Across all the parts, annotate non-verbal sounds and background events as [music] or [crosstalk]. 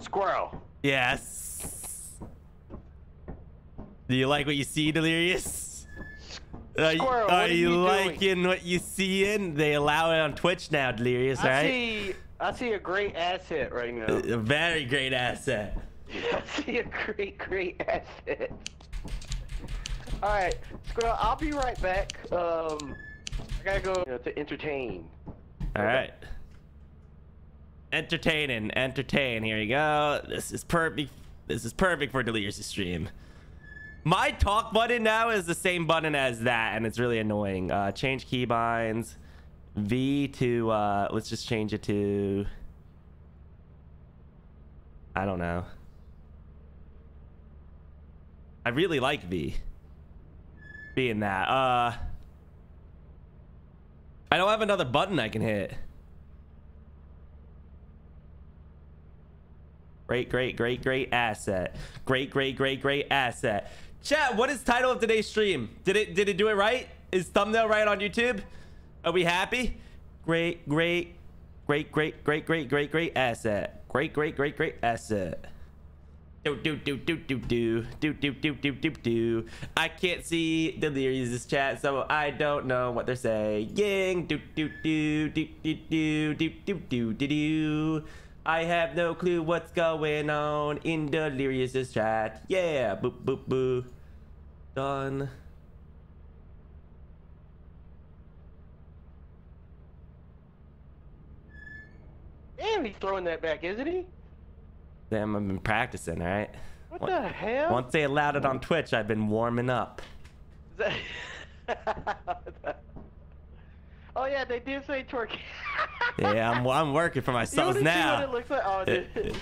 Squirrel. Yes. Do you like what you see, Delirious? Are, you- Squirrel, what are you you doing? liking what you seeing? They allow it on Twitch now, Delirious, I right? see. I see a great asset right now. A very great asset. [laughs] I see a great, great asset. All right, Squirrel. I'll be right back. Um, I gotta go you know, to entertain. All right. Entertaining, entertain. Here you go. This is perfect. This is perfect for Delirious' stream. My talk button now is the same button as that, and it's really annoying. Uh, change keybinds. V to, uh, let's just change it to, I don't know. I really like V. Being that. Uh, I don't have another button I can hit. Great, great, great, great asset. Great, great, great, great asset. Chat, what is title of today's stream? Did it did it do it right? Is thumbnail right on YouTube? Are we happy? Great, great, great, great, great, great, great, great asset. Great, great, great, great asset. Do do do do do do do do do do do do. I can't see Delirious' chat, so I don't know what they're saying. Do do do do do do do do do do do. I have no clue what's going on in Delirious' chat. Yeah, boop boop boo. Done. Damn, he's throwing that back, isn't he? Damn, I've been practicing, all right? What the hell? Once they allowed it on Twitch, I've been warming up. [laughs] [laughs] Is that- oh yeah, they did say twerk. [laughs] Yeah, I'm, I'm working for you myself wanna see now. what it looks like? Oh, dude. [laughs]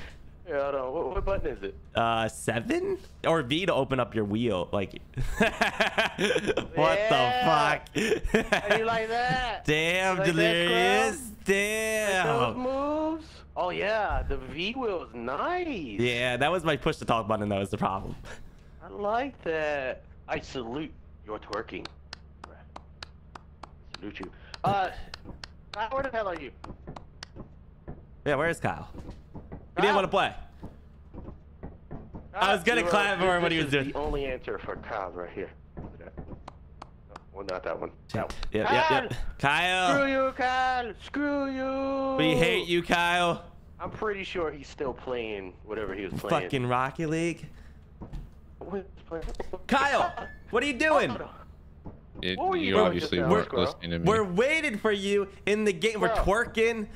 yeah, hold on. What, what button is it? Uh, seven or V to open up your wheel. Like, [laughs] what Yeah. the fuck? How you like that? Damn, Like that, delirious. Those Damn. moves. Oh yeah, the V wheel is nice. Yeah, that was my push to talk button. That was the problem. I like that. I salute your twerking. Salute you. Uh, Kyle, where the hell are you? Yeah, where's Kyle? He didn't want to play. I was gonna clap for him when he was doing- The only answer for Kyle right here. Well, not that one. That one. Yep, yep, yep. Screw Kyle, you, Kyle. Screw you. we hate you, Kyle. I'm pretty sure he's still playing whatever he was playing. Fucking Rocket League. Is? Kyle, [laughs] what are you doing? It, you you obviously just weren't Squirrel? listening to me. We're waiting for you in the game. We're twerking.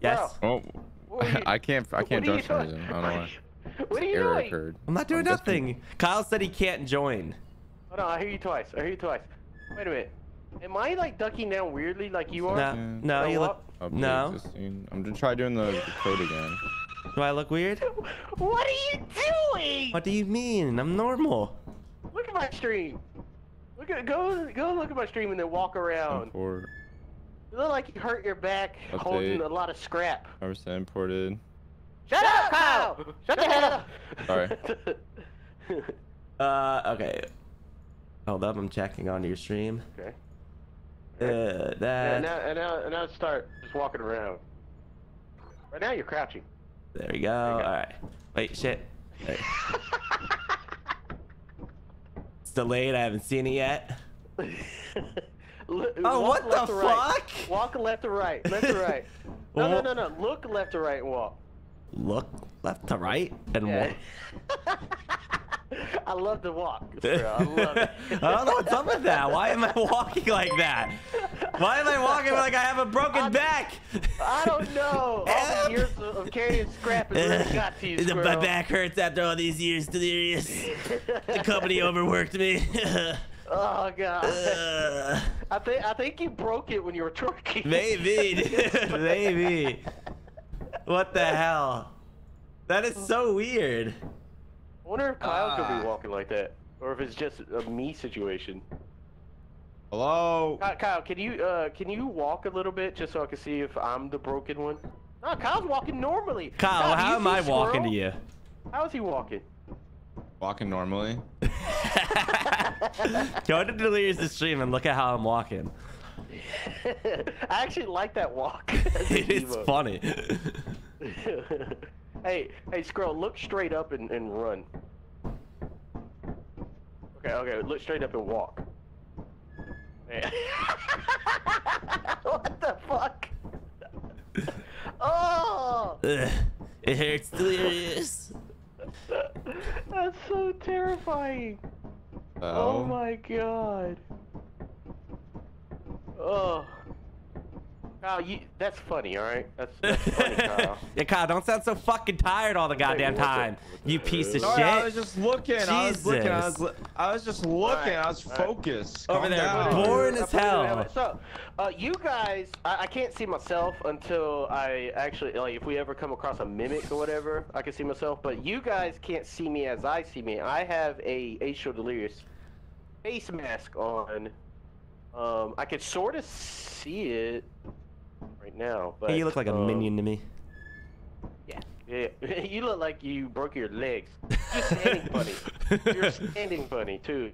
Yes. Oh, What are you- [laughs] I can't. I can't what are you for reason. I don't know why. What are you Error doing? occurred. I'm not doing I'm just- nothing. Kyle said he can't join. Hold on, I hear you twice. I hear you twice. Wait a minute. Am I like ducking down weirdly like you are? No, Yeah. no, you look. Update No. existing. I'm gonna try doing the, the code again. Do I look weird? [laughs] What are you doing? What do you mean? I'm normal. Look at my stream. Look at go go look at my stream and then walk around. Import. You look like you hurt your back holding a lot of scrap. Harvest imported. Shut up, Kyle! [laughs] Shut the hell up! Sorry. [laughs] Uh, okay. Hold up, I'm checking on your stream. okay. Uh, And that. now, and now, and now start just walking around. Right now you're crouching. There we go. All right. Wait, shit. [laughs] It's delayed. I haven't seen it yet. [laughs] Look- Oh, walk what the to right. fuck? Walk left to right. Left to right. [laughs] No, no, no, no. Look left to right and walk. Look left to right and Yeah. walk. [laughs] [laughs] I love to walk. bro. I love it. [laughs] I don't know what's up with that. Why am I [laughs] walking like that? Why am I walking like I have a broken back? I don't know. All the years of, carrying scrap has really got to you, my back hurts after all these years. Delirious. The company overworked me. Oh god. Uh, I think I think you broke it when you were twerking. maybe, dude. Maybe. What the hell? That is so weird. I wonder if Kyle could Ah. be walking like that, or if it's just a me situation. Hello. Ky- Kyle, can you uh can you walk a little bit just so I can see if I'm the broken one? No, Kyle's walking normally. Kyle, do how am see I walking to you? How is he walking? Walking normally. [laughs] [laughs] Go to Delirious' stream and look at how I'm walking. [laughs] I actually like that walk. It is funny. Hey, hey, Scroll, look straight up and, and run. Okay, okay, look straight up and walk. [laughs] What the fuck? [laughs] Oh! Ugh, it hurts delirious. [laughs] That's so terrifying. Oh my god. Oh. Kyle, you, that's funny, alright? That's, [laughs] that's funny, Kyle. yeah, Kyle, don't sound so fucking tired all the goddamn time. the You piece of hell? Sorry, I was just looking. I was looking. I was, Jesus. I was just looking. I was Alright, alright. focused. Over Calm there, down. boring as hell. So, uh, you guys, I, I can't see myself until I actually, like, if we ever come across a mimic or whatever, I can see myself. But you guys can't see me as I see me. I have a Atrial Delirious face mask on. Um, I can sort of see it right now. But Hey, you look like a um, minion to me. Yeah, yeah. [laughs] you look like you broke your legs. [laughs] You're standing funny. You're standing funny too.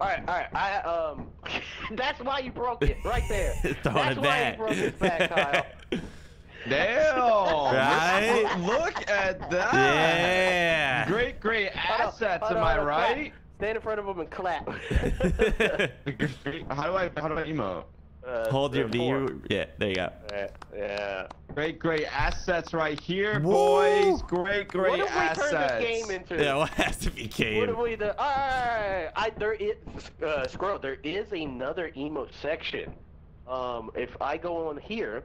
All right, all right. I um, [laughs] that's why you broke it right there. Throwing that's why back. you broke his back, Kyle. Damn. Right? Look at that. Yeah. Great, great Hold on, assets. hold Am I hold on, clap. right? Stand in front of them and clap. How do I? How do I emote? Uh, Hold your uh, four. V. Yeah, there you go. Yeah, yeah. Great, great assets right here, Woo! boys. Great, great what if we assets. turn this game into? Yeah, what has to be What game? if we do? Alright, I there is uh, scroll. There is another emote section. Um, if I go on here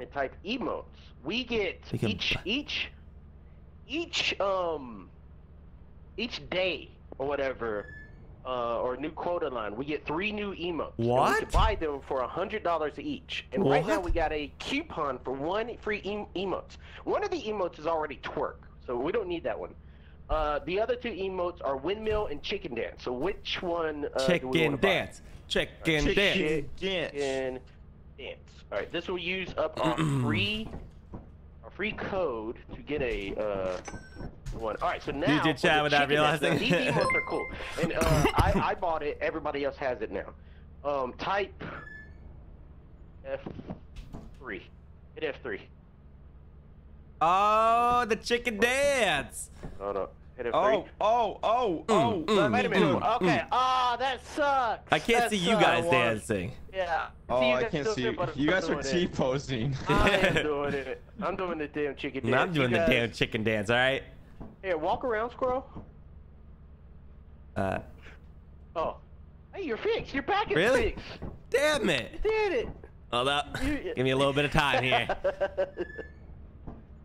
and type emotes, we get We can each each each um each day or whatever. Uh, or new quota line, we get three new emotes. and we What? can buy them for a hundred dollars each. And right now we got a coupon for one free em- emotes. One of the emotes is already twerk, so we don't need that one. Uh, the other two emotes are windmill and chicken dance. So which one? Uh, do we Chicken buy? dance. Chicken Chicken dance. dance. Chicken dance. All right, this will use up our [clears throat] free, our free code to get a uh, one. All right, so now DJ for chat without chicken dance, now, realizing. these emotes are cool, and uh, [laughs] I, I bought it. Everybody else has it now. Um, type F three. Hit F three. Oh, the chicken dance. Hold on. Hit F3. Oh, oh, oh, oh. mm, let Wait a minute. it. Okay. Ah, that sucks. I can't That see you sucks. guys dancing. Yeah. Oh, See, [laughs] I can't see. You, it, but you I'm guys [laughs] are doing. T-posing. I am doing it. I'm doing the damn chicken dance. I'm doing You the guys- damn chicken dance, all right? Here, walk around, squirrel. Uh, Oh. Hey, you're fixed. You're back is Really? fixed. damn it. You did it. Hold up. You- Give me a little bit of time here. [laughs]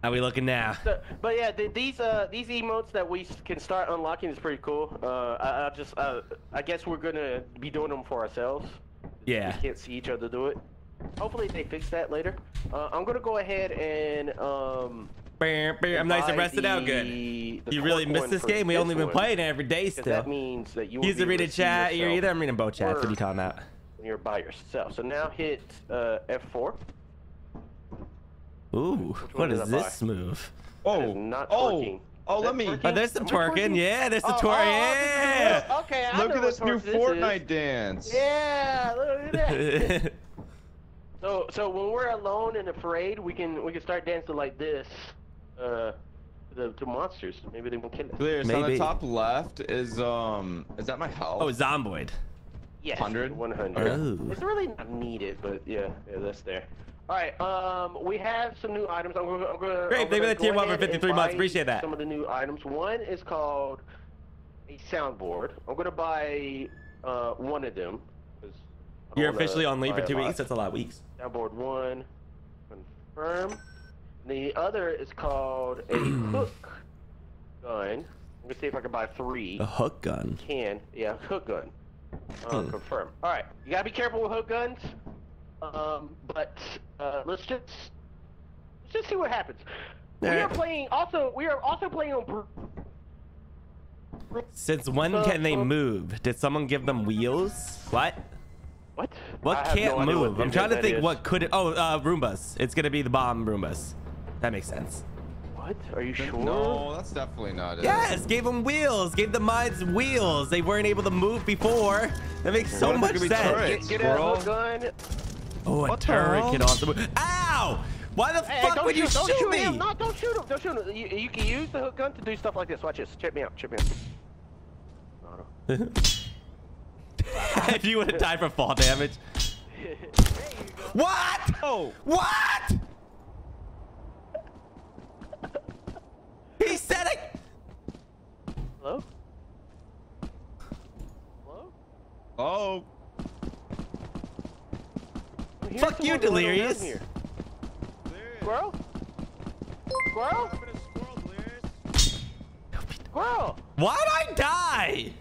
How we looking now? So- but yeah, th- these uh these emotes that we can start unlocking is pretty cool. Uh, I, I just uh I guess we're gonna be doing them for ourselves. Yeah. We can't see each other do it. Hopefully they fix that later. Uh, I'm gonna go ahead and um. Bam, bam. I'm nice and rested out good. the- the You really missed this game? We only been playing it every day still. That means that you. He's a reading able to see chat. You're either. I'm reading both chats. What are you talking about? you're by yourself. So now hit uh, F4. Ooh, one what did is I this buy? move? Oh, not oh, twerking. oh, let me. twerking? Oh, there's some Am I twerking. Yeah, there's the Oh, twerk. oh, Yeah. oh, Okay, I Look know at this what new twerk this Fortnite is. dance. Yeah, look at that. [laughs] so, so when we're alone and afraid, we can we can start dancing like this, uh, to the monsters. Maybe they won't kill us. Clear. So on the top left is um. Is that my health? oh, Zomboid. Yes, 100? 100. Oh. It's really not needed, but yeah, yeah, that's there. All right, um, we have some new items. I'm gonna, I'm gonna. Great, thank you for the tier one for 53 months. Appreciate that. Some of the new items. One is called a soundboard. I'm gonna buy uh, one of them. You're officially on leave for two weeks. That's a lot of weeks. Soundboard one, confirm. The other is called a [clears throat] hook gun. I'm gonna see if I can buy three. A hook gun. Can yeah, hook gun. Uh, Hmm. Confirm. All right, you gotta be careful with hook guns. Um, but uh, let's just let's just see what happens. We are playing. Also, we are also playing on. Since when Uh, can they uh, move? Did someone give them wheels? What? What? What I can't no idea what move? I'm trying to think is. what could it. Oh, uh, Roombas. It's gonna be the bomb Roombas. That makes sense. What? Are you sure? No, that's definitely not it. Yes, gave them wheels. Gave the mines wheels. They weren't able to move before. That makes so much it could be sense. turrets? Get, get a Squirrel? hook gun. Oh, a What the turret hell? can also move. Ow! Why the Hey, fuck don't would you shoot, don't shoot shoot me? him! No, don't shoot him! Don't shoot him! You, you can use the hook gun to do stuff like this. Watch this. Check me out. Check me out. No, [laughs] no. if you would have died from fall damage. What? Oh. What? He said it. Hello? Hello? Oh. I'm Fuck you, someone Delirious. here. Squirrel? Squirrel? Squirrel! Why'd I die?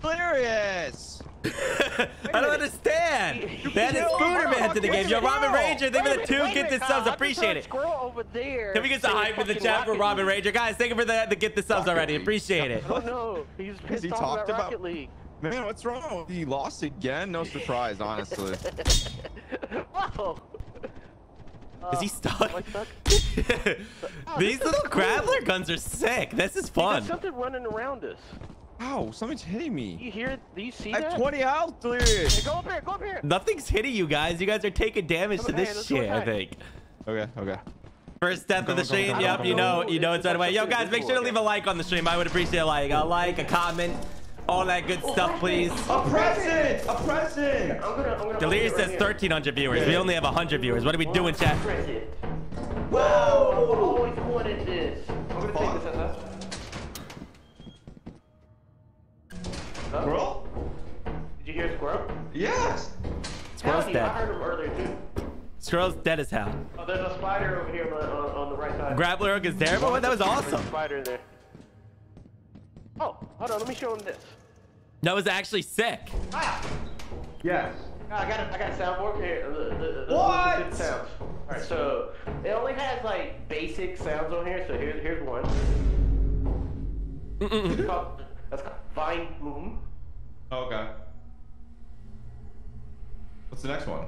Delirious! [laughs] I don't understand. You That is Spider-Man to the game. Yo, fucking Robin. Ranger, thank you for the two minute, wait a get this minute, subs. Appreciate it. Squirrel over there. Can we get some hype in the chat for Robin Ranger? Guys, thank you for the, uh, the get the subs already. Appreciate it. Oh no, he's pissed he off talked about about- Rocket League. Man, what's wrong? He lost again? No surprise, honestly. [laughs] Whoa! Is he stuck? am stuck? [laughs] These little cool. grappler guns are sick. This is Hey, fun. There's something running around us. Ow, something's hitting me. You hear? Do you see I that? have 20 health, Hey, go up here! Go up here! Nothing's hitting you guys. You guys are taking damage to Come on, this let's shit, I think. Okay, okay. First step of the Come on, come on, stream. come Yep, come you on. know, you know it's right away. Yo, guys, make sure to leave a like on the stream. I would appreciate a like. A like, a comment, all that good stuff, please. A present! A present! I'm gonna. I'm gonna. Delirious says right 1,300 viewers. We only have 100 viewers. What are we doing, chat? Press. Whoa! I've always wanted this. I'm gonna take this as a. Squirrel? Did you hear squirrel? Yes! Squirrel's Howdy, I dead. heard him earlier too. Squirrel's dead as hell. Oh, there's a spider over here on, on, uh, on the right side. Grappler hook is terrible. That was There's a awesome. spider there. Oh, hold on. Let me show him this. That was actually sick. Ah! Yes. Ah, I got a, I got a soundboard here. The, the, the, What? The good sounds. All right, so it only has like basic sounds on here. So here's here's one. It's called, that's called Vine Boom. Oh, Okay. What's the next one?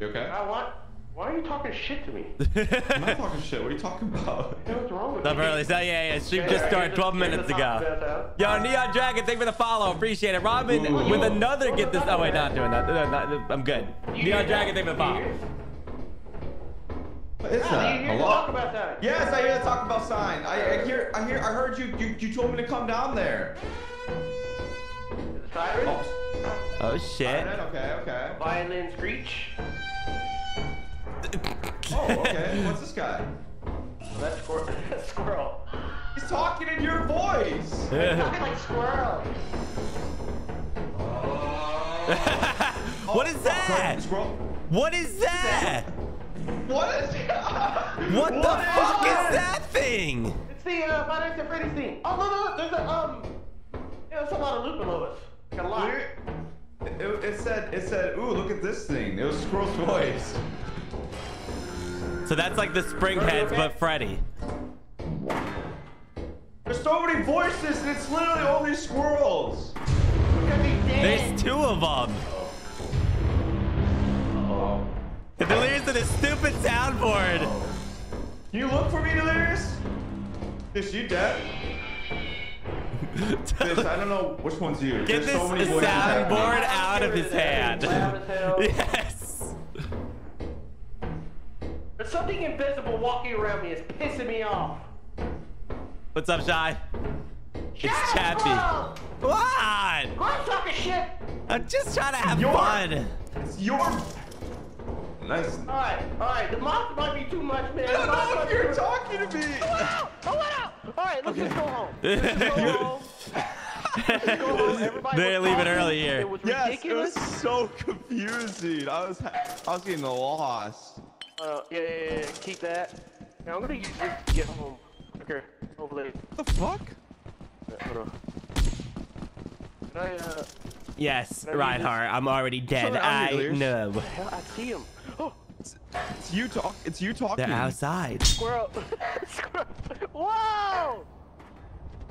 You okay? I want. Why are you talking shit to me? [laughs] I'm not talking shit. What are you talking about? What's wrong with Not me? early. So yeah, yeah. Stream just started 12 minutes ago. Yo, Neon Dragon, thank you for the follow. Appreciate it. Robin Ooh. with another get this. Oh wait, not doing that. No, no, I'm good. You Neon Dragon, that? thank you for the You follow. hear- What is Yeah, that? you hear Hello? talk about that? Yes, I hear the talk about sign. I, I hear, I hear, I heard you, you, you told me to come down there. Siren? Oh, Oh shit. okay, okay. Violin screech? Oh, okay. What's this guy? That's squirrel. [laughs] That's squirrel. He's talking in your voice. he's Talking like squirrel. [laughs] what is that? What is that? What is? that? What the What is fuck that? is that thing? It's the uh, Five Nights at Freddy's theme. Oh, look, look, look, there's a, um, yeah, there's a lot of loot below us. Got a lot. Where- It, it said, it said, ooh, look at this thing. It was Squirrel's [laughs] voice. So that's like the spring heads, but Freddy. There's so many voices, and it's literally only squirrels. Could be dead. There's two of them. Oh. The Delirious and his stupid soundboard. Can you look for me, Delirious? Is you dead? [laughs] This, I don't know which one's you. Get There's this so many soundboard out of his hand. Loud as [laughs] hell. Yes. There's something invisible walking around me. It's pissing me off. What's up, Shy? Shut up, Chappy. Squirrel! What? Quit talking shit! I'm just trying to have Your- fun. It's your. Nice. Alright, alright, the monster might be too much, man. I don't know if you're too- talking to me. Go out! [laughs] Go out! Alright, let's just go home. Just go home. Let's go home. They're was leaving early here. It was Yes, it was so [laughs] confusing. I was, I was getting lost. Uh, yeah, yeah, yeah, yeah, keep that. Yeah, I'm gonna use this to get home. Okay, hopefully. What the fuck? Yeah, hold on. Can I, uh, Yes, Let Reinhardt, I'm already dead. I'm I know. hell, I see him. Oh, It's you talk. It's you talking. They're outside. squirrel. [laughs] squirrel. Whoa!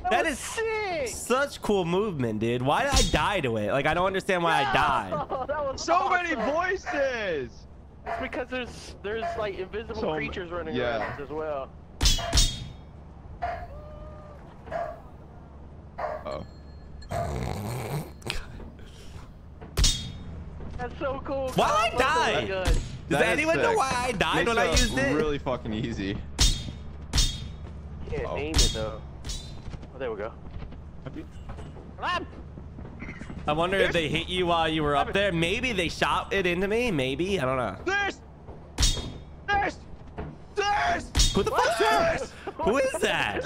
That, That was is sick! Such cool movement, dude. Why did I die to it? Like, I don't understand why I died. Oh, [laughs] that was So many voices. It's because there's there's like invisible So creatures running yeah. around as well. Oh. That's so cool. Why'd I love those die? Does That is anyone know why I died Makes when I it used it? Really fucking easy. You can't Oh. aim it though. Oh, there we go. Come I wonder if they hit you while you were up there. Maybe they shot it into me. Maybe I don't know. There's, there's, there's. Who the fuck's that? Who is that?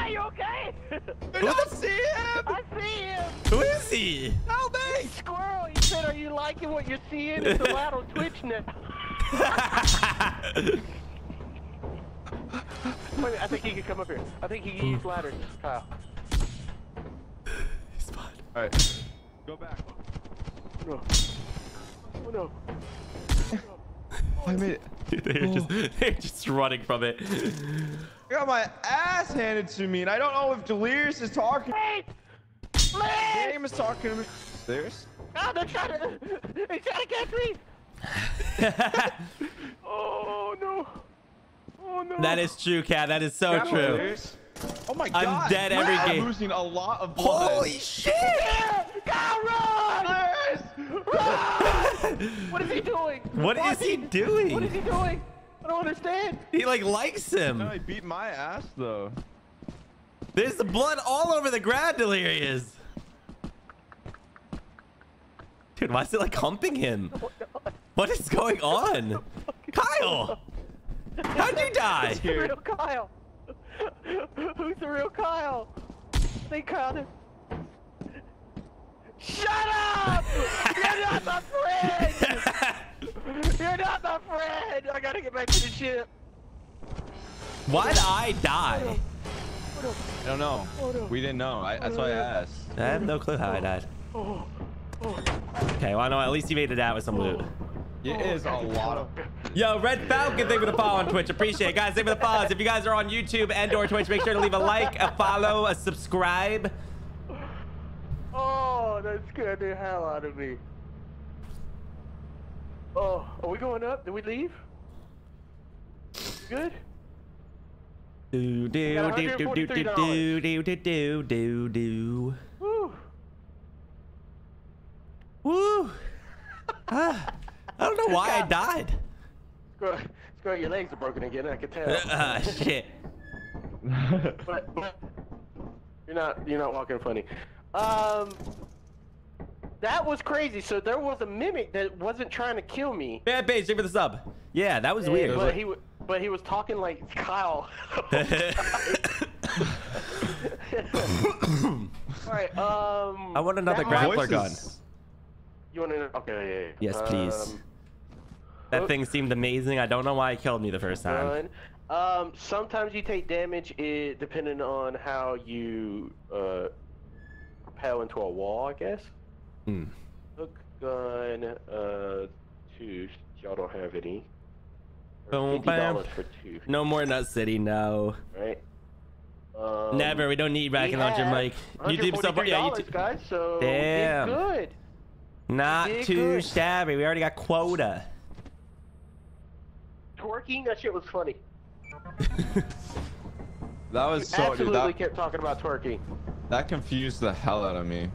Are you okay? Who the see him. I see him. Who is he? Help me! Squirrel, he said, are you liking what you're seeing? It's allowed on Twitch now. [laughs] Wait, I think he can come up here. I think he can hmm. use ladders, Kyle. He's fine. All right, go back. No. Oh no. I made it. Dude, they're just oh. [laughs] they're just running from it. I got my ass handed to me, and I don't know if Delirious is talking. Wait! Please! Game is talking to me. There's. Oh, they're trying to. They're trying to catch me! [laughs] Oh no. Oh no. that is true, Cat. That is so Got true. Delirious. Oh my god. I'm god. dead every game. I'm game. losing a lot of blood. Holy shit! Yeah! Kyle, run! Run! what is he doing? What is he doing? What is he doing? I don't understand. He like likes him. No, he beat my ass though. There's blood all over the ground, Delirious. Dude, why is it like humping him? Oh what is going on? [laughs] Kyle! How'd you die? Who's the real Kyle? [laughs] Who's the real Kyle? They called him. Shut up! You're not my friend! [laughs] You're not my friend! I gotta get back to the ship. Why'd I die? I don't know. We didn't know. I, that's why I asked. I have no clue how I died. Oh. Oh, Okay, well, no, at least you made it out with some loot. It is a lot of. Yo, Red Falcon, thank you for the follow on Twitch. Appreciate it. Guys, thank you for the follows. If you guys are on YouTube and or Twitch, make sure to leave a like, a follow, a subscribe. oh, that scared the hell out of me. Oh, are we going up? Did we leave? Good? Do do do do do do do do do do do. Woo! Woo! [laughs] Ah, I don't know why I died. Screw, screw, your legs are broken again, I can tell. [laughs] Ah, shit. [laughs] but, but you're not you're not walking funny. Um, that was crazy. So there was a mimic that wasn't trying to kill me. Bad page, thank for the sub. Yeah, that was weird. But he but he was talking like Kyle. All right. Um. I want another that grappler might- gun. Voices- You want to? Okay. Yes, please. Um, That thing seemed amazing. I don't know why it killed me the first time. Um. Sometimes you take damage, it, depending on how you uh propel into a wall. I guess. Hmm. Hook gun. Uh. Two. Y'all don't have any. Boom, bam. for two. No more Nut City, no. Right. Um, Never. We don't need we Racket Launcher, have Mike. YouTube support. Yeah, $143, YouTube. guys. So Damn. good. Not did too good. shabby. We already got quota. Twerking, that shit was funny. [laughs] That was so. Dude, Absolutely that, kept talking about twerking. that confused the hell out of me.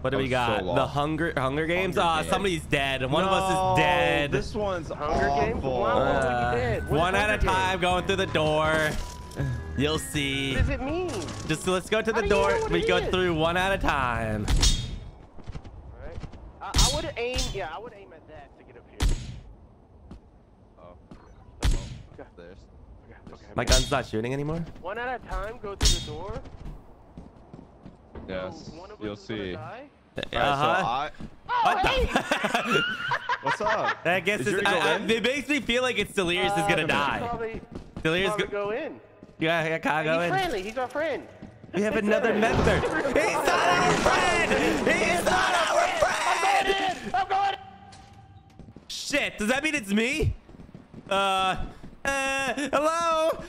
What do we got? so the. Hunger Hunger Games? Hunger Ah, Games. somebody's dead. One of us is dead. This one's Hunger Games? awful. Wow. Uh, you did? One at a Hunger time, going through the door. You'll see. What does it mean? Just let's go to How the do you know door. We go is? through one at a time. Right. I, I would aim. Yeah, I would aim at that to get up here. Oh. Okay. There's. Okay. okay. My gun's not shooting anymore. One at a time. Go through the door. Yes. So one of us You'll see. Uh-huh. so I. Oh, What hey! the? [laughs] What's up? I guess Is it's, I, I, it makes me feel like it's Delirious is Uh, gonna die. Probably, Delirious probably go. go in. Yeah, yeah, can I go He's in? friendly. He's our friend. We have another member. He's not our friend. He's not our friend. I'm going. Shit, does that mean it's me? Uh, uh, hello?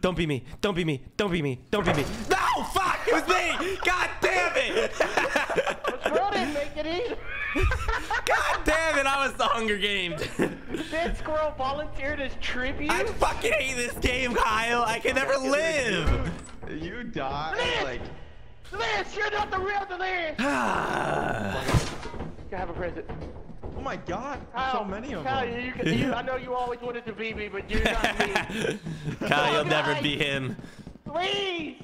Don't be me. Don't be me. Don't be me. Don't be me. No, fuck, it was me. God damn it. Bro didn't make it either. [laughs] God damn it, I was the Hunger Games. Dead Squirrel volunteered as tribute. I fucking hate this game, Kyle. I can never live. You die. like Delirious, you're not the real Delirious! Ah. You have a present. Oh my god, Kyle, so many of Kyle, them. You, can- you, [laughs] I know you always wanted to be me, but you're not me. [laughs] Kyle, you'll never be him. Please!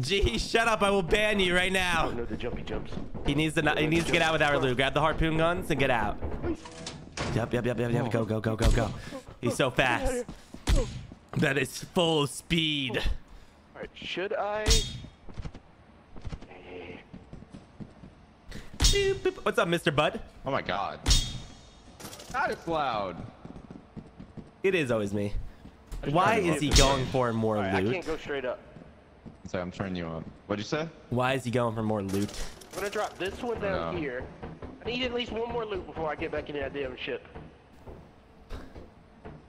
Gee, shut up! I will ban you right I now. know the jumpy jumps. He needs to. Not, he needs to get out with our Lou. Grab the harpoon guns and get out. Yep, yep, yep, yep, yep. Go, go, go, go, go. He's so fast. That is full speed. Alright, should I? Hey, Beep, beep. What's up, Mr. Bud? Oh my god. That is loud. It is always me. Why is he going for more I loot? I can't go straight up. Sorry, I'm turning you on. What'd you say? Why is he going for more loot? I'm gonna drop this one down No. here. I need at least one more loot before I get back in that damn ship.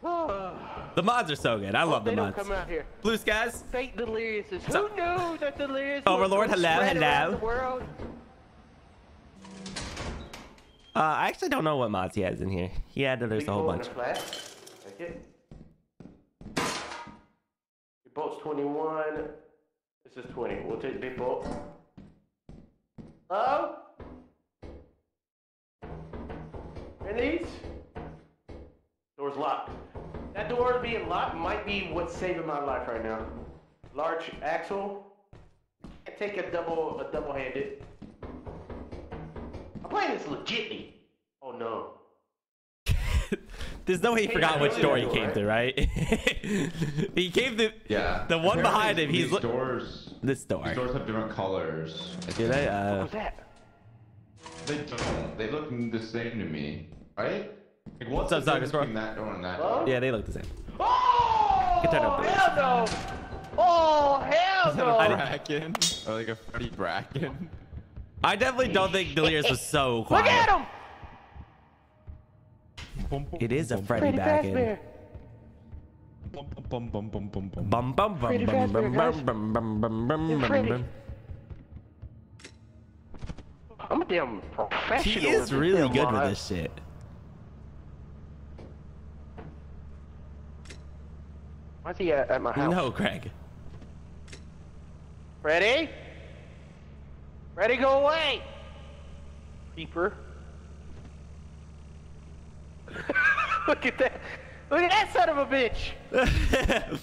The mods are so good. I love the mods. come out here. Blue skies. Fake delirious Who knew that delirious? Overlord, hello, hello. Uh, I actually don't know what mods he has in here. He added there's a whole bunch. and a flash. It. Big bolt's 21. This is 20. We'll take big bolt. Hello? And these? Door's locked. That door being locked might be what's saving my life right now. Large axle. I take a double, a double-handed. I'm playing this legitly. Oh no. [laughs] There's no way he forgot which door he came through, right? [laughs] he came through Yeah. the one behind him. He's These doors. this door. These doors have different colors. Do they? What Uh, was that? They don't. They look the same to me, right? Like, What's what's up, the Soccer difference Squad? between that door and that Hello? door? yeah, they look the same. Oh! Get that up, hell no! Oh, hell Is that no! a Bracken? Or like a Freddy Bracken? I definitely don't think Delirious was so Look at him! It is a Freddy Freddy back Bum, bum, bum, bum, bum, bum. Bum bum bum Freddy bum Fazbear, bum bum bum bum bum It's bum bum. I'm a damn professional. He is really good with this shit. Why's he at, at my house? No, Craig. Ready? Ready, go away! Creeper. [laughs] Look at that. Look at that son of a bitch! [laughs]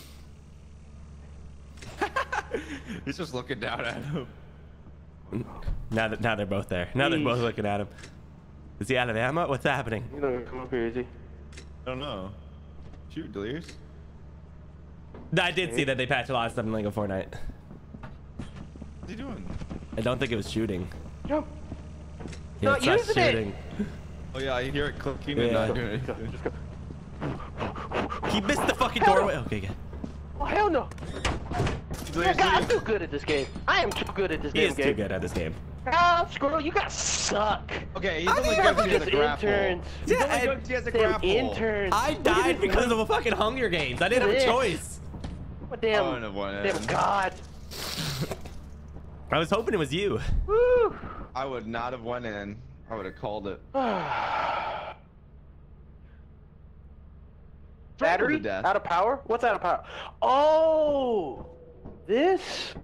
He's just looking down at him. now that now they're both there. Now they're both looking at him. Is he out of ammo? What's happening? You know, come up here, is he? I don't know. Shoot, Delirious. I did see that they patched a lot of stuff in Lego Fortnite. What's he doing? I don't think it was shooting. Jump! Yeah, not it's not using it. Oh yeah, I hear it clicking Yeah. and not doing anything. let's go. He missed the fucking doorway. Okay, good. Oh, hell no! Delirious, God, I'm too good at this game. I am too good at this game. He is too good at this game. Ah, Squirrel, you guys suck. Okay, he's I only think good because he has a Just grapple. He's Yeah, only and good because he has a grapple. interns. I died because of a fucking Hunger Games. I didn't have a choice. Oh, damn, Oh, no, one damn end. God. I was hoping it was you. Woo. I would not have went in. I would have called it. [sighs] Battery death. out of power? What's out of power? Oh, this.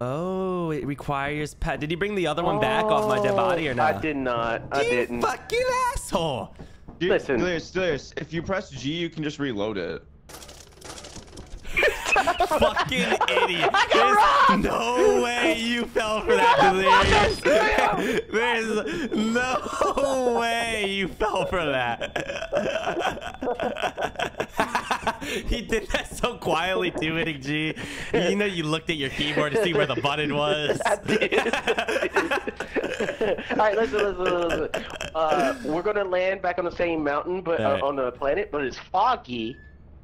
Oh, it requires pet. Did he bring the other one back off my dead oh, body or Oh, not? I did not. I you didn't. fucking asshole. Dude, Listen. Delirious, Delirious, if you press G, you can just reload it. Fucking [laughs] idiot. There's robbed! no way you fell for that, Delirious. There's no way you fell for that. [laughs] [laughs] he did that so quietly too, Eddie G. You know, you looked at your keyboard to see where the button was. All right, listen, listen, listen. listen. Uh, we're gonna land back on the same mountain, but uh, Alright. on the planet, but it's foggy.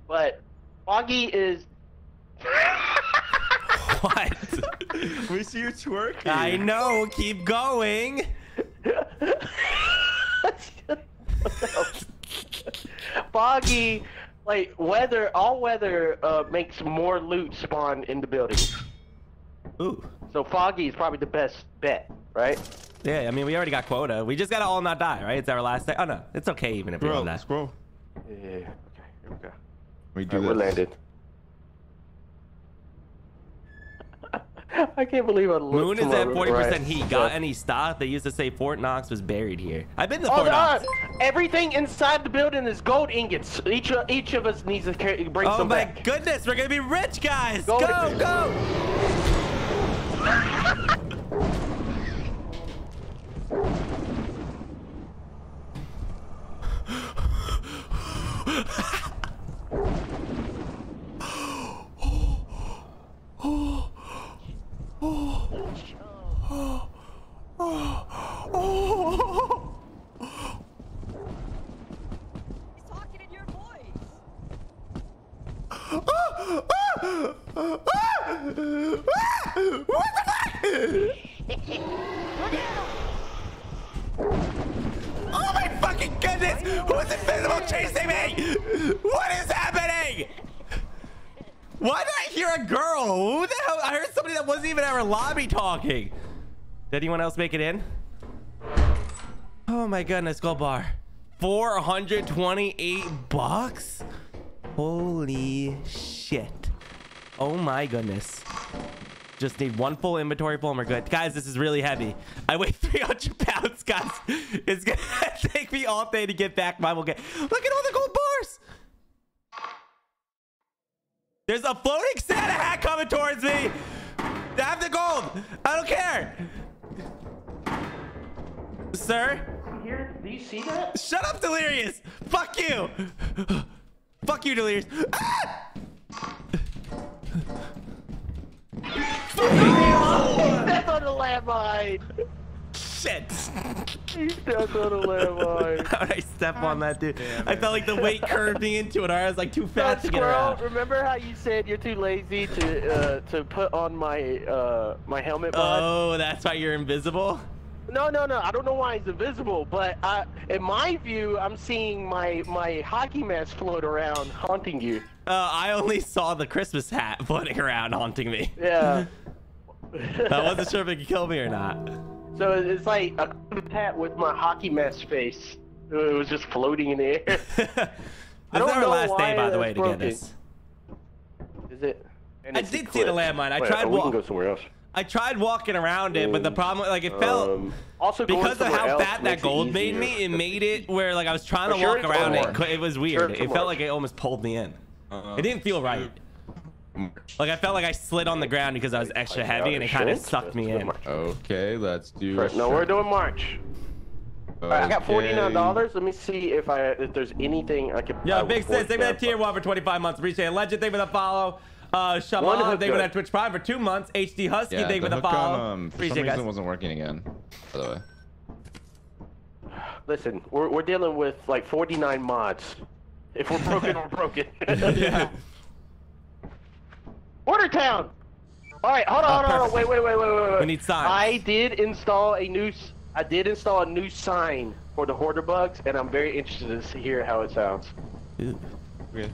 But foggy is. What? We see you twerking. I know. Keep going. foggy, like weather, all weather uh, makes more loot spawn in the buildings. Ooh. So foggy is probably the best bet, right? Yeah, I mean, we already got quota. We just gotta all not die, right? It's our last day. Oh no, it's okay even if we all Bro, die. scroll. Yeah. Okay. Here we go. We do All right, we're landed. [laughs] I can't believe I Moon is at 40% right. heat. Got any stock? They used to say Fort Knox was buried here. I've been to Oh, Fort Knox. God. Everything inside the building is gold ingots. Each of, each of us needs to carry, bring Oh some my goodness, we're gonna be rich, guys! Go Go, to- go! [laughs] [laughs] Oh my fucking goodness! Who's invisible chasing me? What is happening? Why did I hear a girl? Who the hell? I heard somebody that wasn't even at our lobby talking. Did anyone else make it in? Oh my goodness, gold bar. 428 bucks? Holy shit. Oh my goodness. Just need one full inventory full and we're good. Guys, this is really heavy. I weigh [laughs] 300 pounds, guys. It's gonna [laughs] take me all day to get back my will get. Look at all the gold bars. There's a floating Santa hat coming towards me. I Have the gold. I don't care. Sir, Here, do you see that? shut up, Delirious. Fuck you. [gasps] Fuck you, Delirious. Ah! That's on the landmine. Shit. He stepped on the landmine. [laughs] How did I step on that dude? I felt like the weight curved me into it. Or I was like too fat to get Squirrel, around. remember how you said you're too lazy to uh, to put on my uh, my helmet mod? Oh, that's why you're invisible. No, no, no. I don't know why it's invisible, but I, in my view, I'm seeing my my hockey mask float around, haunting you. Uh, I only saw the Christmas hat [laughs] floating around haunting me. Yeah. [laughs] I wasn't sure if it could kill me or not. So it's like a hat with my hockey mask face. It was just floating in the air. [laughs] this is don't our know last day, by the way, to get broken. this. Is it? And I did see the landmine. I Wait, tried we walk- can go somewhere else. I tried walking around it, but the problem, like, it felt Um, also, because of how fat that gold made me. It made it where, like, I was trying to sure walk around it. It was weird. it's It felt like it almost pulled me in. Uh, It didn't feel right. Like I felt like I slid on the ground because I was extra Like, heavy and it kind of sucked me in. March. Okay, let's do. Right, No, we're doing March. All right, I got forty-nine dollars. Let me see if I if there's anything I can. Yeah, big with sis, thank you for that tier one for 25 months. Appreciate it. Legend, thank you for the follow. Uh, One Shaman, hook thank you for that Twitch Prime for two months. HD Husky, Yeah, thank you for the the hook follow. on, um, for some Appreciate it, reason guys. wasn't working again. By the way. Listen, we're we're dealing with like forty nine mods. If we're broken, we're broken. [laughs] yeah. [laughs] town All right, hold on, Oh, hold on, hold on. perfect. Wait, wait, wait, wait, wait, wait. We need signs. I did install a new. s- I did install a new sign for the hoarder bugs, and I'm very interested to see- hear how it sounds. Ooh. Okay.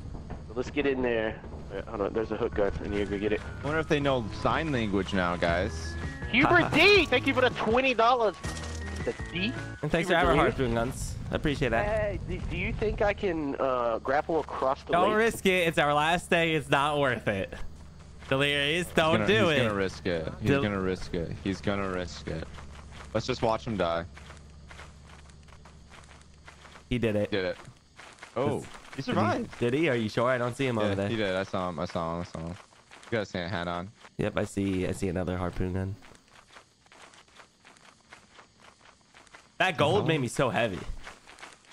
So let's get in there. Wait, hold on, there's a hook gun. I need to go get it. I wonder if they know sign language now, guys. Hubert [laughs] D, thank you for the twenty dollars. The D. And thanks for Hubert having D. harpoon guns. I appreciate that. Hey, do, do you think I can uh, grapple across the Don't lake? risk it. It's our last day. It's not worth it. Delirious, don't Gonna- do he's it. He's gonna risk it. He's Del- gonna risk it. He's gonna risk it. Let's just watch him die. He did it. Did it. Oh, he survived. Did he? Are you sure? I don't see him over Yeah, there. he did. I saw him. I saw him. I saw him. He got a Santa hat on. Yep, I see. I see another harpoon gun. That gold made me so heavy.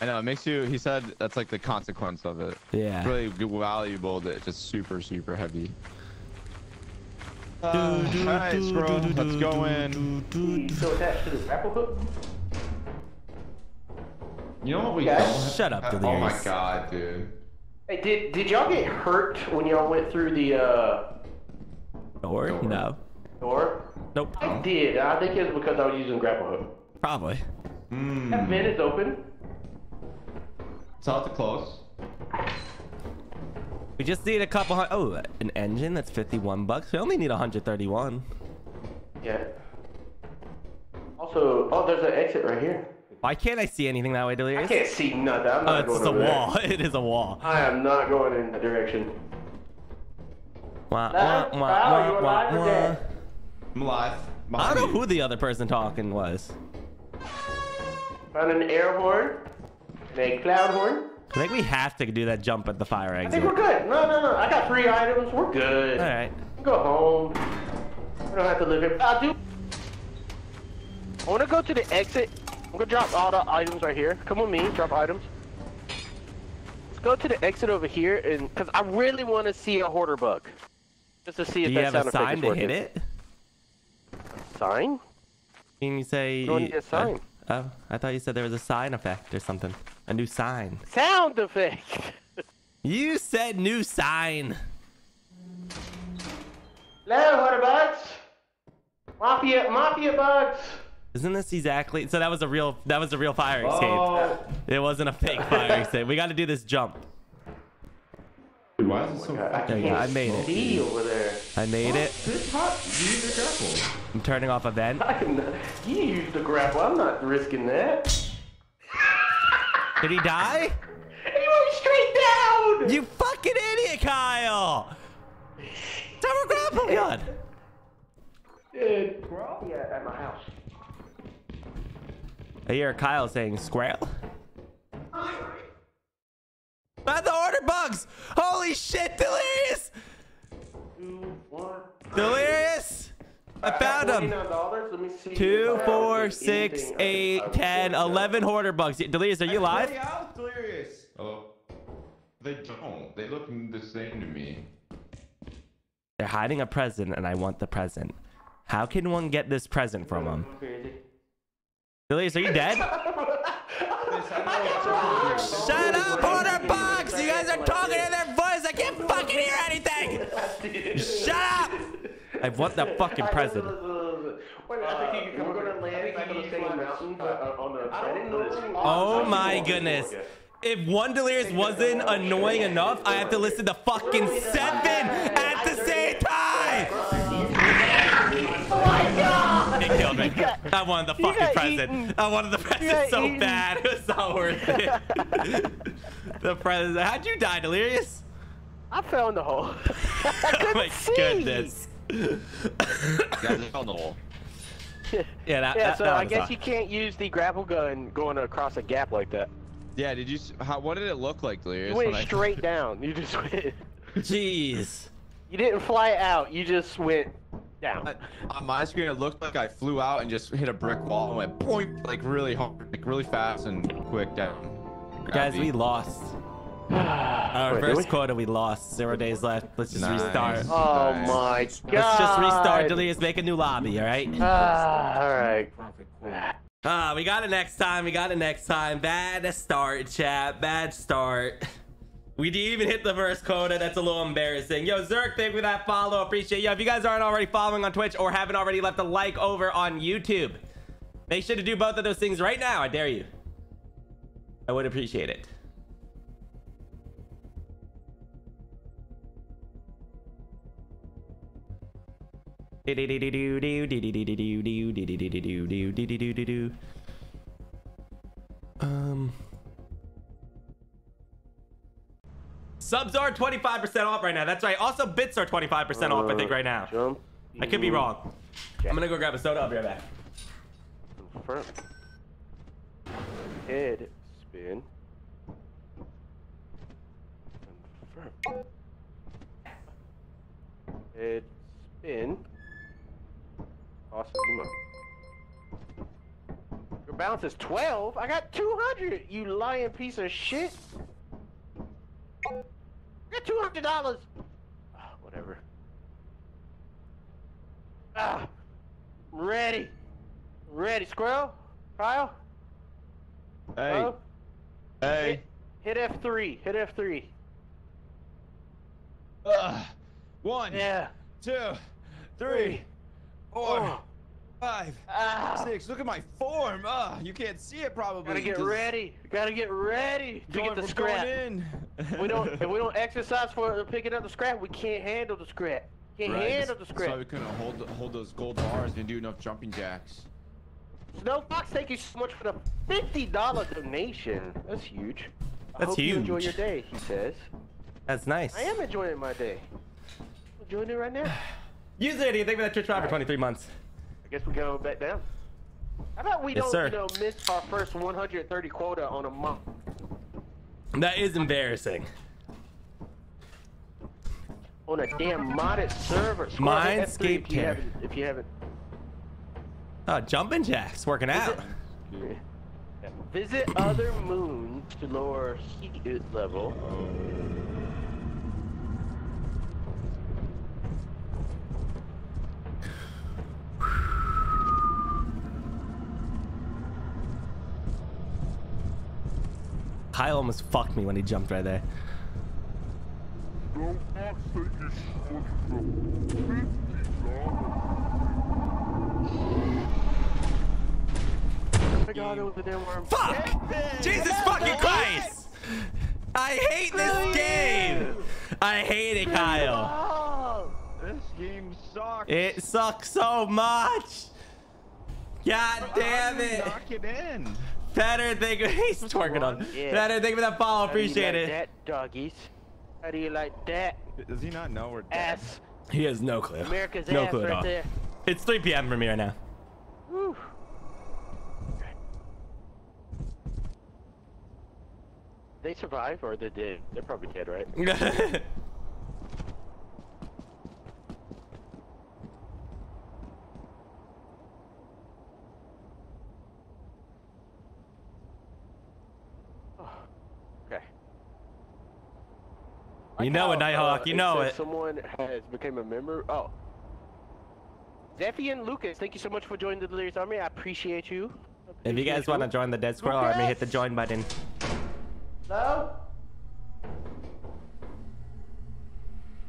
I know. It makes you. He said that's like the consequence of it. Yeah. It's really valuable. That it's just super, super heavy. Uh, do, Alright, do, Squirrel, do, let's go do, in. do, do, So attached to the grapple hook? You know what we Guys, don't have- shut up, Oh my god, dude. Hey, did did y'all get hurt when y'all went through the uh, Or Door. no. door? Nope. I did. I think it was because I was using grapple hook. Probably. Hmm. That vent is open. It's out to close. We just need a couple hun- Oh, an engine that's 51 bucks. We only need 131. Yeah. Also, oh, there's an exit right here. Why can't I see anything that way, Delirious? I can't see nothing. I'm Oh, not it's going just a over there. wall. [laughs] It is a wall. I am not going in that direction. Wah, Wow, wah, wah, wow, you wah, alive or wah. I'm alive. I don't know who the other person talking was. Found an air horn and a cloud horn. I think we have to do that jump at the fire exit. I think we're good. No, no, no. I got three items. We're good. All right. Go home. We don't have to live here. I do. I want to go to the exit. I'm gonna drop all the items right here. Come with me. Drop items. Let's go to the exit over here, and because I really want to see a hoarder bug, just to see if Do you that have sound a sign to hit it? Sign? Can you say? don't need a uh, sign. oh, I thought you said there was a sign effect or something. A new sign. Sound effect. [laughs] You said new sign. Hello, hoarder bugs. Mafia, mafia bugs. Isn't this exactly? So that was a real. That was a real fire oh. escape. Oh. It wasn't a fake [laughs] fire escape. We got to do this jump. Dude, why is it so I fucking There you go, I made it. See over there. I made it. This hot. You need to grapple. I'm turning off a vent. [laughs] I'm not, you used the grapple. I'm not risking that. Did he die? He went straight down. You fucking idiot, Kyle! Tower grapple gun. Dude, we're yeah, at my house. I hear Kyle saying squirrel. Not the hoarder bugs! Holy shit, Delirious! Two, one. Delirious! I found him! $49. Let me see. Two, if I four, six, eight, ten, eleven hoarder bugs. Delirious, are you alive? Hey, delirious. Oh. They don't. They look the same to me. They're hiding a present and I want the present. How can one get this present from them? Crazy. Are you dead? [laughs] Shut up, hoarder bugs! You guys are talking in their voice. I can't fucking hear anything! Shut up! I want that fucking present. Wait, I think you can come we're gonna land back on the same mountain, but on the. I don't know. Oh my goodness. If one delirious wasn't annoying enough, I have to listen to fucking seven at the same time! God! [laughs] It killed me. got- I wanted the you fucking got present. eaten. I wanted the got present so eaten. bad. It was not worth it. [laughs] the present. How'd you die, delirious? I found the hole. [laughs] I Oh couldn't my see. goodness. Guys, I found the hole. Yeah, that, Yeah, that, so that I guess odd. you can't use the grapple gun going across a gap like that. Yeah, did you? How, what did it look like, Delirious? You went when I- straight down. You just went. Jeez. You didn't fly out. You just went down. On my screen, it looked like I flew out and just hit a brick wall and went point like really hard, like really fast and quick down. Guys, Grabbed we lost. [sighs] Our Wait, first we? quota, we lost. Zero days left. Let's just Nice. restart. Oh Nice. my god. Let's just restart. Delirious, make a new lobby, all right? Ah, all right. Ah, we got it next time. We got it next time. Bad start, chat. Bad start. [laughs] We didn't even hit the first quota. That's a little embarrassing. Yo, Zerk, thank you for that follow. Appreciate you. If you guys aren't already following on Twitch or haven't already left a like over on YouTube, make sure to do both of those things right now. I dare you. I would appreciate it. Um. Subs are 25% off right now. That's right. Also, bits are 25% off, I think, right now. Jump. I could be wrong. I'm gonna go grab a soda. I'll be right back. Front. Head spin. Confirm. Head spin. Awesome. You. Your balance is 12. I got 200. You lying piece of shit. I got $200. Ah, whatever. Ah, I'm ready. Ready, Squirrel? Kyle? Hey, Hello? hey. Hit, hit F3. Hit F3. Ugh. One, Yeah. two, three, four, Oh. Five, Ah. six. Look at my form. Ah, you can't see it probably. Gotta get 'cause ready. Gotta get ready to Going, get the we're scrap. going in. We don't, [laughs] if we don't exercise for picking up the scrap, we can't handle the scrap. Can't Right, handle the that's why scrap. we couldn't hold hold those gold bars and do enough jumping jacks. Snow Fox, thank you so much for the fifty dollar donation. That's huge. That's I That's hope You enjoy your day, he says. That's nice. I am enjoying my day. Enjoying it right now. User ID, thank you for that Twitch Prime for 23 months. I guess we go back down. How about we Yes, don't, sir. you know, miss our first 130 quota on a month? That is embarrassing. On a damn modded server. Scroll to F3 Mindscape if you care. haven't- If you haven't. Oh, jumping jacks working out. [laughs] Visit other moons to lower heat level. [sighs] [sighs] [sighs] Kyle almost fucked me when he jumped right there. My god, it was a damn worm. Fuck! Jesus fucking Christ! I hate this game! I hate it, Kyle. This game sucks. It sucks so much! God damn it! Knock it in. Better think [laughs] he's twerking on. Yeah. Better think of that follow. How do you Appreciate like it. That doggies. How do you like that Does he not know we're dead? ass? He has no clue. America's no ass clue at right all. there. It's 3 p.m. for me right now. Whew. They survive or they did? They're probably dead, right? [laughs] Okay. You know it, Nighthawk, you know it. Someone has become a member. Oh. Zephian Lucas, thank you so much for joining the Delirious Army. I appreciate you. if you guys want to join the Dead Squirrel Army, hit the join button. Hello?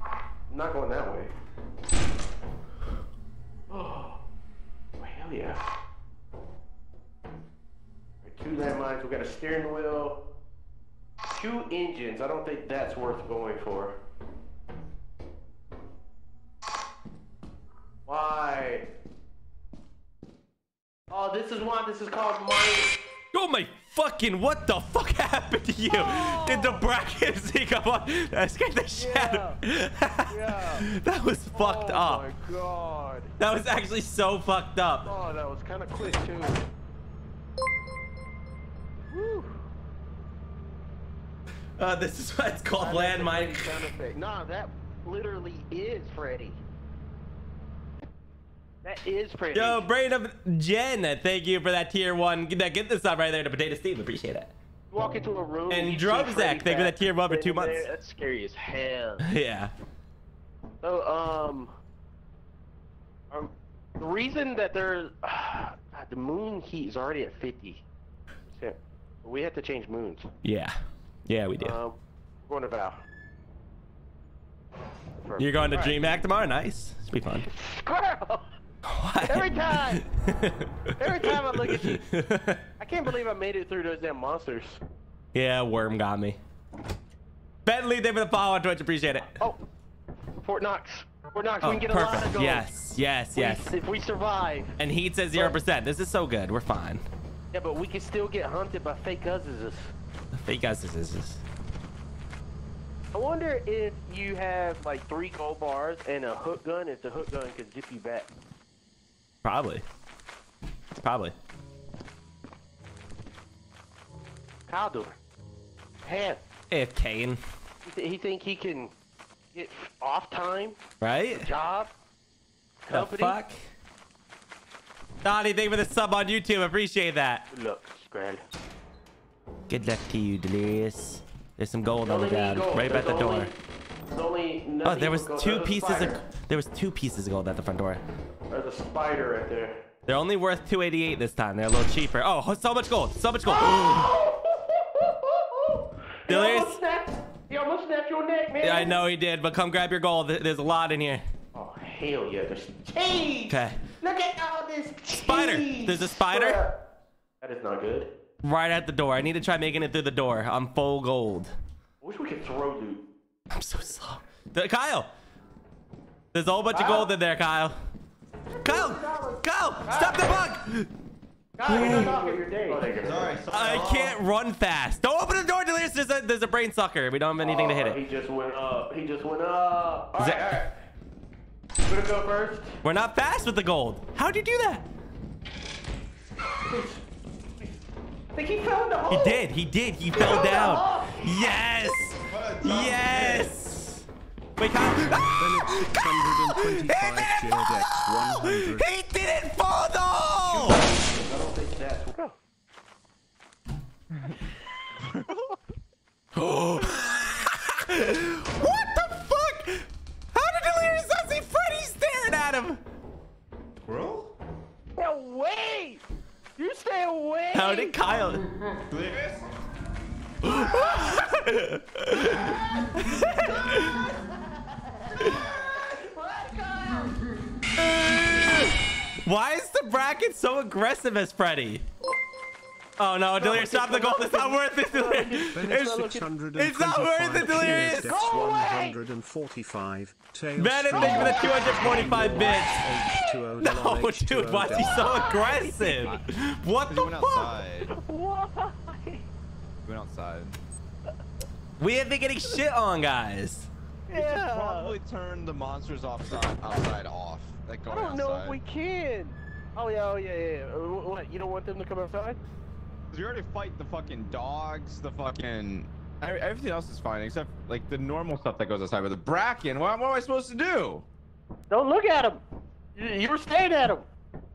I'm not going that way. Oh, hell yeah. Alright, Two landmines, we got a steering wheel, two engines. I don't think that's worth going for. Why? Oh, this is why this is called. Oh my fucking, what the fuck [laughs] happened to you? Did the bracken brackens [laughs] come on? That scared the shit of Yeah. [laughs] That was fucked oh up. my god. That was actually so fucked up. Oh, that was kind of quick too. Woo. Uh, this is what it's called landmine. Nah, that literally is Freddy. That is Freddy. Yo, brain of Jen, thank you for that tier one. Get that, get this up right there to Potato Steve. Appreciate it. You walk into a room. And Drumsack, thank you for that tier one for two sitting there, months. That's scary as hell. [laughs] Yeah. So, um, um, the reason that there's [sighs] the moon heat is already at 50. percent. We have to change moons. Yeah. Yeah, we do. Um, we're going to Val. You're going to. DreamHack tomorrow? Nice. It's be fun. [laughs] Squirrel! What? Every time! [laughs] Every time I look at you. I can't believe I made it through those damn monsters. yeah, worm got me. Bentley, thank for the follow on Twitch. Appreciate it. Oh, Fort Knox. Fort Knox, Oh, we can oh, get a lot of perfect. gold. Yes, yes, We- yes. If we survive. And Heat says 0%. This is so good. We're fine. Yeah, but we can still get hunted by fake cousins. Fake is. I wonder if you have like three gold bars and a hook gun, if the hook gun could zip you back. Probably. Probably. Doing? Ham. If Kane, He, th- he think he can get off time, right? job, Company? The fuck? Donnie, thank you for the sub on YouTube. Appreciate that. Good luck, Scrand. Good luck to you, Delirious. There's some gold on the ground, right at the door. Only- There's only Oh, there was two pieces of there was two pieces of gold at the front door. There's a spider right there. They're only worth 288 this time. They're a little cheaper. Oh, so much gold. So much gold. [gasps] [gasps] almost snapped, he almost snapped your neck, man. Yeah, I know he did, but come grab your gold. There's a lot in here. Oh hell yeah! There's cheese. Okay. Look at all this cheese. Spider. There's a spider? That is not good. Right at the door. I need to try making it through the door. I'm full gold. I wish we could throw loot. I'm so slow. The- Kyle! There's a whole bunch of gold in there, Kyle. Kyle! Kyle! Stop the bug! God, we're your day. Sorry, sorry. I can't run fast. Don't open the door, Delirious. There's a, there's a brain sucker. We don't have anything to hit uh, it. He just went up. He just went up. All Is right, that- gonna go first. We're not fast with the gold. How'd you do that? I think he found the He did. He did. He fell down. Yes. Yes. Wait, Kyle. Ah! Kyle! He 625 didn't Jadex fall! He didn't fall though. I don't think that's. Go. What the fuck? How did Delirious not see Freddy staring at him? Squirrel? Stay away! You stay away! How did Kyle? Delirious? Why is the bracken so aggressive as Freddy? Oh no, Delirious, stop the goal. It's not worth it, Delirious. It's, it's not worth it, Delirious. Jadex 145. Tails Bennett, thank you for the 245 bits. No, dude, why oh is he so aggressive? What the fuck? outside. Why? He went outside. We have been getting shit on, guys. Yeah. We should probably turn the monsters outside, outside off. Like I don't know if we can. Oh yeah, oh yeah, yeah. yeah. Uh, What? You don't want them to come outside? Cause we already fight the fucking dogs, the fucking everything else is fine except like the normal stuff that goes outside. But the bracken, what, what am I supposed to do? Don't look at him. You, you were staring at him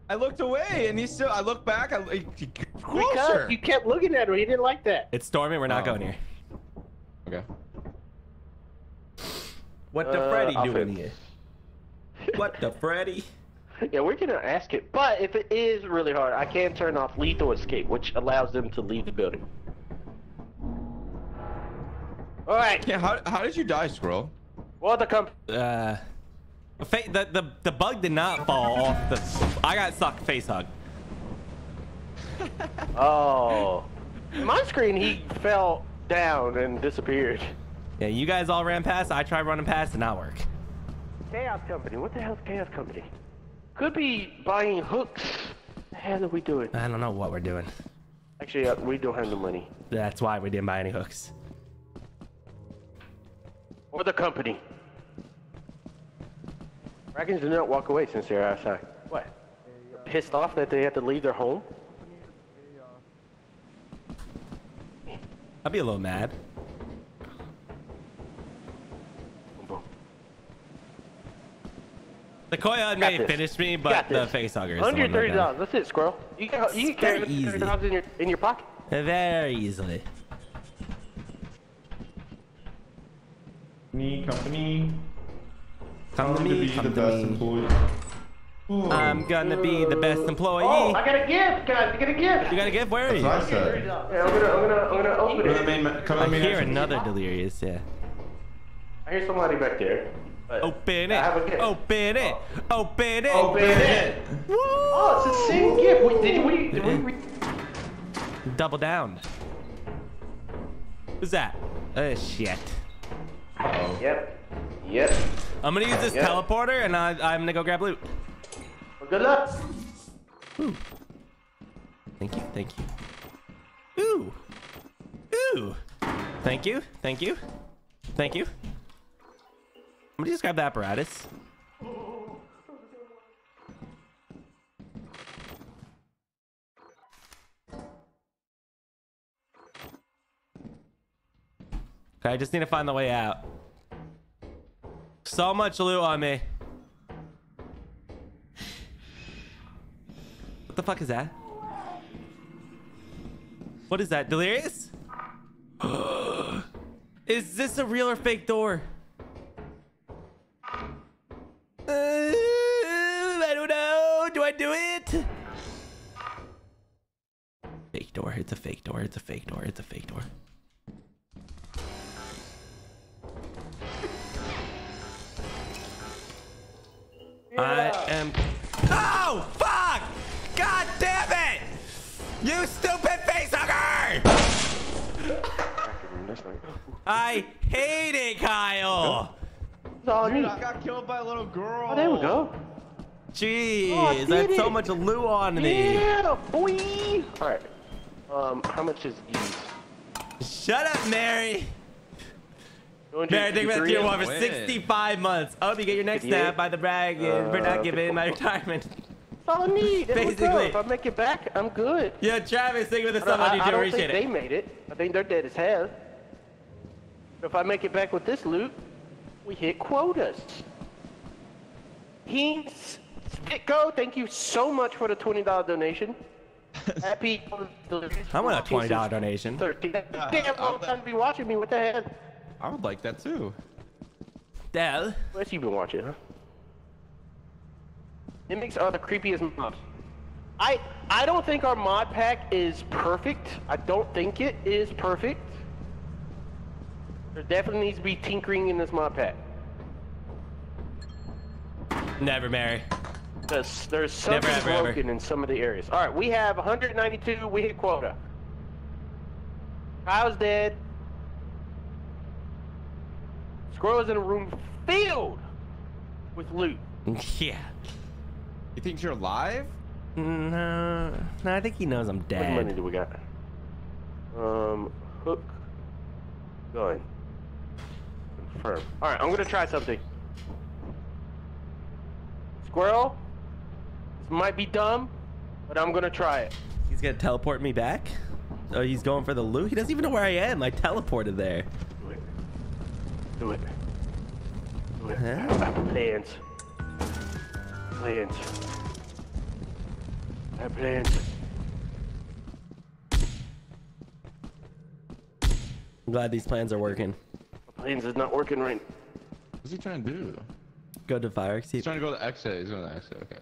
I looked away and he still. I looked back. I he, he- closer. because you kept looking at him. He didn't like that. It's storming. We're not Oh. going here. Okay. What the Uh, Freddy I'll doing fit. here? What the Freddy? [laughs] Yeah, we're gonna ask it. But if it is really hard, I can turn off lethal escape, which allows them to leave the building. All right. Yeah. How, how did you die, Squirrel? Well, the comp. Uh, fa- the the the bug did not fall off the. I got stuck face hug. [laughs] Oh. My screen, he fell down and disappeared. Yeah, you guys all ran past. I tried running past, and not work. Chaos Company. What the hell's Chaos Company? Could be buying hooks. The hell are we doing? I don't know what we're doing. Actually, uh, we don't have the money. That's why we didn't buy any hooks. Or the company. Dragons do not walk away since they're outside. What? Pissed off that they had to leave their home? I'd be a little mad. The Koya may this. finish me, but the this. face hugger is the Under one that thirty dollars. That's it, squirrel. You can you can carry easy. thirty dollars in your in your pocket. Very easily. Me, company. Come to to me, be come the to best me. employee. Oh, I'm gonna be the best employee. Oh, I got a gift, guys. I got a gift. you got a gift? Where are That's you? what I said. Yeah, I'm gonna I'm gonna I'm gonna open Come to the it. main, come I hear entrance. another delirious, yeah. I hear somebody back there. Open it. have a gift. Open it. Open it. Open it. Woo! Oh, it's the same gift. Wait, did we did we? Re- Double down. Who's that? Oh shit. yep. Yep. I'm gonna use this Yeah. teleporter and I, I'm gonna go grab loot. Well, good luck. Thank you, thank you. Ooh. Ooh. Thank you, thank you. Thank you. I'm gonna just grab the apparatus. Okay, I just need to find the way out. So much loot on me. What the fuck is that? What is that? Delirious? [gasps] is this a real or fake door? Uh, I don't know. Do I do it? Fake door. It's a fake door. It's a fake door. It's a fake door. I am. Oh, fuck! God damn it! You stupid face facehugger! I hate it, Kyle! It's all Dude, neat. I got killed by a little girl. Oh, there we go. Jeez, Oh, I that's did so much loot on me. Yeah, boy. All right. Um, how much is ease? Shut up, Mary. Barry, think about the tier 253. one for 65 months. I hope you get your next 58. stab by the bragging for Uh, not giving my [laughs] retirement. That's all I need. That's what's up. Basically. If I make it back, I'm good. Yeah, Travis, thank you for the I don't, sub on I, I YouTube. don't Appreciate think it. they made it. I think they're dead as hell. If I make it back with this loot, we hit quotas. He's Stitko, thank you so much for the $20 donation. [laughs] Happy I want a $20 donation. 13. Damn long time to be watching me. What the hell? I would like that too. Dell. What else you been watching, huh? Mimics are the creepiest mobs. I I don't think our mod pack is perfect. I don't think it is perfect. There definitely needs to be tinkering in this mod pack. Never, Mary. There's, there's something ever, ever. broken in some of the areas. All right, we have 192. We hit quota. Kyle's dead. Squirrel is in a room filled with loot. [laughs] Yeah. You think you're alive? No, no, I think he knows I'm dead. What money do we got? Um, hook, gun. Confirm. All right, I'm gonna try something. Squirrel. This might be dumb, but I'm gonna try it. He's gonna teleport me back? Oh, he's going for the loot? He doesn't even know where I am. I teleported there. Do it. Do it. Do it. Huh? I have plans. Plans. I have plans. I'm glad these plans are working. My plans is not working right. What's he trying to do? Go to fire exit. He's trying to go to the exit. He's going to the exit. Okay.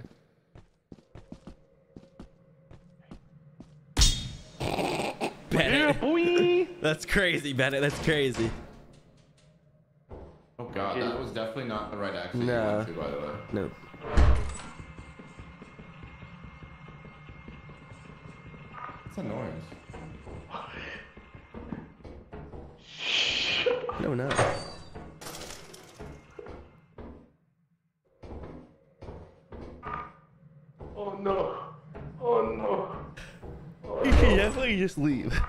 Yeah, Bennett. boy. [laughs] That's crazy, Bennett. That's crazy. Oh god, that was definitely not the right exit No. you went to, by the way. No. What's that noise? No, no. Oh no. Oh no. Oh, You can definitely just leave.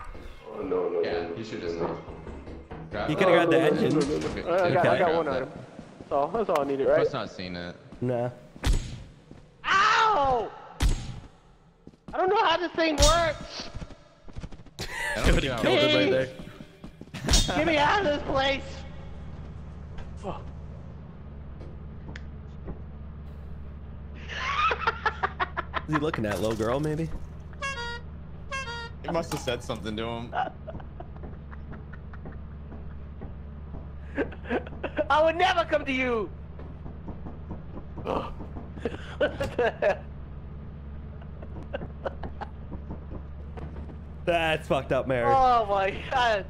Oh no no. Yeah, you should just leave. Grab You could have grabbed the oh, engine. Okay, I got, I got one grab item. That's all. That's all I needed, right? Must not seen it. No. Ow! I don't know how this thing works. I don't see Killed him right there. Get me out of this place. Oh. Is he looking at little girl, maybe? He must have said something to him. I would never come to you. Oh. what the hell? That's fucked up, Mary. Oh my god.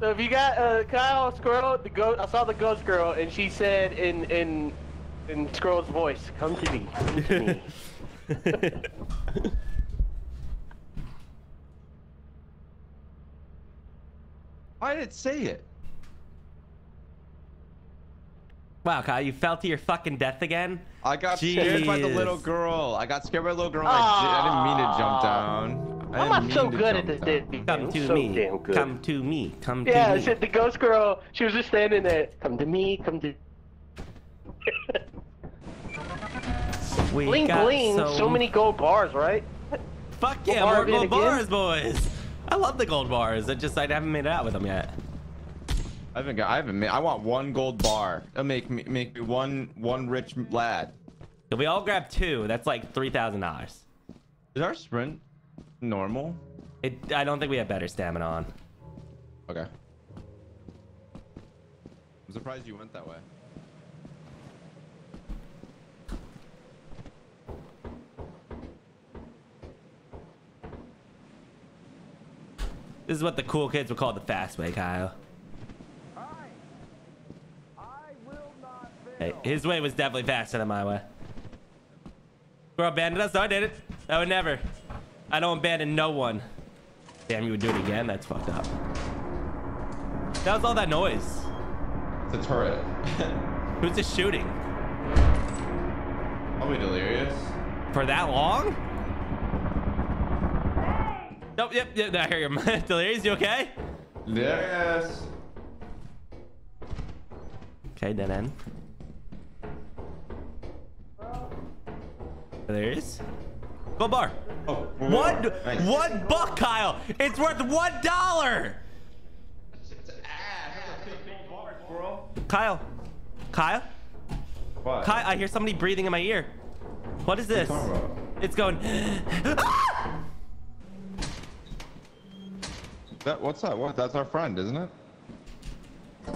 So if you got uh, Kyle Squirrel, the ghost, I saw the ghost girl, and she said in in in Squirrel's voice, "Come to me, come to me." [laughs] Why did it say it? Wow, Kyle, you fell to your fucking death again? I got scared by the little girl. I got scared by the little girl. I, di- I didn't mean to jump down. I Why am didn't so good at this? down. dude? Come to so me. damn good. Come to me. Come Yeah, to me. Yeah, I said the ghost girl. She was just standing there. Come to me. Come to. We [laughs] bling got bling. So, many gold bars, right? Fuck yeah, bar more gold bars, boys. I love the gold bars. I just I haven't made it out with them yet. I haven't got. I haven't made. I want one gold bar. That'll make me make me one one rich lad. If we all grab two, that's like three thousand dollars. Is our sprint normal? It. I don't think we have better stamina on. Okay. I'm surprised you went that way. This is what the cool kids would call the fast way, Kyle. Hey, his way was definitely faster than my way. Girl abandoned us? No, I did it. I would never. I don't abandon no one. Damn, you would do it again? That's fucked up. That was all that noise. It's a turret. [laughs] Who's just shooting? Probably delirious. For that long? Nope, yep, yep, I hear you. [laughs] Delirious, you okay? Yes. Okay, dead end. There it is. Gold bar. Oh, One, nice. one buck, Kyle. It's worth one dollar. Kyle, Kyle, What? Kyle. I hear somebody breathing in my ear. What is this? It's going. Ah! [gasps] That, what's that? What? That's our friend, isn't it?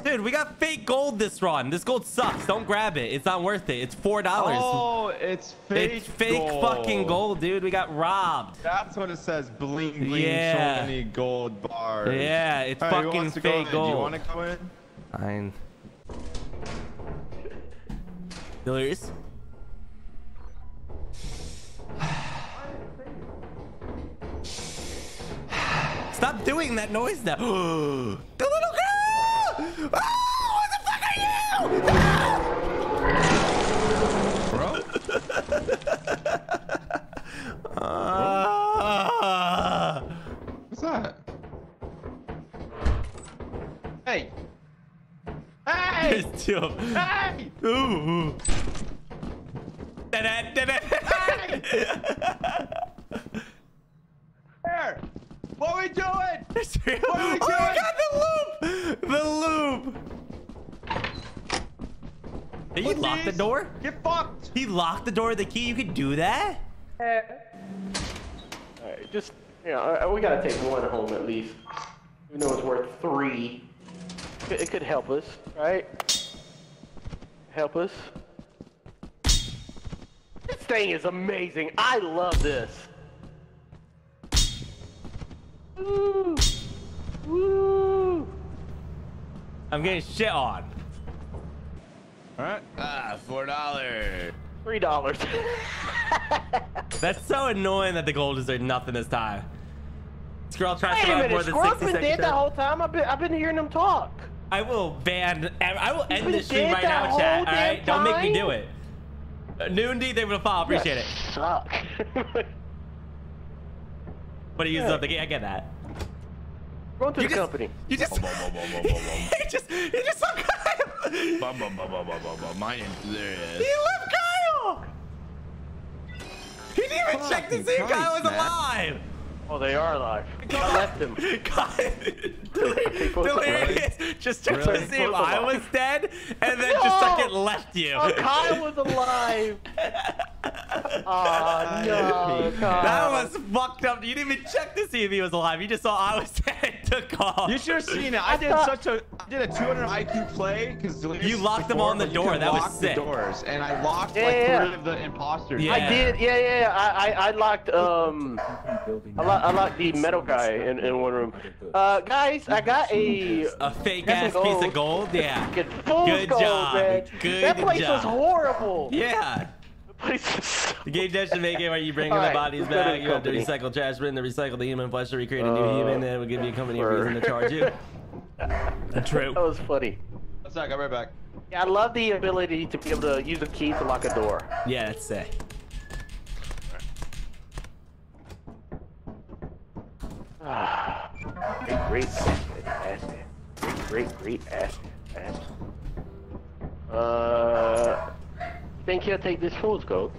Dude, we got fake gold this run. This gold sucks. Don't grab it. It's not worth it. It's four dollars. Oh, it's fake. it's fake fucking gold, dude. We got robbed. That's what it says. Bling bling. Yeah. So many gold bars. Yeah, it's All right, who fucking wants go fake in? Do you want to go in? Fine. Delirious? [sighs] Stop doing that noise now. [gasps] the little girl! Oh, what the fuck are you? Bro? Ah. What's that? Hey! Hey! There's two of them. Hey! Ooh, ooh. Da-da, da-da. Here! What are we doing? There's three of What are we Oh my god, the loop! The loop! Did you Put lock the door? Get fucked! He locked the door with the key? You could do that? Alright, just, you know, uh, we gotta take one home at least. Even though it's worth three. It, it could help us, right? Help us. This thing is amazing. I love this. Woo! Woo! I'm getting shit on. Alright. Ah, four dollars. Three dollars. [laughs] That's so annoying that the gold is there nothing this time. This girl tries Wait to a run more minute, than Squirrel's 60 been dead the whole time. I've been, I've been hearing him talk. I will ban. I will end this stream right now, whole chat. All damn right, don't make me do it. Uh, Noondy, they will follow. Appreciate it. Suck. [laughs] But he uses Yeah. up the game. I get that. Going to You the just- company. You just. [laughs] he just. He just saw Kyle. He My name's Delirious. left Kyle. He didn't even check to see if Kyle was alive. Oh, they are alive. I left him. God. People- delirious. Just checked to Really? see if I was dead, and then just fucking left you. Oh, Kyle was alive. [laughs] Oh, no, Kyle. That was fucked up. You didn't even check to see if he was alive. You just saw I was [laughs] dead and took off. You should have seen it. I, I did thought- such a I did a 200 IQ play because You locked them on the door. That was sick. The doors, and I locked Yeah, like yeah. three of the imposters. Yeah. I did, yeah, yeah, yeah. I, I, I locked, um, I, lo- I locked the metal guy in, in one room. Uh, guys, I got a A fake ass a piece of gold. gold. Yeah. [laughs] Good gold, job. man. Good that place job. was horrible. Yeah. The place was so... The game just to make it where you bring All the bodies let's go to back. the You have to recycle trash bin to recycle the human flesh to recreate a new Uh, human. That will give you a company a for- reason to charge you. [laughs] True. That was funny. That's that. Got right back. Yeah, I love the ability to be able to use a key to lock a door. Yeah, that's sick. Ah, great, great asset, asset. Great, great asset, asset. Uh, think he'll take this fool's gold?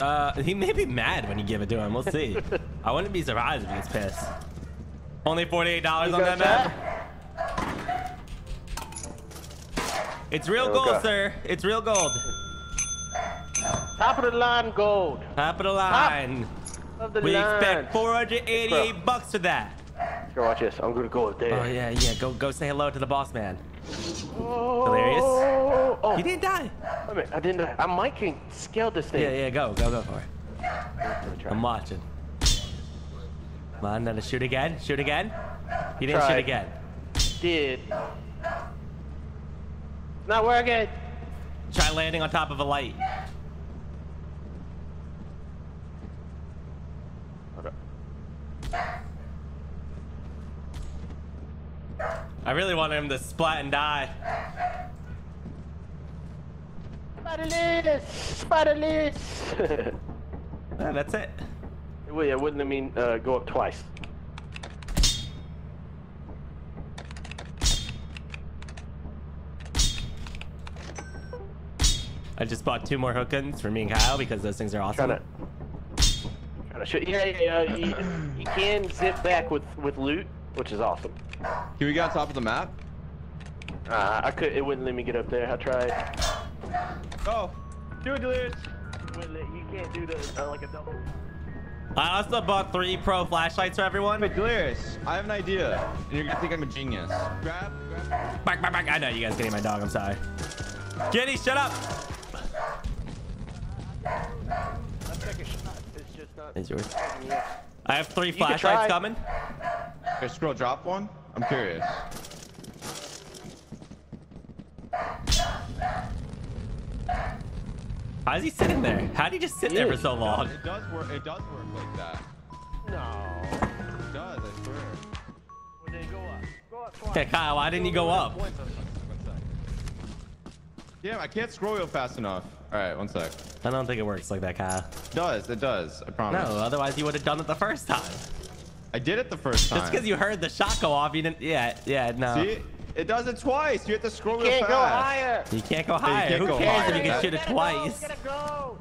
Uh, he may be mad when you give it to him. We'll see. [laughs] I wouldn't be surprised if he gets pissed. Only $48 on that got map. It's real gold, sir. It's real gold. Top of the line gold. Top of the line. The We line. expect 488 Bro. bucks for that. Here, watch this. I'm gonna go up there. Oh yeah, yeah. Go, go say hello to the boss man. Oh, Hilarious. Oh, You didn't die. Wait a minute, I didn't. die. I might can scale this thing. Yeah, yeah. Go, go, go for it. Let me try. I'm watching. Come on, then shoot again. Shoot again. He didn't shoot again. Did. Not working. Try landing on top of a light. I really wanted him to splat and die. Spiderless. Spiderless. Yeah, that's it. Well, yeah, wouldn't it mean uh, go up twice? I just bought two more hookins for me and Kyle because those things are awesome. Trying to, trying to shoot. Yeah, yeah, yeah. You, you can zip back with with loot, which is awesome. Can we get on top of the map? Uh, I could. It wouldn't let me get up there. I tried. Oh, do it, Delirious. You can't do the uh, like a double. I also bought three pro flashlights for everyone. Wait, Delirious, I have an idea. And you're gonna think I'm a genius. Grab, grab. Bark, bark, bark. I know you guys getting my dog. I'm sorry. Kitty, shut up. Let's take a shot. It's just not. It's yours. I have three can flashlights coming. Here, scroll, drop one. I'm curious. Why is he sitting there? How did he just sit there for so long? It does work. It does work like that. No. It does. I swear. Well, then go up. Go up twice. Okay, Kyle, why didn't you go up? One sec, one sec. Damn, I can't scroll real fast enough. All right, one sec. I don't think it works like that, Kyle. It does. It does. I promise. No, otherwise you would have done it the first time. I did it the first time. Just because you heard the shot go off, you didn't. Yeah, yeah, no. See, it does it twice. You have to scroll real Can't go higher. You can't go you higher. can't Who go cares if you can shoot it Gotta go, twice? Gotta go.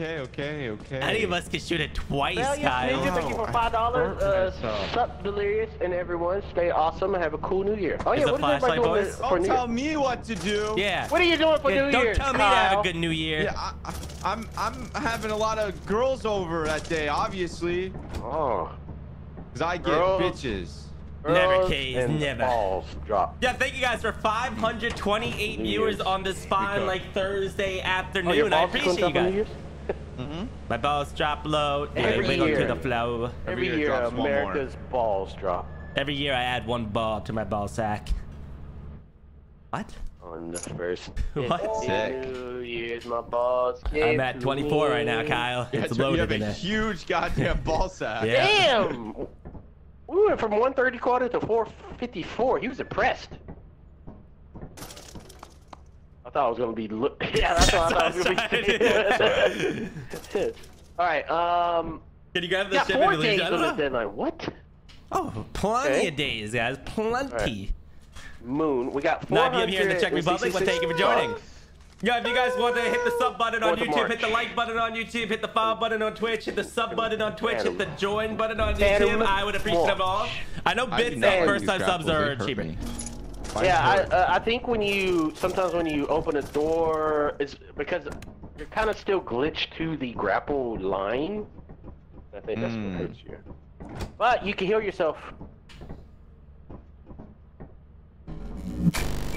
Okay, okay, okay. Any of us can shoot it twice, Hell yes, Kyle. Ninja, thank you for five dollars. hurt Uh, sup, delirious, and everyone, stay awesome and have a cool New Year. Oh Is yeah, the what is everybody doing boys? for- for Don't New tell Year? me what to do. Yeah. What are you doing for Yeah, New year? don't Year's, tell me to have a good New Year. Yeah, I, I, I'm I'm having a lot of girls over that day, obviously, Oh, because I get Girls. bitches. Never, girls Case, never. Balls drop. Yeah, thank you guys for 528 viewers on this fine like Thursday afternoon. Oh, your afternoon. I balls is gonna appreciate you drop on New My balls drop low. They Every wiggle to year. the flow. Every Every year year, drops more. America's balls drop Every year I add one ball to my ball sack. What? on the first. [laughs] What? Sick. New Year's, my balls. I'm at 24 right now. Kyle. Yeah, It's you have in a there. huge goddamn [laughs] ball sack. Yeah. Damn! We went from 130 quarter to 454. He was impressed. I thought I was gonna be. Lo- [laughs] yeah, that's what I thought I was gonna be. [laughs] All right. Um. Can you grab the Yeah, ship four and days leave on the that? deadline. What? Oh, plenty Okay. of days, guys. Plenty. Moon. We got. Now, if you're here in the Czech Republic, well, thank you for joining. Yeah, if you guys want to hit the sub button on Fourth of YouTube, hit the like button on YouTube, hit the follow button on Twitch, hit the sub button on Twitch, hit the join button on YouTube. I would appreciate them all. I know bits and first time subs are they cheaper. me. Why Yeah, does I, uh, I think when you sometimes when you open a door, it's because you're kind of still glitched to the grapple line. I think that's Mm. what hurts you. But you can heal yourself.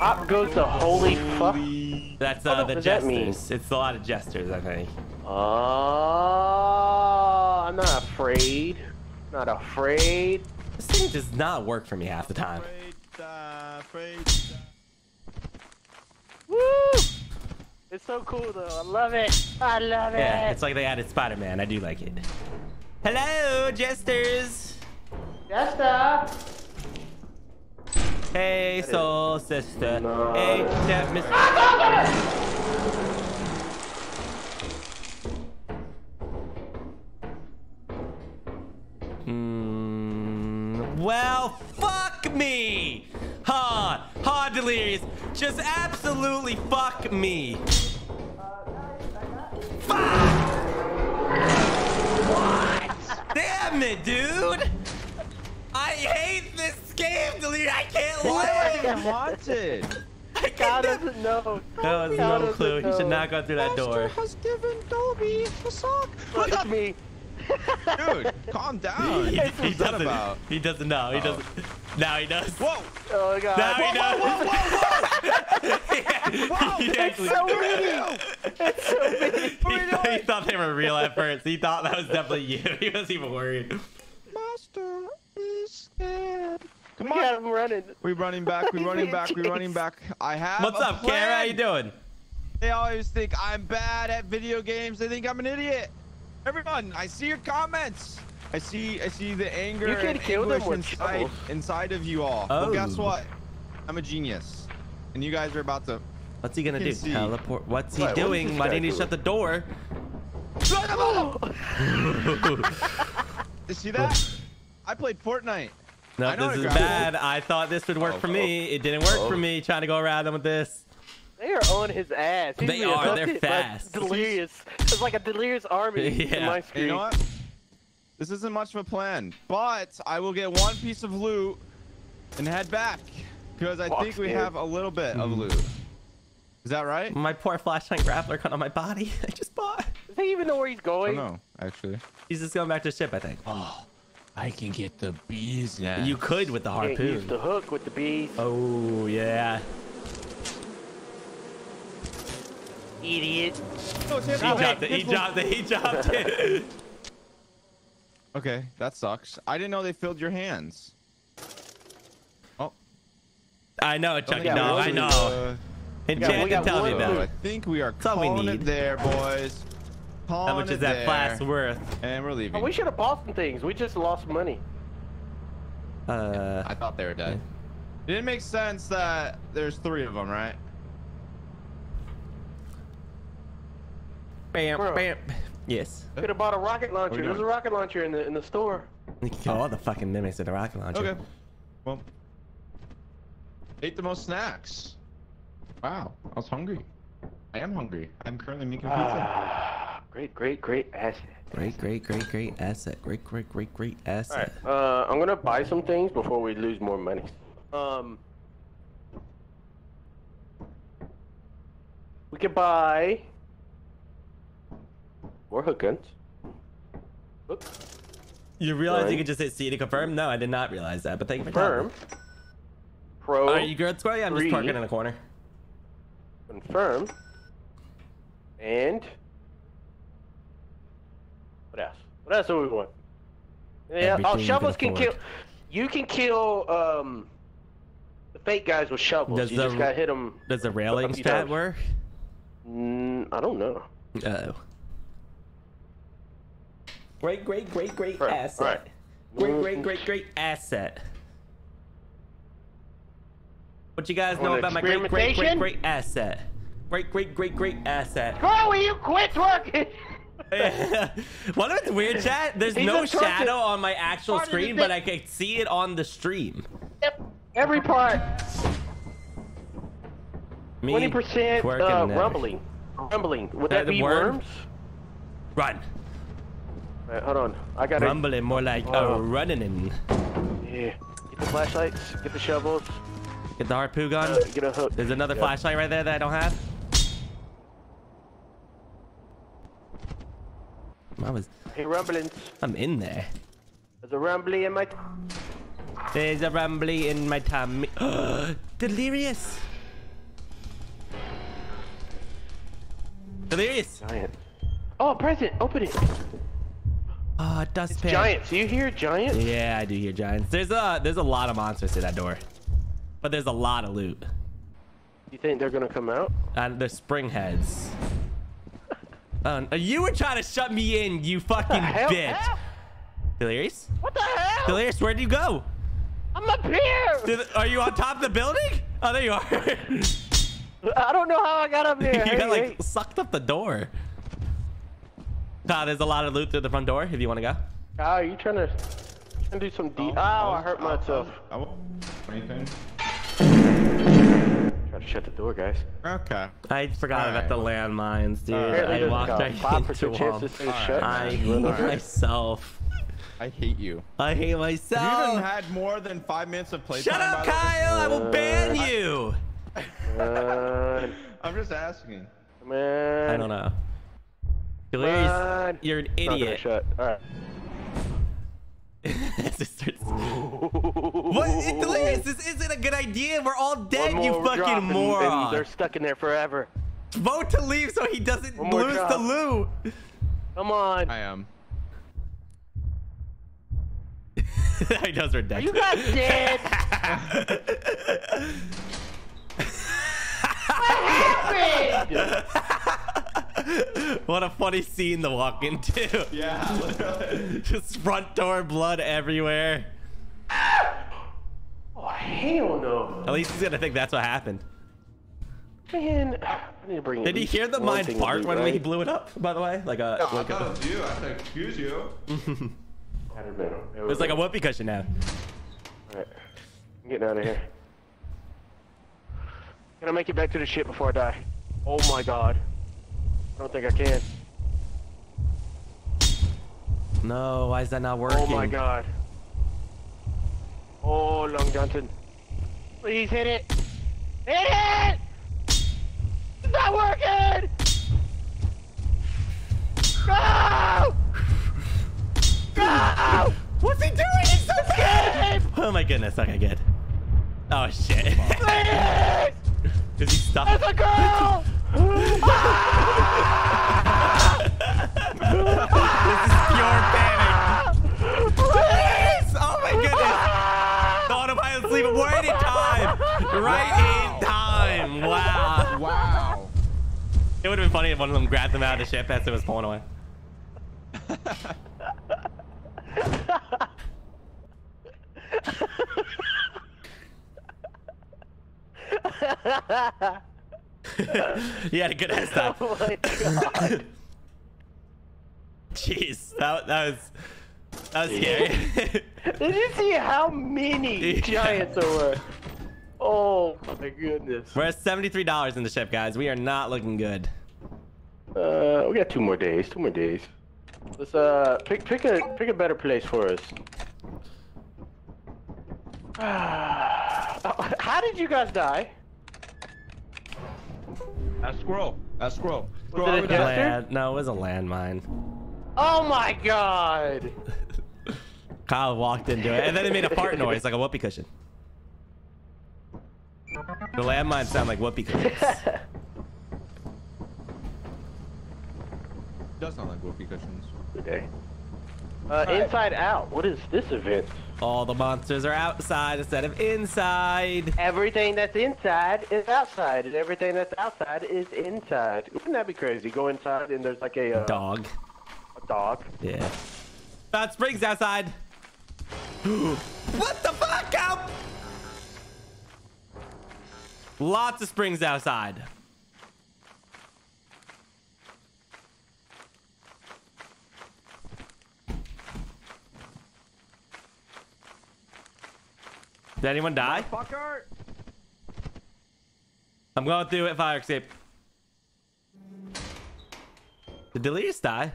Up goes the holy fuck. That's What uh, the the does that jesters. It's a lot of jesters, I think. Oh, I'm not afraid. Not afraid. This thing does not work for me half the time. Woo! It's so cool though. I love it. I love it. Yeah, it's like they added Spider-Man. I do like it. Hello, jesters. Jester. Hey, That is- soul sister. No. Hey, step miss. Mm, well, fuck me. Ha, ha, delirious. Just absolutely fuck me. Fuck! What? Damn it, dude. I hate this game, delirious. I can't Why live. am [laughs] I wanted? I God can't doesn't know. that was God no doesn't clue. He should not go through that door. has given Dolby a sock. Look at me. Dude, calm [laughs] down. He, What's he doesn't. about? He doesn't know. He Oh. doesn't. Now he does. Whoa! Oh god. Now he does. Whoa, knows. whoa, [laughs] he actually. so [laughs] many. It's so many. he, thought, he thought they were real at first. He thought that was definitely you. He wasn't even worried. Master is scared. Come We got on. him running. We running back. We running back. We running back. I have. What's a up, Kara? How you doing? They always think I'm bad at video games. They think I'm an idiot. Everyone, I see your comments. I see, I see the anger You can and kill them anguish with inside, shovels. inside of you all. Well, guess Oh. what? I'm a genius, and you guys are about to. What's he gonna do? see. Teleport? What's he Wait, doing? Why didn't he doing? shut the door? [laughs] You see that? I played Fortnite. No, I this is to grab bad. I thought this would work Oh, for oh. me. Oh. It didn't work for Oh. me. Trying to go around them with this. They are on his ass. He's They being are, they're hunted by fast. [laughs] Delirious. It's like a delirious army [laughs] Yeah. in my screen. you know what? This isn't much of a plan, but I will get one piece of loot and head back because I Walk think we scared. have a little bit Hmm. of loot. Is that right? My poor flashlight grappler cut on my body. [laughs] I just bought. Does he even know where he's going? no, actually. He's just going back to ship, I think. Oh, I can get the bees now. You could with the Can't use the hook with the bees. Oh yeah. Idiot. Oh, He dropped it. He dropped it. He dropped it. Okay, that sucks. I didn't know they filled your hands. Oh, I know, Chucky. got No, I know. Uh, And got- Chad can tell me one so I think we are That's all we calling need. it there, boys. Calling How much is that there, flask worth? And we're leaving. Oh, we should have bought some things. We just lost money. Uh, I thought they were dead. It didn't make sense that there's three of them, right? Bam, Bro. bam. Yes. Could have bought a rocket launcher. we There's a rocket launcher in the in the store. Oh, [laughs] all the fucking mimics in the rocket launcher. Okay. Well, ate the most snacks. Wow, I was hungry. I am hungry. I'm currently making pizza. Ah, great, great, great asset. Great, great, great, great asset. Great, great, great, great asset. All right. asset. Uh, I'm gonna buy some things before we lose more money. Um, we could buy more hook guns. Hook, You realize you Right. could just hit C to confirm? No, I did not realize that. But thank you for confirm. Pro. Are you good, Squirrely? I'm just parking in the corner. Confirm. And what else? What else do we want? Yeah. Oh, shovels can can kill. You can kill um the fake guys with shovels. Does you the- just gotta hit them. Does the railing stat work? Mm, I don't know. Oh. Great, great, great, great Right, asset. right. Great, great, great, great asset. What you guys know about my great, great, great, great asset? Great, great, great, great asset. Bro, will you quit twerking? One of it's weird, chat. There's He's no shadow on my actual Part of the screen, but I can see it on the stream. Yep, Every part. Twenty percent uh, rumbling. Rumbling. Would Uh, that be worm? worms? Run. Right, hold on. I gotta. Rumbling more like Oh. uh, running in. Yeah. Get the flashlights. Get the shovels. Get the harpoon gun. Uh, get a hook. There's another Yep. flashlight right there that I don't have. I was, Hey, rumblings. I'm in there. There's a rumbly in my. There's a rumbly in my tummy. [gasps] Delirious. Delirious. Giant. Oh, present. Open it. Uh, oh, dustpan. Giants. Do you hear giants? Yeah, I do hear giants. There's a there's a lot of monsters to that door, but there's a lot of loot. You think they're gonna come out? Uh, and there's spring heads. Oh, [laughs] uh, no, you were trying to shut me in, you fucking hell? bitch. Hell? Delirious? What the hell? Delirious, where'd you go? I'm up here. Did, are you on top of the building? Oh, there you are. [laughs] I don't know how I got up [laughs] here. you Hey, got like hey. sucked up the door. Nah, there's a lot of loot through the front door if you want to go. Oh, you trying to, trying to do some deep? Oh, I hurt myself. I won't. Anything? Try to shut the door, guys. Okay. I forgot about the landmines, dude. Apparently I walked like a right five into percent chance them. this thing's Alright. shut. I hate Alright. myself. I hate you. I hate Have you even had more than five minutes of playtime? Shut up, by the? Kyle! I will ban uh, you. Man, [laughs] uh, I'm just asking. man. I don't know. Man. Delirious, you're an idiot. Shut. All right. [laughs] Starts- [laughs] what? It- Delirious, this isn't a good idea. We're all dead, you more drop fucking and- moron. And they're stuck in there forever. Vote to leave so he doesn't lose drop. the loot. Come on. I am. he does are dead. You guys dead. [laughs] what [laughs] a funny scene to walk into. [laughs] Yeah, literally. [laughs] Just front door blood everywhere. oh hell no. At least he's gonna think that's what happened. Man, I need to bring. Did he hear the one mine thing of fart loot, when right? we blew it up? By the way, like a, I like thought a it was you. I said, excuse you. Tattered it was like a go. whoopee cushion now. All right. I'm getting out of here. Can I make it back to the ship before I die? Oh my god. I don't think I can. No, why is that not working? Oh my god. Oh, Long Johnson. Please hit it. Hit it! It's not working! Go! Go! What's he doing? He's so Escape! Oh my goodness. Okay, good. Oh shit. Please! [laughs] Is he stuck? There's a girl! [laughs] Pure panic. Please! Oh my goodness. The autopilot's leaving right in time. Right in time. Wow. Wow. It would have been funny if one of them grabbed them out of the ship as it was pulling away. [laughs] [laughs] he had a good ass [laughs] time. Oh my god. [laughs] Jeez, that, that was that was scary. Did you see how many giants there were? Oh my goodness. We're at seventy-three dollars in the ship, guys. We are not looking good. Uh, we got two more days. Two more days. Let's uh pick pick a pick a better place for us. [sighs] [sighs] How did you guys die? That squirrel. That squirrel. Was Squirrel, it a over there. jester? Land, no, it was a landmine. Oh my god! [laughs] Kyle walked into it, and then it made a fart noise like a whoopee cushion. The landmines sound like whoopee cushions. does sound like whoopee cushions. Today. Uh, Inside Out. What is this event? All the monsters are outside instead of inside. Everything that's inside is outside, and everything that's outside is inside. Wouldn't that be crazy? Go inside and there's like a, uh, Dog. a dog. Yeah. Found springs outside. [gasps] what the fuck? Help! Lots of springs outside. Did anyone die? Fucker. I'm going through it. Fire escape. Did Delirious die?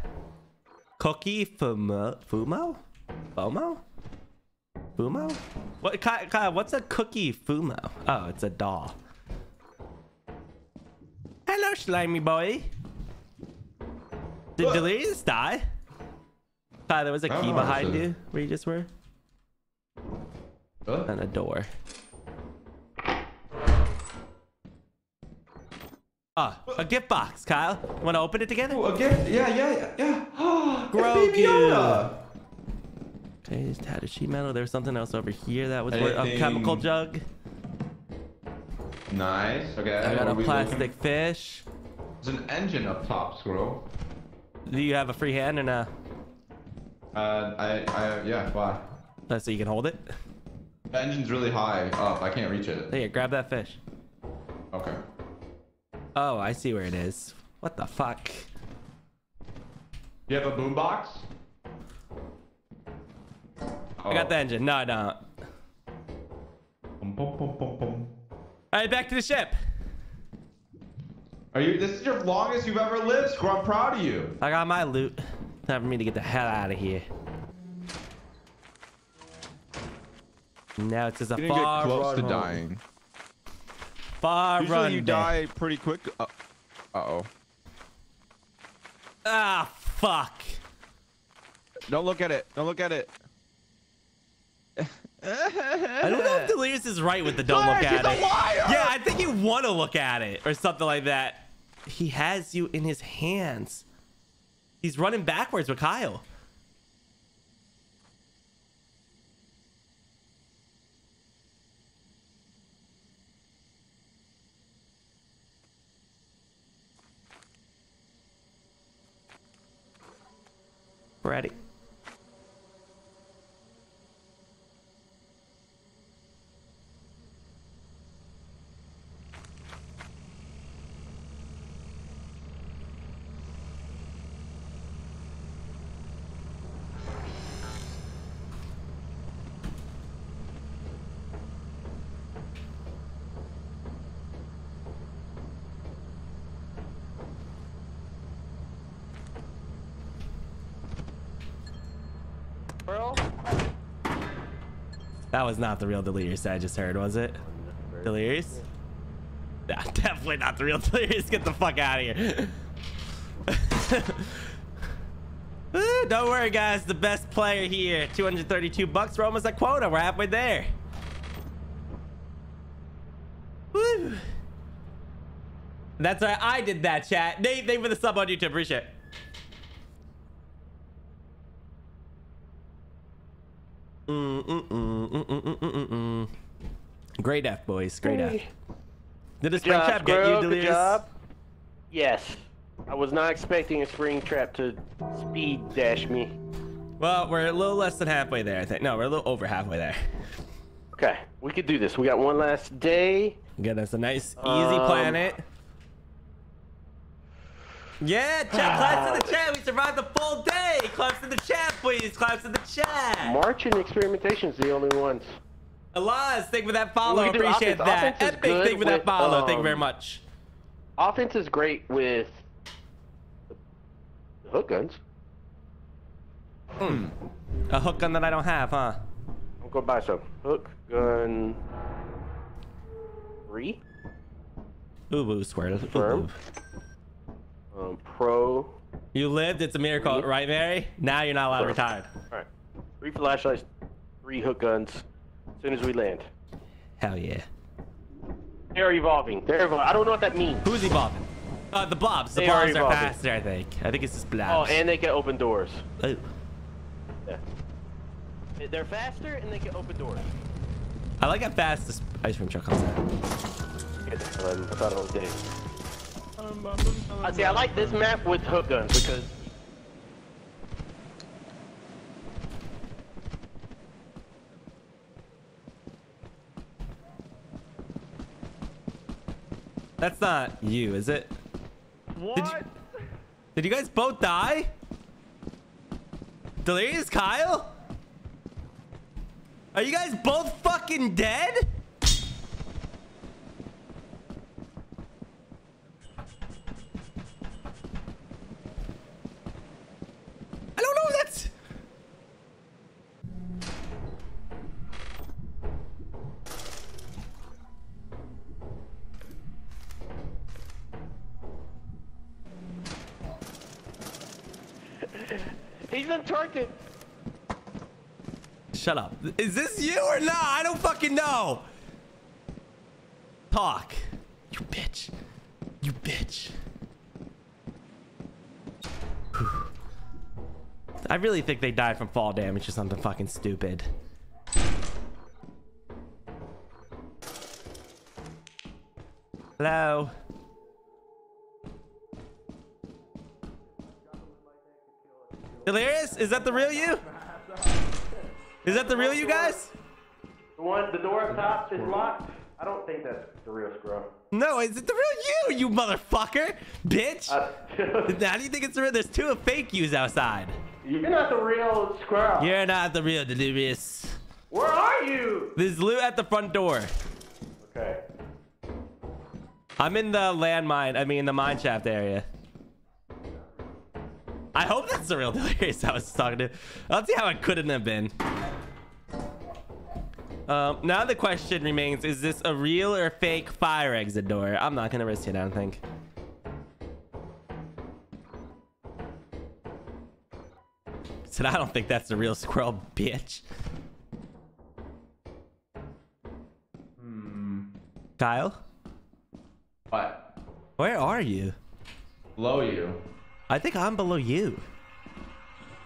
Cookie Fumo? Fumo? Fomo? Fumo? What, Kyle, Kyle, what's a cookie Fumo? Oh, it's a doll. Hello, slimy boy. Did What? Delirious die? Kyle, there was a don't key behind you where you just were. Huh? And a door. Ah, a gift box, Kyle. Want to open it together? Oh, a gift? Yeah, yeah, yeah, [gasps] yeah. Oh, Grogu. Baby Okay, just had a sheet metal. There was something else over here that was wor- a chemical jug. Nice. Okay. I got a plastic looking- fish. There's an engine up top, squirrel. Do you have a free hand or no? Uh, I, I, yeah. Why? Uh, so you can hold it. The engine's really high up. I can't reach it. Here, grab that fish. Okay. Oh, I see where it is. What the fuck? You have a boombox? I got the oh. engine. No, I don't. Pum, pum, pum. All right, back to the ship. Are you? This is your longest you've ever lived, Squirrel. I'm proud of you. I got my loot. Time for me to get the hell out of here. Now it's just a gonna far get close to home. dying. Far Usually run you die pretty quick. Uh oh. Ah, fuck. Don't look at it. Don't look at it. I don't know if Delirious is right with the don't look at he's it. a liar! Yeah, I think you want to look at it or something like that. He has you in his hands. He's running backwards with Kyle. Ready. That was not the real Delirious I just heard, was it? Delirious? Nah, [laughs] definitely not the real Delirious. Get the fuck out of here. [laughs] Don't worry, guys. The best player here. 232 bucks. We're almost at quota. We're halfway there. Woo. That's right. I did that, chat. Nate, thank you for the sub on YouTube. Appreciate it. Mm, mm, mm, mm, mm, mm, mm, mm. Great F, boys. Great F. Did the spring job, trap get you, Squirrel. Delirious? Yes. I was not expecting a spring trap to speed dash me. Well, we're a little less than halfway there, I think. No, we're a little over halfway there. Okay, we could do this. We got one last day. Get us a nice, easy Um, planet. Yeah, chat, claps in the chat. We survived the full day. Claps in the chat, please. Claps in the chat. March and experimentation's the only ones. Elias, thank you for that follow. We Appreciate offense. that. Offense is Epic, good thank you for that with, follow. thank you very um, much. Offense is great with hook guns. Hmm. A hook gun that I don't have, huh? I'm gonna buy some hook gun three. Ooh, ooh, swear. Ooh, Confirm. ooh. Um, pro. You lived. It's a miracle, right, Mary? Now you're not allowed to retire. All right. Three flashlights, three hook guns. As soon as we land, Hell yeah. they're evolving. They're evolving. I don't know what that means. Who's evolving? Uh, the blobs. The They are blobs are evolving. faster, I think. I think it's just blast. Oh, and they can open doors. Oh. Yeah. They're faster and they can open doors. I like how fast this ice cream truck comes out. Get the hell out of- I thought it was dead. I see. I like this map with hook guns because That's not you, is it? What? Did you, did you guys both die? Delirious Kyle? Are you guys both fucking dead? I don't know if that's... he's uncharted. Shut up. Is this you or not? I don't fucking know. Talk. You bitch. You bitch. I really think they died from fall damage or something fucking stupid. Hello? Delirious? Is that the real you? Is that the real you guys? The one, the door up top is locked. I don't think that's the real scrub. No, is it the real you, you motherfucker? Bitch. Uh, [laughs] How do you think it's the real? There's two fake yous outside. You're not the real scrub. You're not the real Delirious. Where are you? There's loot at the front door. Okay. I'm in the landmine. I mean, the mine shaft area. I hope that's the real [laughs] Delirious I was talking to. Let's see how it couldn't have been. Um, now the question remains: Is this a real or fake fire exit door? I'm not gonna risk it. I don't think. Said I don't think that's the real squirrel, bitch. Kyle, What? where are you? Below you. I think I'm below you.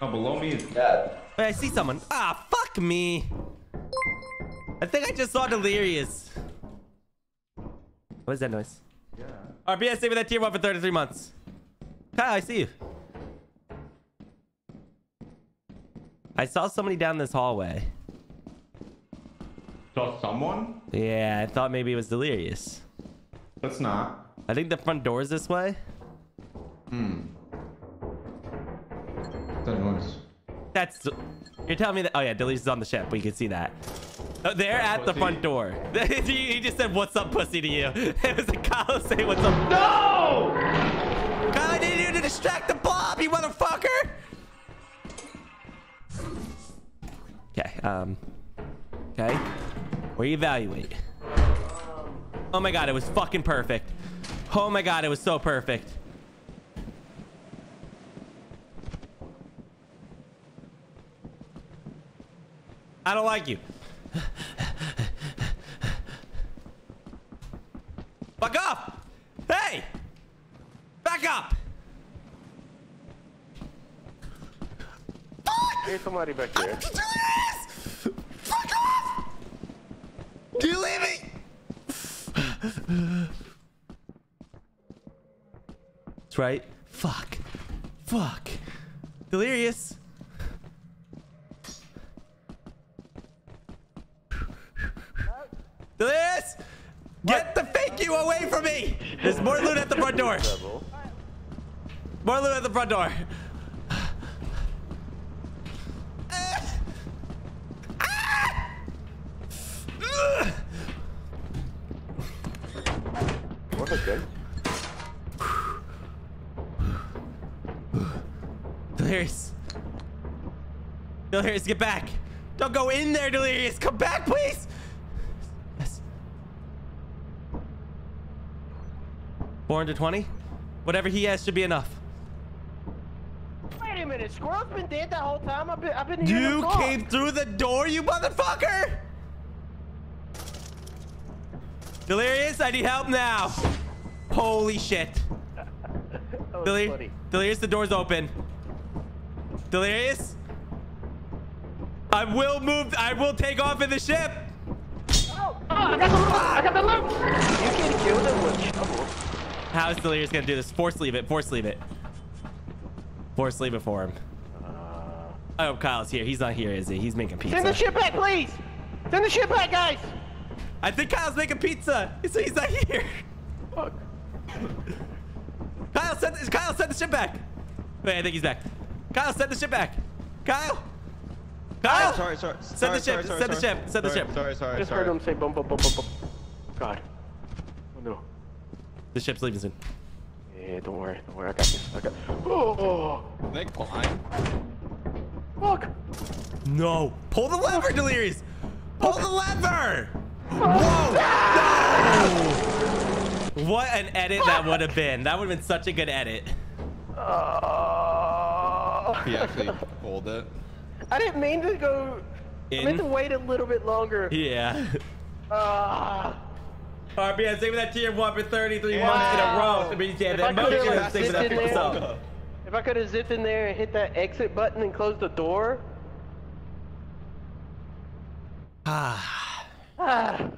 No, below me is dead. Wait, I see someone. Ah, fuck me. I think I just saw Delirious. What is that noise? Yeah. RBS, stay with that tier one for 33 months. Kyle, I see you. I saw somebody down this hallway. Saw someone? Yeah, I thought maybe it was Delirious. That's not. I think the front door is this way. Hmm. What's that noise? That's. You're telling me that. Oh, yeah, Delirious is on the ship. We can see that. Oh, they're at the front door. [laughs] he just said, What's up, pussy, to you. [laughs] It was a Kyle saying, What's up. No! Kyle, I need you to distract the blob, you motherfucker. Okay, um. okay? We evaluate. Oh my god, it was fucking perfect. Oh my god, it was so perfect. I don't like you. Fuck off! Hey! Back up! There's somebody back here. Delirious! Fuck off! Do you leave me? That's right. Fuck. Fuck. Delirious. Delirious! Get the fake you away from me! There's more loot at the front door. More loot at the front door. What a good. Delirious. Delirious, get back. Don't go in there, Delirious. Come back, please. Yes. 420? Whatever he has should be enough. Wait a minute, Squirrel's been dead that whole time. I've been, I've been You came through the door, you motherfucker! Delirious, I need help now. Holy shit. [laughs] Delir. Delirious, the door's open. Delirious? I will move. I will take off in the ship. Oh, oh, I got the loot. I got the loot. You can kill them with shovel. How is Delirious gonna do this? Force leave it. Force leave it. Force leave it for him. Uh. I hope Kyle's here. He's not here, is he? He's making peace. Send the ship back, please. Send the ship back, guys. I think Kyle's making pizza. So he's not here. Fuck. Kyle, send, Kyle, send the ship back. Wait, I think he's back. Kyle, send the ship back. Kyle. Kyle. Oh, sorry, sorry. Send sorry, the ship, sorry, sorry, the sorry. ship, send the Sorry, ship. Sorry, sorry, Just sorry. heard him say bum bum bum bum bum. God. Oh no. The ship's leaving soon. Yeah, don't worry, don't worry. I got this. I got. Oh, They climb. fuck. No. Pull the lever, Delirious. Pull the lever. Whoa. No. What an edit that would have been. That would have been such a good edit. Uh, He actually pulled it. I didn't mean to go. I meant to wait a little bit longer. Yeah. Ah. RBS, saving that tier one for 33 Wow. months in a row. I mean, yeah, If that I could've, motion saving zipped that in for there- yourself. If I could have zipped in there and hit that exit button and closed the door. Ah. [sighs]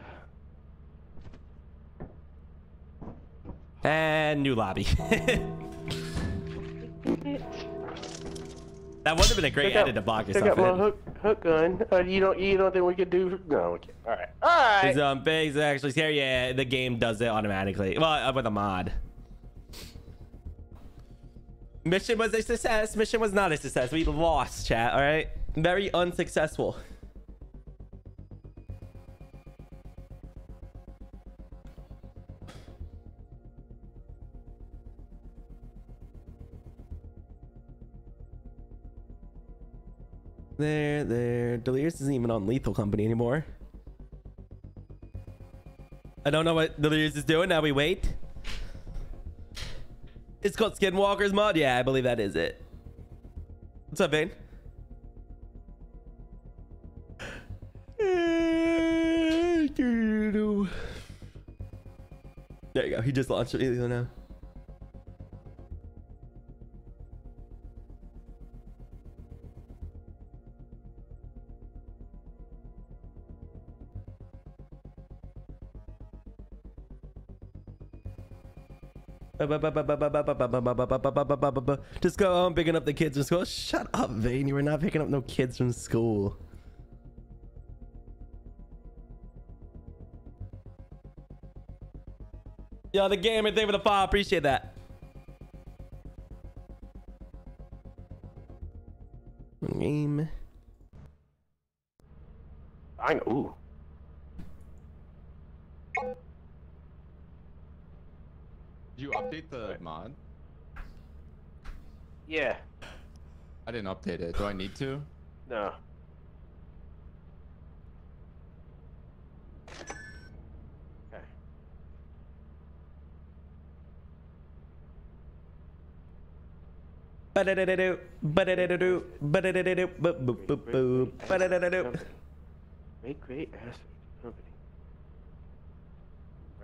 And new lobby. [laughs] That would have been a great Check out- edit to block yourself out my hook hook gun. Uh, you don't you don't think we could do? No, we can't. All right, all right. His um, bigs actually here. Yeah, the game does it automatically. Well, uh, with a mod. Mission was a success. Mission was not a success. We lost, chat. All right, very unsuccessful. There, there. Delirious isn't even on Lethal Company anymore. I don't know what Delirious is doing. Now we wait. It's called Skinwalker's mod. Yeah, I believe that is it. What's up, Vane? [laughs] There you go. He just launched it now. Just go home picking up the kids from school. Shut up, Vane. You were not picking up no kids from school. Yo, the gamer, thank you for the follow. Appreciate that. didn't update it. Do I need to? No. Okay. Ba-da-da-da-do, ba-da-da-da-do, ba-da-da-da-do, ba-ba-ba-boo, ba-da-da-da-do. Make great ass company.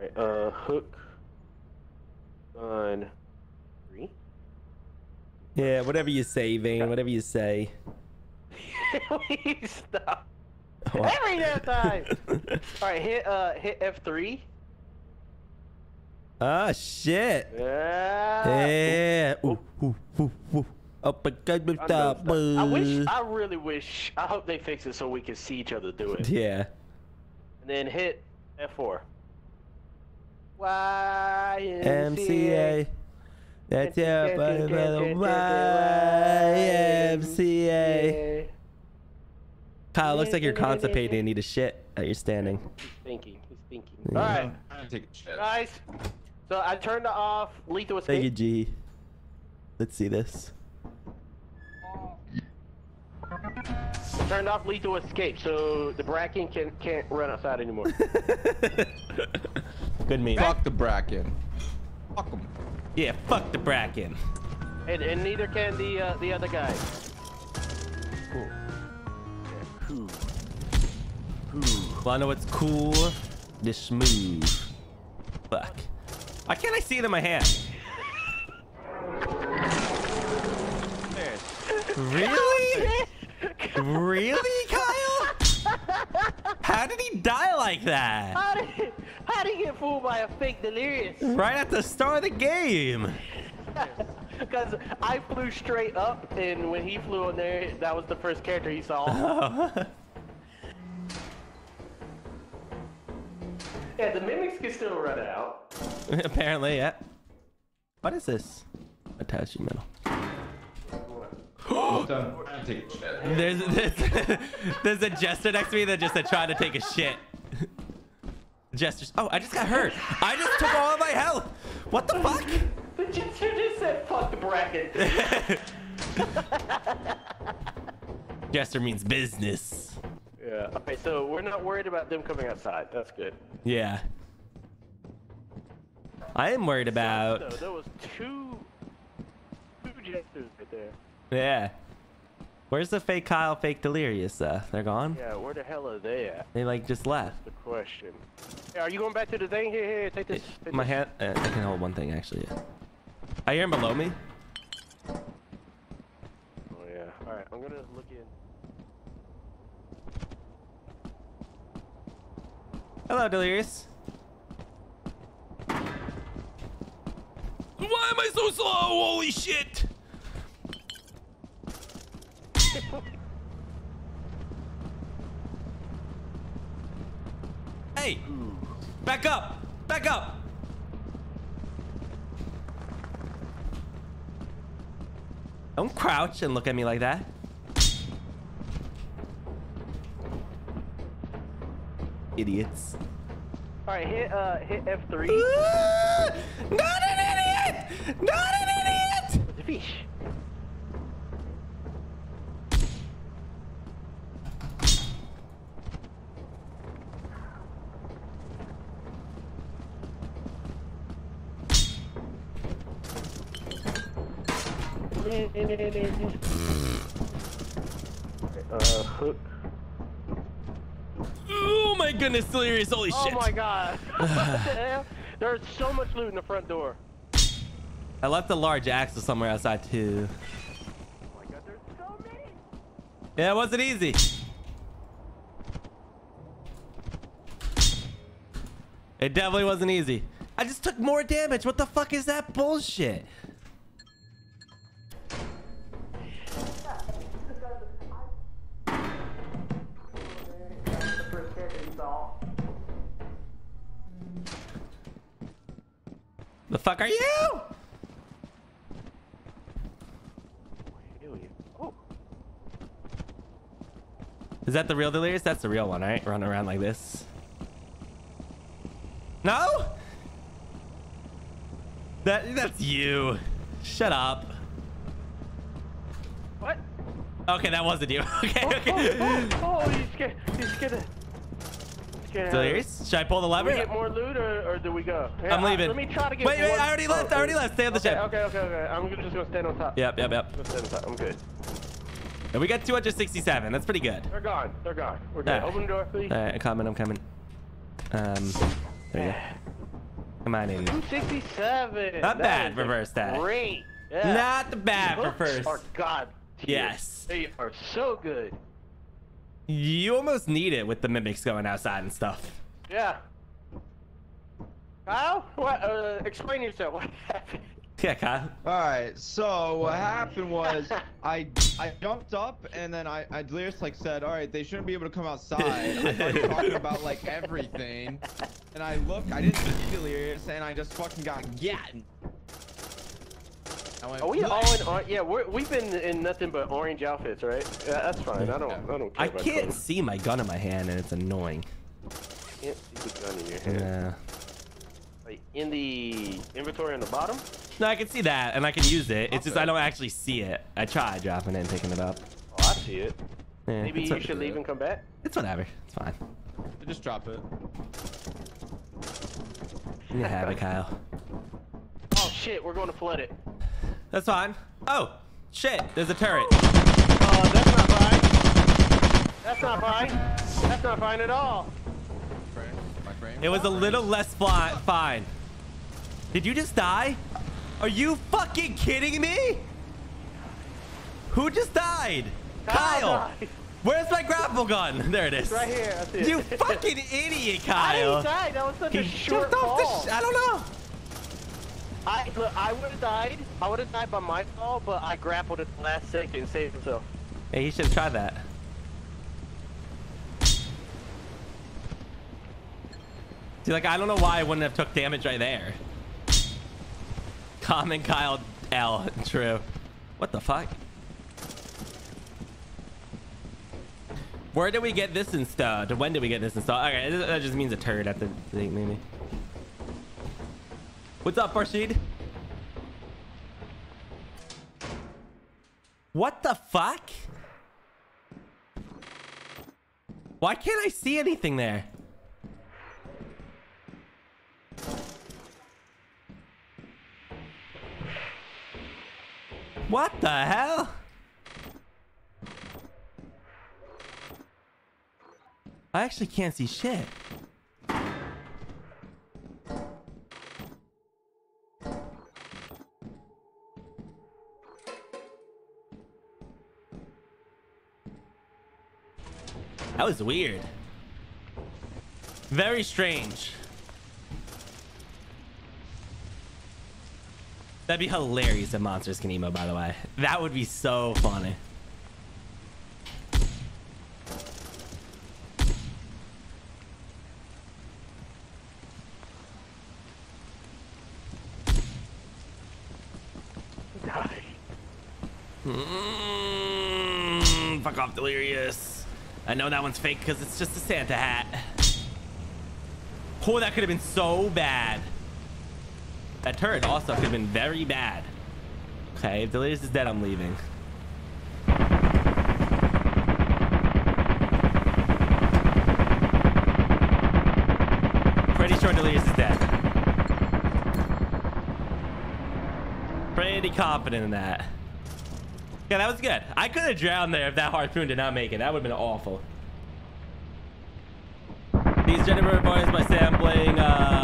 Right, uh, hook on yeah, whatever you say, Vane, whatever you say. Please stop. What? Every damn time. [laughs] Alright, hit uh hit F three. Ah, shit. Yeah. Yeah. Ooh, ooh, ooh, ooh. Up against the I, top. I wish. I really wish I hope they fix it so we can see each other do it. Yeah. And then hit F four. Y MCA. That's your buddy, brother. YMCA. Kyle, looks like you're constipated and need a shit that you're standing. He's thinking. He's thinking. Yeah. All right, I'm taking shit. guys. So I turned off lethal escape. Thank you, escape. G. Let's see this. Turned off lethal escape, so the Bracken can can't run outside anymore. Good [laughs] meme. Fuck the Bracken. Fuck him. Yeah, fuck the Bracken. and, and neither can the uh, the other guy. Well, I know what's cool. This move. Fuck. Why can't I see it in my hand? Really? [laughs] really, Kyle? [laughs] How did he die like that? How did how did he get fooled by a fake delirious? Right at the start of the game. [laughs] Because I flew straight up, and when he flew in there, that was the first character he saw. [laughs] yeah, the mimics can still run out. Apparently, yeah. What is this? Attachment metal. I'm done. I'm taking shit. There's, there's, [laughs] there's a jester next to me that just uh, tried to take a shit. Jesters. Oh, I just got hurt. I just took all of my health. What the fuck? The jester just said, "Fuck the Bracken." [laughs] Jester means business. yeah. Okay, so we're not worried about them coming outside. That's good. Yeah. I am worried So about. there was two, two jesters right there. Yeah. Where's the fake Kyle, fake Delirious? Uh, they're gone. Yeah, where the hell are they at? They like just left. The question. Hey, are you going back to the thing? Here, here, take this. take My this. hand. Uh, I can hold one thing actually. Yeah. I hear him below me. Oh yeah. All right, I'm gonna look in. Hello, Delirious. Why am I so slow? Holy shit! [laughs] hey! Back up! Back up! Don't crouch and look at me like that. Idiots. All right, hit uh hit F3. Ah! [laughs] Not an idiot! Not an idiot! The fish. Uh, hook. Oh my goodness, Delirious, holy Oh shit. my god. what the hell? There's so much loot in the front door. I left a large axle somewhere outside too. Oh my god, there's so many. Yeah, it wasn't easy. It definitely wasn't easy. I just took more damage. What the fuck is that bullshit? The fuck are you? Oh. Is that the real Delirious? That's the real one, right? Running around like this. No? That that's you. Shut up. What? Okay, that wasn't you. [laughs] Okay, Oh, okay. oh, oh, he's scared. He's scared. Yeah. Delirious? Should I pull the Do we lever? get more loot or, or do we go? Yeah, I'm I- leaving. let me try to get. Wait, wait, I already left. I already left. Stay on the okay, ship. Okay, okay, okay. I'm just gonna stand on top. Yep, yep, yep. Just stand on top. I'm good. And we got 267. That's pretty good. They're gone. They're gone. We're good. Alright. Open the door, please. All right, I'm coming. I'm coming. Um, there you go. Come on, idiot. 267. Not That bad for first stat. Great. Yeah. Not bad for first. Are god. Yes. They are so good. You almost need it with the mimics going outside and stuff. Yeah. Kyle, what? Uh, explain yourself. [laughs] What happened? Yeah, Kyle. All right, so what happened was [laughs] I I jumped up and then I I Delirious like said, all right, they shouldn't be able to come outside. I started [laughs] talking about like everything, and I look, I didn't see Delirious, and I just fucking got gat. I went, Are we all in? Or- yeah, we're, we've been in nothing but orange outfits, right? Yeah, that's fine. I don't. I don't care I about can't clothes. see my gun in my hand, and it's annoying. Can't see the gun in your hand. Yeah. Like in the inventory on the bottom. No, I can see that, and I can use it. It's just I don't actually see it. I tried dropping it and picking it up. Oh, I see it. Yeah, Maybe you should leave and come back. it's whatever. It's fine. Just drop it. You have it, Kyle. Shit, we're going to flood it. That's fine. Oh, shit. There's a turret. Oh, that's not fine. That's not fine. That's not fine at all. Frame, my frame. It was a little less fine. Did you just die? Are you fucking kidding me? Who just died? Kyle. died. Where's my grapple gun? [laughs] There it is. Right here. I see it. You fucking idiot, Kyle. [laughs] I didn't Kyle. die. That was such a short fall. I don't know. I look, I would have died. I would have died by my fall, but I grappled at the last second and saved himself. Hey, he should have tried that. See, like, I don't know why I wouldn't have took damage right there. Common Kyle L. [laughs] True. What the fuck? Where did we get this installed? When did we get this installed? Okay, that just means a turd at the thing, maybe. What's up, Farshid? What the fuck? Why can't I see anything there? What the hell? I actually can't see shit. That was weird. Very strange. That'd be hilarious if monsters can emo, by the way. That would be so funny. Die. Mm, fuck off, Delirious. I know that one's fake because it's just a Santa hat. Oh, that could have been so bad. That turret also could have been very bad. Okay, if Delirious is dead, I'm leaving. Pretty sure Delirious is dead. Pretty confident in that. Yeah, that was good. I could have drowned there if that harpoon did not make it. That would have been awful. These generator boys by sampling uh,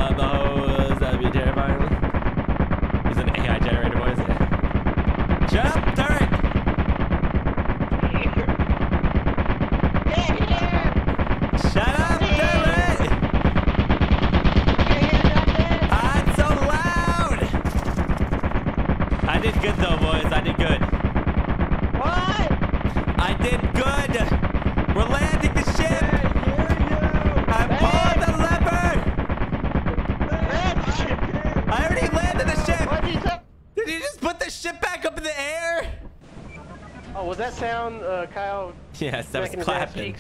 [laughs] Yes, that was clapping.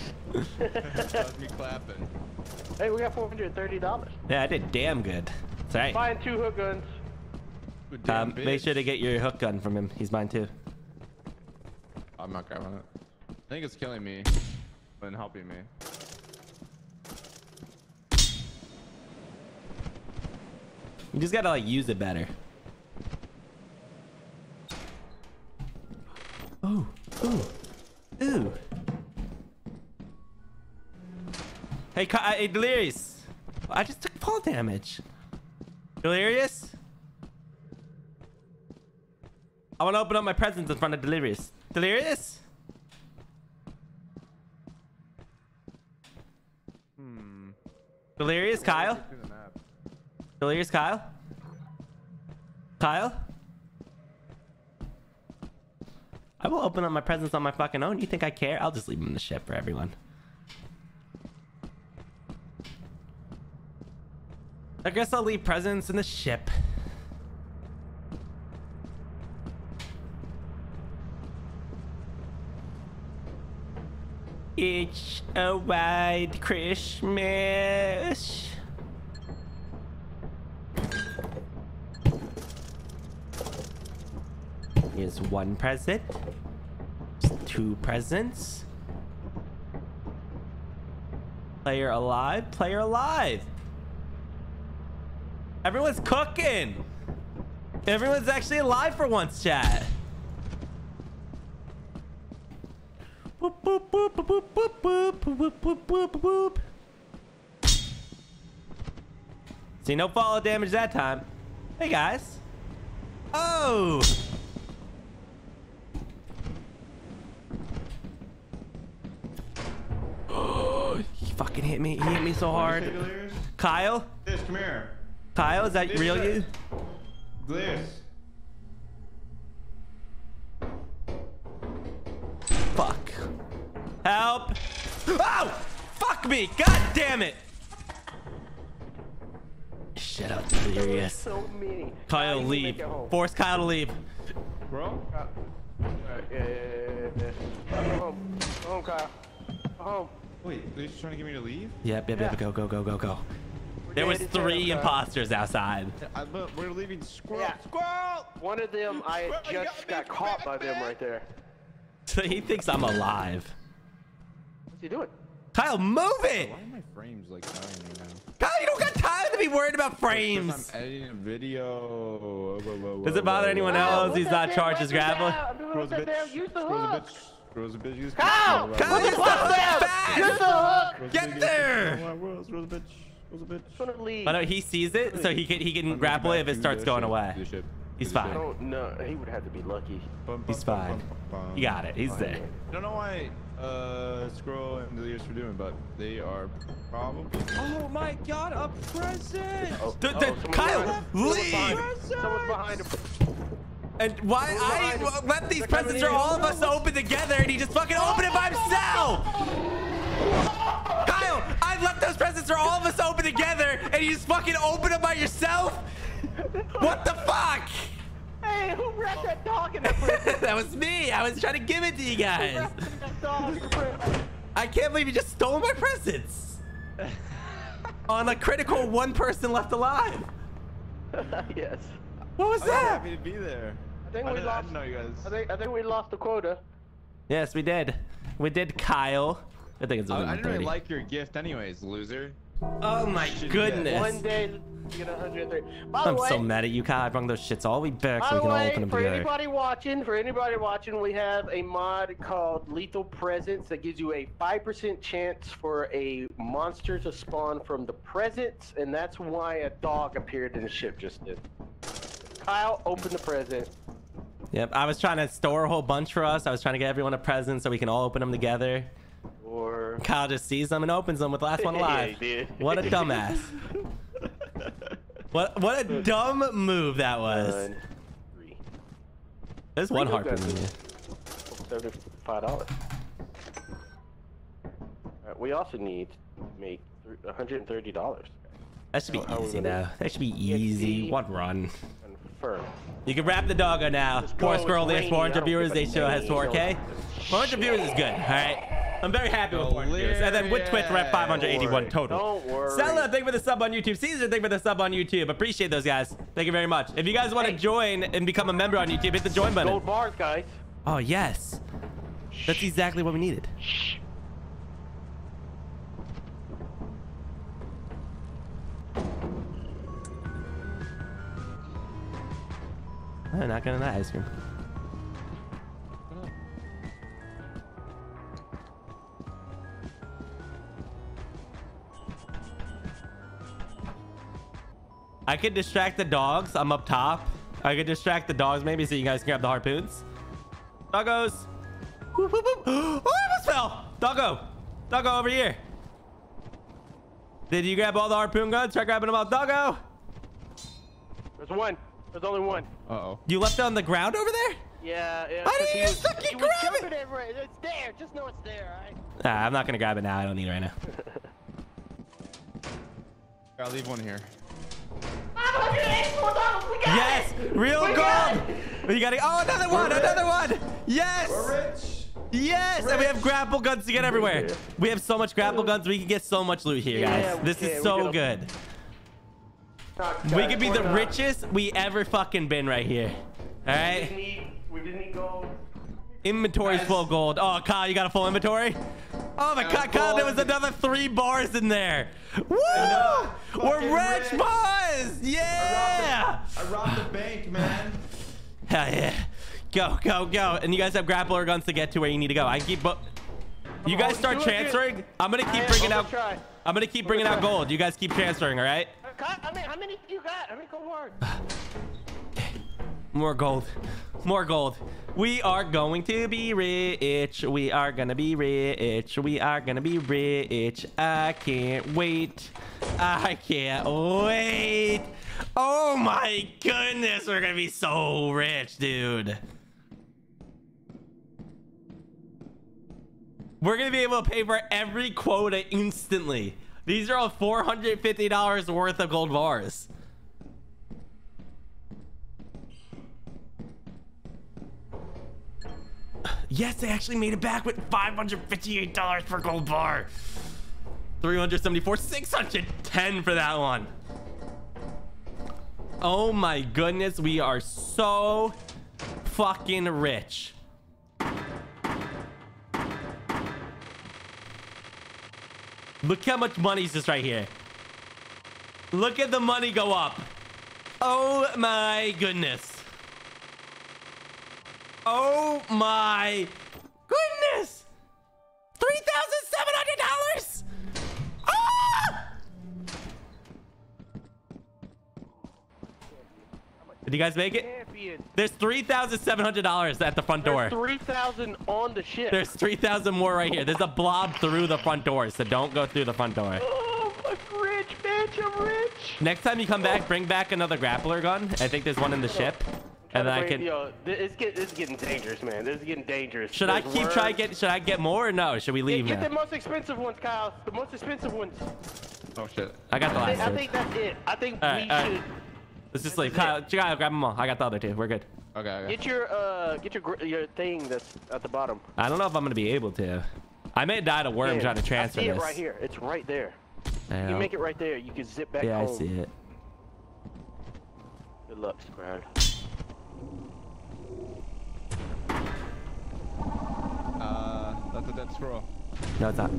that was me clapping. Hey, we got $430. Yeah, I did damn good. Sorry. Find two hook guns. Um, make sure to get your hook gun from him. He's mine too. I'm not grabbing it. I think it's killing me but helping me. You just gotta like use it better. Oh, oh ooh. Hey, hey, Delirious. I just took fall damage. Delirious? I want to open up my presents in front of Delirious. Delirious? Hmm. Delirious, Kyle? Delirious, Kyle? Kyle? I will open up my presents on my fucking own. You think I care? I'll just leave them in the ship for everyone. I guess I'll leave presents in the ship. It's a white Christmas. Here's one present. Two presents. Player alive. Player alive. Everyone's cooking. Everyone's actually alive for once, chat. Boop, boop, boop, boop, boop, boop, boop, boop, boop, boop. See, no follow damage that time. Hey, guys. Oh! he fucking hit me. He hit me so hard. Delirious? Kyle? This, come here. Kyle, is that This real shit. you? This. Fuck. Help. Oh! Fuck me! God damn it! Shut up, delirious. So many. Kyle, Now leave. make it home. Force Kyle to leave. Bro? Alright, yeah, yeah, yeah, yeah, yeah. Home. Home, Kyle. Go home. Wait, they're just trying to get me to leave? Yep, yep, yep. Yeah. Go, go, go, go, go. We're There was three dead, Kyle. imposters outside. I, but we're leaving squirrel. Yeah. Squirrel! One of them, I Well, you just got got caught by back, them right there. [laughs] So he thinks I'm alive. What's he doing? Kyle, move it! Why are my frames like dying right now? Kyle, you don't got time to be worried about frames. I'm editing a video. Whoa, whoa, whoa, Does it bother whoa, anyone whoa. else? What He's the not damn- charged what as the Rosebitch, you How? Come with the platform fast! Use the hook! Get there! Rosebitch, Rosebitch. Gonna leave. But no, he sees it, so he can he can grapple it if it starts going away. He's fine. Oh, no, he would have to be lucky. He's fine. He got it. He's oh, there. I don't know why uh, Scroll and Delirious are doing, but they are probably. Oh my God! A present! Oh, Kyle, leave! Someone's behind him. And why Who's I behind him? these They're presents for all of us to open together, and he just fucking opened it by himself. Kyle, I left those presents for all of us to open together, and you just fucking opened them by yourself. What the fuck? Hey, who wrapped that dog in that [laughs] prison? that was me. I was trying to give it to you guys. Wrapped that dog in the prison? I can't believe you just stole my presents. [laughs] On a critical one person left alive. [laughs] yes. What was I was that? happy to be there. I think I we didn't, I lost. know you guys. I think I think we lost the quota. Yes, we did. We did, Kyle. I think it's I, I didn't really like your gift, anyways, loser. Oh my goodness. One day, you get 130. By the I'm way, so mad at you, Kyle. I brung those shits all the way back By so we the can all way, open them for together. anybody watching, for anybody watching, we have a mod called Lethal Presents that gives you a 5% chance for a monster to spawn from the presents, and that's why a dog appeared in the ship just then. Kyle, open the present. Yep, I was trying to store a whole bunch for us. I was trying to get everyone a present so we can all open them together. Or Kyle just sees them and opens them with the last one [laughs] alive. did. What a dumbass. [laughs] what what a dumb move that was. one, three, There's one harpoon in you. seventy-five dollars. Alright, we also need to make one hundred and thirty dollars. That should be how easy now. That should be easy. One run. You can wrap the doggo now. Poor Squirrel, there's 400 viewers. They show has 4K. 400 viewers is good. All right. I'm very happy with 400 viewers. And then with Twitch, we're at 581 total. Stella, thank you for the sub on YouTube. Caesar, thank you for the sub on YouTube. Appreciate those guys. Thank you very much. If you guys want to join and become a member on YouTube, hit the join button. Gold bars, guys. Oh, yes. That's exactly what we needed. I'm not gonna ice cream. I could distract the dogs. I'm up top. I could distract the dogs maybe so you guys can grab the harpoons. Doggos. Whoop, whoop, whoop. [gasps] Oh, I almost fell. Doggo. Doggo over here. Did you grab all the harpoon guns? Try grabbing them all. Doggo. There's one. There's only one. Uh-oh. You left it on the ground over there? Yeah, yeah. Why 'cause didn't he you fucking grab it? jumping everywhere. It's there. Just know it's there, alright? Nah, I'm not gonna grab it now. I don't need it right now. [laughs] I'll leave one here. Yes, real gold. Oh, you gotta. Oh, another one, rich. another one. Yes, We're rich. yes, and we have grapple guns to get everywhere. We have so much grapple guns. We can get so much loot here, guys. we This can. is so gotta- good. We could be the richest we ever fucking been right here. All right. We didn't need, we didn't need gold. inventory's full of gold. Oh, Kyle, you got a full inventory? Oh my God, Kyle, there was another three bars in there. Woo! We're rich, rich. boys. Yeah. I robbed the bank, man. Hell yeah. Go, go, go. And you guys have grappler guns to get to where you need to go. I keep... You oh, guys Oh, start do it. transferring. I'm going to keep bringing out... I'm going to keep bringing out gold. You guys keep transferring, all right? Uh, Kyle, How many, how many you got? How many gold bars? More gold. More gold. We are going to be rich. We are going to be rich. We are going to be rich. I can't wait. I can't wait. Oh my goodness. We're to be so rich, dude. We're going to be able to pay for every quota instantly. These are all $450 worth of gold bars. Yes, they actually made it back with $558 per gold bar. 374, 610 for that one. Oh my goodness, we are so fucking rich. Look how much money is this right here. Look at the money go up. Oh my goodness. Oh my goodness! Three thousand seven hundred dollars! Ah! Did you guys make it? Champion. There's three thousand seven hundred dollars at the front door. There's 3,000 on the ship. There's three thousand more right here. There's a blob through the front door, so don't go through the front door. Oh, I'm rich, bitch. I'm rich. Next time you come back, bring back another grappler gun. I think there's one in the ship, and then I can. Yo, th- it's, get, it's getting dangerous, man. This is getting dangerous. Should I There's keep trying worms. to get? Should I get more or no? Should we Yeah, leave get the now? most expensive ones, Kyle. The most expensive ones. Oh shit. I got the I last think, I think that's it. I think All right, we all right. should Let's just leave. Kyle, Kyle, grab them all. I got the other two. We're good. Okay, okay. get your uh get your gr- your thing that's at the bottom. I don't know if I'm gonna be able to. I may die to worm Man, trying to transfer I see this. it right here. It's right there. I You make it right there. You can zip back Yeah, I see it. Good luck, Scrad. Uh, that's a dead scroll. No, it's not.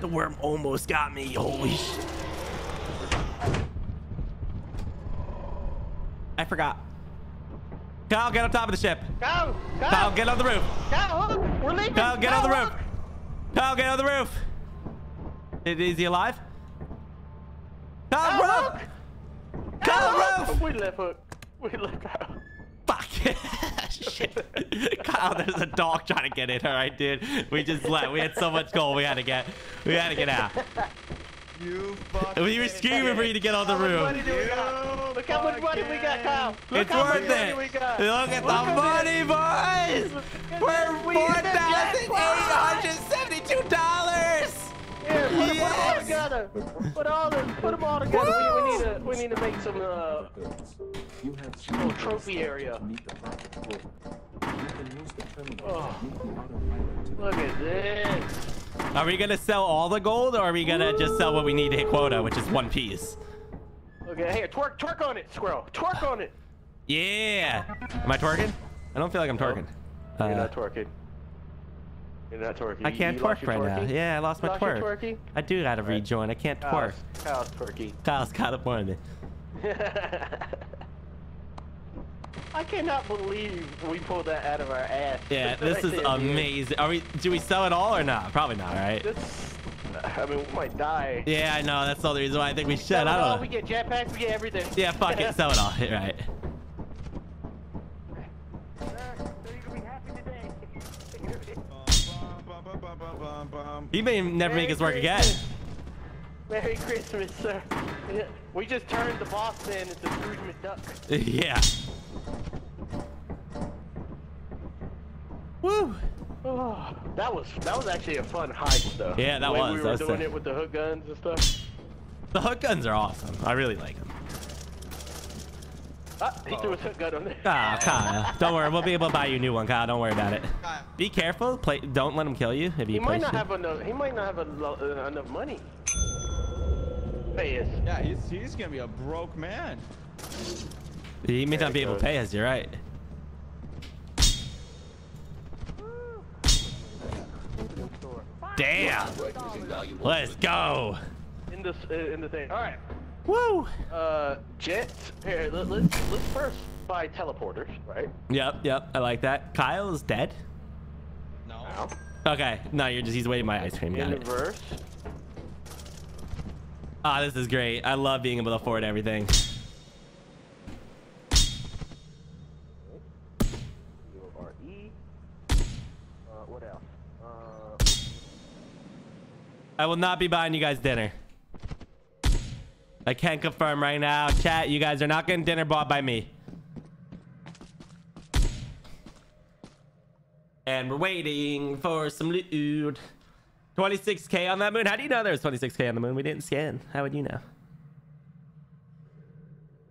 The worm almost got me. Holy shit. I forgot. Kyle, get on top of the ship. Kyle, Kyle, Kyle, get on the roof. Kyle, hook. We're leaving. Kyle, get on the Kyle, roof. hook. Kyle, get on the roof. Is, is he alive? Kyle, Kyle, roof. hook. Kyle, roof. We left hook. We left Kyle. Fuck. It! [laughs] Shit. Kyle, there's a dog trying to get in. All right, dude. We just left. We had so much gold. We had to get. We had to get out. You fucking. [laughs] We were screaming for you to get on the How much roof. money do we got? Look how much money we got, Kyle. Look It's how much worth money it. we got. Look at the at money, boys. We're We four hit the thousand eight jackpot. hundred seventy-two dollars. Put them all together. Put all them, put them all together. We, we need to, we need to make some uh, little trophy area. Oh, look at this. Are we gonna sell all the gold, or are we gonna just sell what we need to hit quota, which is one piece? Okay, here, twerk, twerk on it, squirrel. Twerk on it. Yeah. Am I twerking? I don't feel like I'm twerking. You're Uh, not twerking. You're not twerking. I can't twerk right now. Yeah, I lost my Lost twerk. twerky? I do gotta Right. rejoin. I can't twerk. Kyle's, Kyle's twerky. Kyle's California. [laughs] I cannot believe we pulled that out of our ass. Yeah, [laughs] this is Right there, dude. amazing. Are we? Do we sell it all or not? Probably not, right? This, I mean, we might die. Yeah, I know. That's the only reason why I think we should. I don't know. We get jetpacks. We get everything. Yeah, fuck it. [laughs] Sell it all. Right. He may never Merry make his work again. Merry Christmas, sir. We just turned the boss man into Scrooge McDuck. [laughs] yeah. Woo. Oh, [sighs] that was that was actually a fun heist, though. Yeah, that the way was, We that were was doing sick. it with the hook guns and stuff. The hook guns are awesome. I really like them. Ah, he threw his hook gun on there. Ah, Kyle. Don't worry. We'll be able to buy you a new one, Kyle. Don't worry about it. Kyle. Be careful. Play. Don't let him kill you if He you might play not shit. have enough. He might not have eno- uh, enough money. Pay us. Yeah, he's, he's gonna be a broke man. He may There not be it able to pay us. You're right. Damn. Let's go. In this, uh, in the thing. All right. Woo. Uh, jet. Here, let, let's let's first buy teleporters, right? Yep. Yep. I like that. Kyle is dead. No. Now, Okay. No, you're just. He's waiting my ice cream. Got it. universe. Ah, this is great. I love being able to afford everything. U-O-R-E. Uh, what else? Uh, I will not be buying you guys dinner. I can't confirm right now. Chat, you guys are not getting dinner bought by me. And we're waiting for some loot. 26k on that moon. How do you know there was 26k on the moon? We didn't scan. How would you know?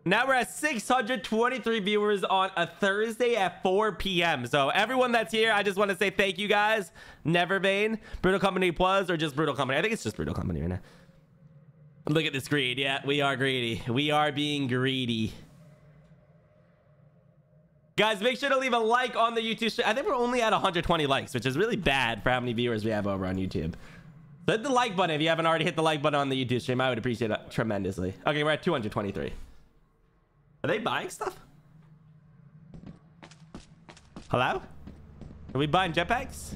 Now we're at 623 viewers on a Thursday at 4 p.m. So everyone that's here, I just want to say thank you guys. Never vain. Brutal Company Plus or just Brutal Company. I think it's just Brutal Company right now. Look at this greed. Yeah, we are greedy. We are being greedy. Guys, make sure to leave a like on the YouTube stream. I think we're only at 120 likes, which is really bad for how many viewers we have over on YouTube. Hit the like button if you haven't already hit the like button on the YouTube stream. I would appreciate it tremendously. Okay, we're at 223. Are they buying stuff? Hello? Are we buying jetpacks?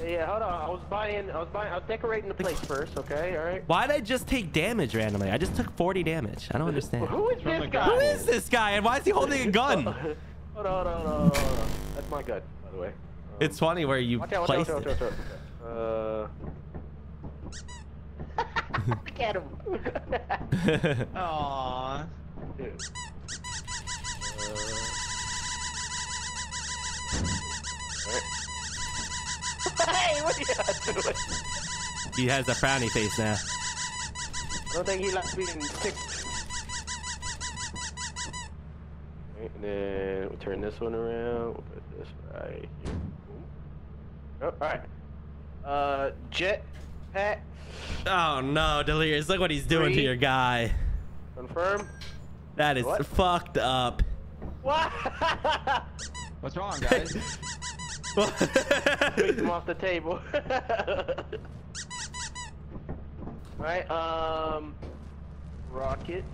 Yeah, yeah, hold on. I was buying. I was buying. I was decorating the place first. Okay, all right. Why'd I just take damage randomly? I just took 40 damage. I don't understand. Who is this guy? Who is this guy and why is he holding a gun? [laughs] Hold on, hold on, hold on, hold on. That's my gun, by the way. Um, It's funny where you Watch out, watch out, placed watch out, it. watch out, watch out. Uh. [laughs] [laughs] Look at him. Aww. Dude. Uh, hey, what are you doing? He has a frowny face now. I don't think he likes being picked. Right, and then we'll turn this one around. We'll put this right here. Oh, alright. Uh, jet pack. Oh no, Delirious. Look what he's doing to your guy. Confirm. That is What? fucked up. What? [laughs] What's wrong, guys? [laughs] [laughs] Picked him off the table. [laughs] right, um, rocket.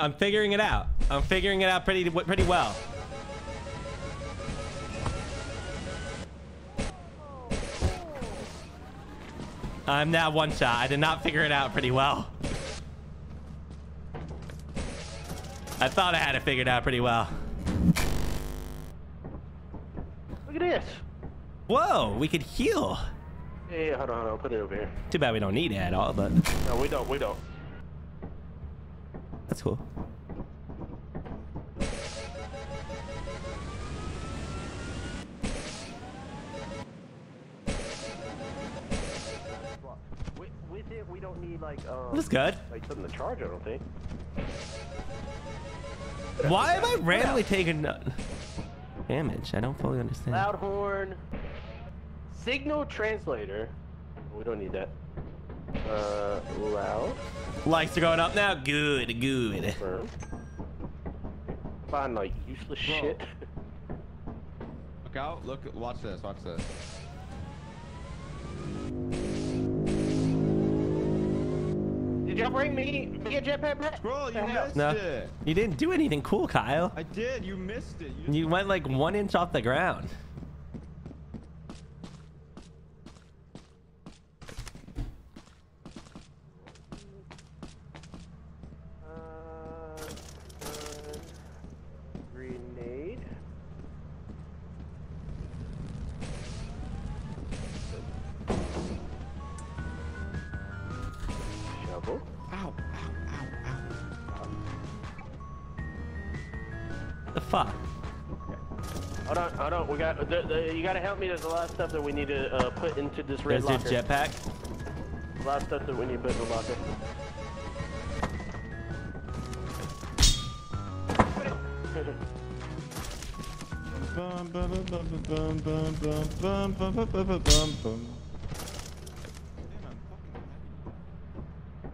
I'm, figuring it out. I'm figuring it out pretty pretty well. I'm now one shot. I did not figure it out pretty well. I thought I had it figured out pretty well. Look at this. Whoa, we could heal. Yeah, yeah, hold on, hold on. Put it over here. Too bad we don't need it at all, but No, we don't. We don't. That's cool. With it, we don't need like. Um, That's good. Like putting the charge, I don't think. Why am I randomly taking damage? I don't fully understand. Loud horn. Signal translator. We don't need that. Uh, loud. Lights are going up now. Good, good. Firm. Find like useless Bro. shit. Look out! Look! Watch this! Watch this! Did y'all bring me, me a jetpack back? Scroll! You missed No, it. you didn't do anything cool, Kyle. I did. You missed it. You, You went like one inch off the ground. The, the, you gotta help me. There's a lot of stuff that we need to uh, put into this red There's your locker. jetpack. A lot of stuff that we need to put in the locker.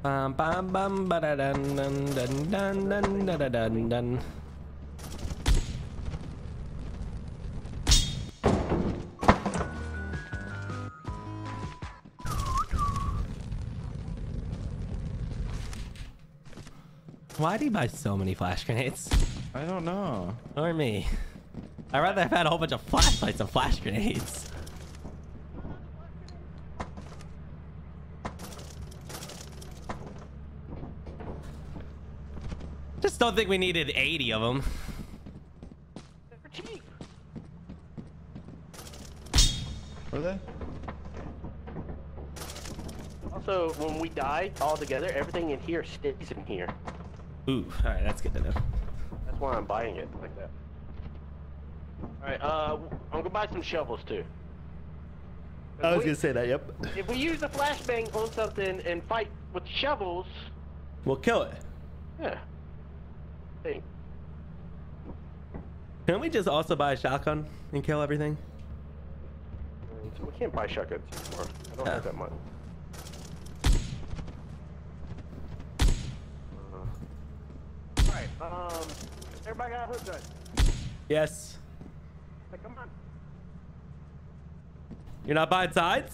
Bum, bum, bum, ba da dun dun dun dun dun dun dun. Why do you buy so many flash grenades? I don't know. Or me? I'd rather have had a whole bunch of flashlights than flash grenades. Just don't think we needed 80 of them. They're cheap. Were they? Also, when we die all together, everything in here stays in here. Ooh, all right, that's good to know. That's why I'm buying it like that. Alright, uh, I'm gonna buy some shovels too. If we- gonna say that. Yep. If we use the flashbang on something and fight with shovels, We'll kill it. yeah. Thing. Can't we just also buy a shotgun and kill everything? We can't buy shotguns anymore. I don't Yeah. have that much. Alright, um, everybody got a hood gun. Yes. Hey, come on. You're not buying sides?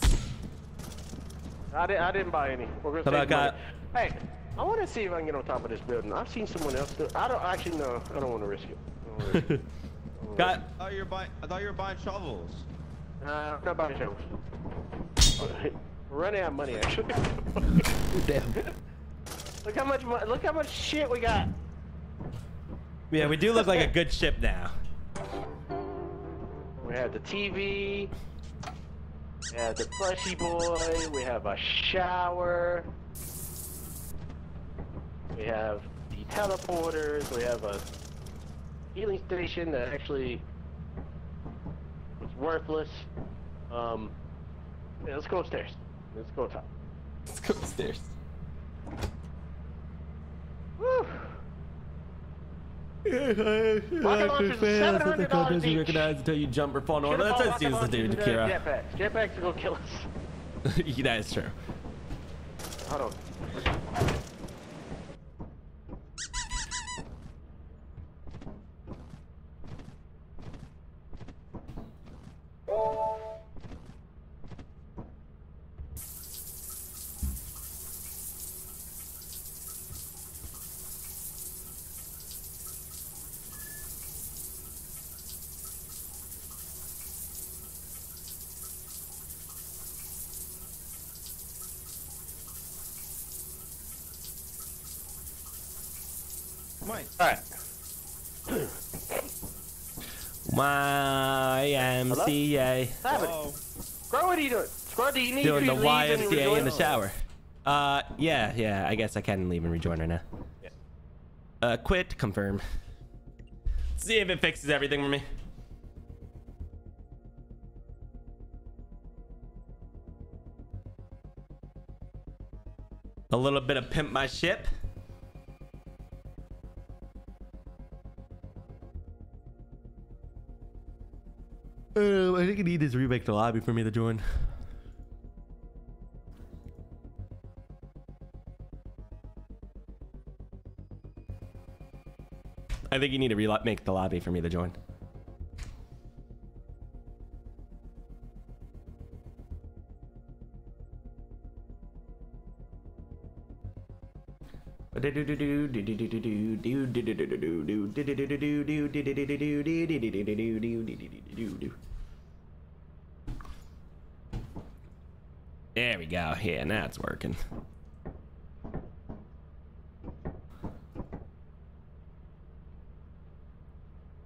I didn't. I didn't buy any. We're gonna How about money. Hey, I want to see if I can get on top of this building. I've seen someone else do. I don't actually know. I don't want to risk it. I risk it. I don't wanna [laughs] Got. I thought you were buying. I thought you were buying shovels. risk. Uh, I'm not buying shovels. [laughs] We're running out of money actually. [laughs] Damn. look how much. mo- Look how much shit we got. Yeah, we do look like a good ship now. We have the TV. We have the plushy boy. We have a shower. We have the teleporters. We have a healing station that actually was worthless. Um, yeah, let's go upstairs. Let's go top. Let's go upstairs. Woo! Rocket fails at the contest you recognize until you jump or fall in order. That's as easy as the dude, Kira. Jetpacks. Jetpacks will kill us. [laughs] yeah, that is true. Hold on. Oh! All right. YMCA. Savage. Oh. Squirrel, what are you doing? Squirrel, do you need Doing to the leave and YMCA in the shower. Uh, yeah, yeah, I guess I can leave and rejoin right now. Yeah. Uh, quit, confirm. See if it fixes everything for me. A little bit of pimp my ship. I think you need to remake the lobby for me to join. I think you need to re make the lobby for me to join. There we go. Yeah, now it's working.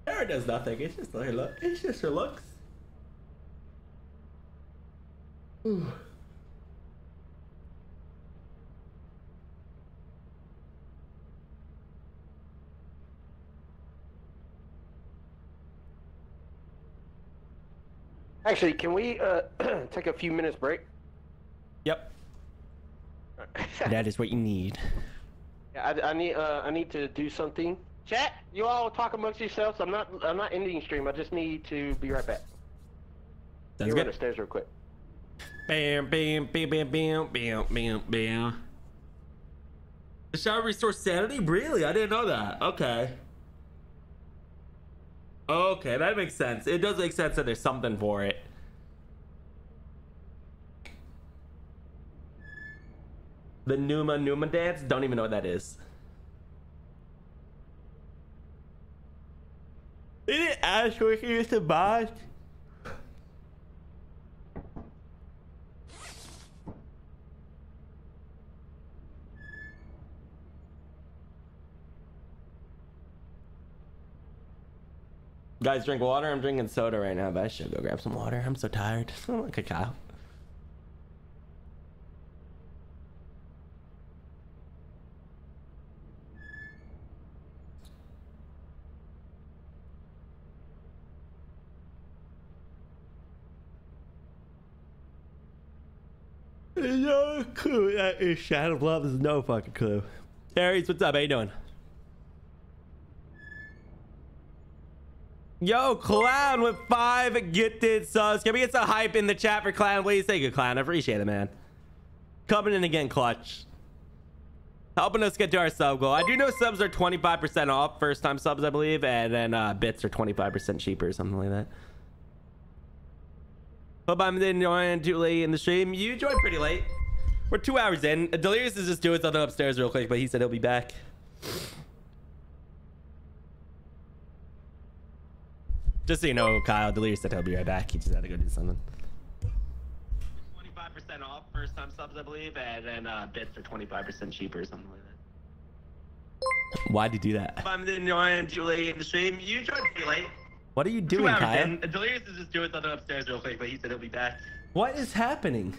There it does nothing. It's just her look. It's just her looks. Ooh. Actually, can we uh, [clears throat] take a few minutes break? Yep. [laughs] That is what you need. Yeah, I, I need uh, I need to do something. Chat, you all talk amongst yourselves. I'm not I'm not ending stream. I just need to be right back. Sounds Go run good. upstairs real quick. Bam, bam, bam, bam, bam, bam, bam, bam. The shower restores sanity? Really? I didn't know that. Okay. Okay, that makes sense. It does make sense that there's something for it. The Numa Numa dance? Don't even know what that is. Didn't what he used to. Guys, drink water. I'm drinking soda right now, but I should go grab some water. I'm so tired. [laughs] I'm like a No That is Shadow of Love. There's no fucking clue. Aries, what's up? How you doing? Yo, Clown with five gifted subs. Can we get some hype in the chat for Clown, please? Thank you, Clown. I appreciate it, man. Coming in again, Clutch. Helping us get to our sub goal. I do know subs are 25% off first time subs, I believe, and then uh, bits are 25% cheaper, or something like that. Hope I'm enjoying too late in the stream. You joined pretty late. We're two hours in. Delirious is just doing something upstairs real quick, but he said he'll be back. Just so you know, Kyle, Delirious said he'll be right back. He just had to go do something. 25% off first time subs, I believe, and then uh, bits are 25% cheaper, or something like that. Why'd you do that? I'm enjoying too late in the stream. You joined pretty late. What are you doing, Kyle? Delirious is just doing something upstairs real quick, but he said he'll be back. What is happening?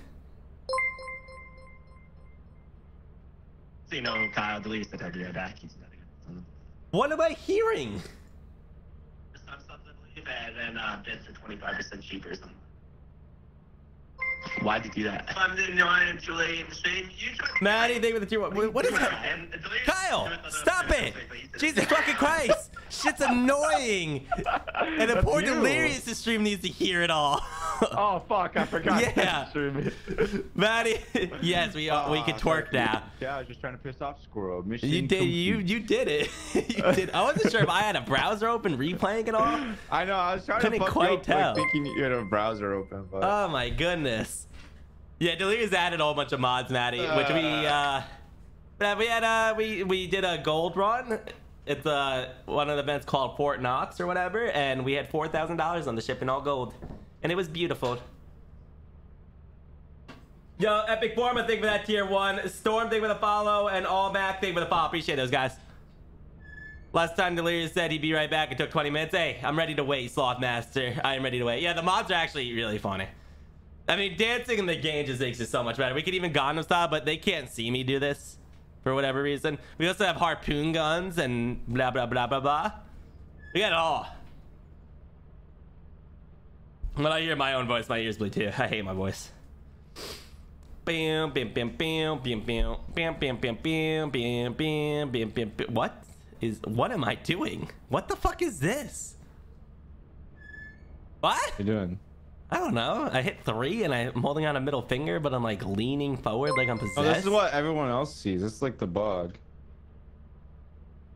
So you know, Kyle, he'll be right back. He's got to go do something. What am I hearing? Time subs, I and then uh, are 25% cheaper, something. Why'd you do that? I'm enjoying too late in the stream. You joined Maddie, thank you for the tier one. What is that? Kyle, is doing something stop it! real quick, but he said Jesus fucking back. Christ! Shit's annoying! And the poor you. Delirious stream needs to hear it all. [laughs] Oh fuck! I forgot. Yeah. to stream it. Maddie, yes, we are, we Ah, can twerk now. Yeah, I was just trying to piss off Squirrel. Mission You did you complete. you did it. [laughs] you did. I wasn't sure if I had a browser open replaying it all. I know. I was trying Couldn't to quite you up, tell. like, thinking you had a browser open, but Oh my goodness. Yeah, Delirious added a whole bunch of mods, Maddie, which we uh yeah, we had uh we we did a gold run. It's uh one of the events called Fort Knox or whatever, and we had four thousand dollars on the ship in all gold. And it was beautiful. Yo, Epic Forma, thank you for that tier one. Storm, thank you for the follow, and All Mac, thank you for the follow. Appreciate those guys. Last time Delirious said he'd be right back. It took 20 minutes. Hey, I'm ready to wait, Sloth Master. I am ready to wait. Yeah, the mods are actually really funny. I mean, dancing in the game just makes it so much better. We could even Gangnam style, but they can't see me do this for whatever reason. We also have harpoon guns and blah, blah, blah, blah, blah. We got it all. When I hear my own voice, my ears bleed too. I hate my voice. Bam, bam, bam, bam, bam, bam, bam, bam, bam, bam, bam, bam, bam. What is? What am I doing? What the fuck is this? What? What are you doing? I don't know. I hit three and I'm holding out a middle finger, but I'm like leaning forward like I'm possessed. Oh, this is what everyone else sees. It's like the bug.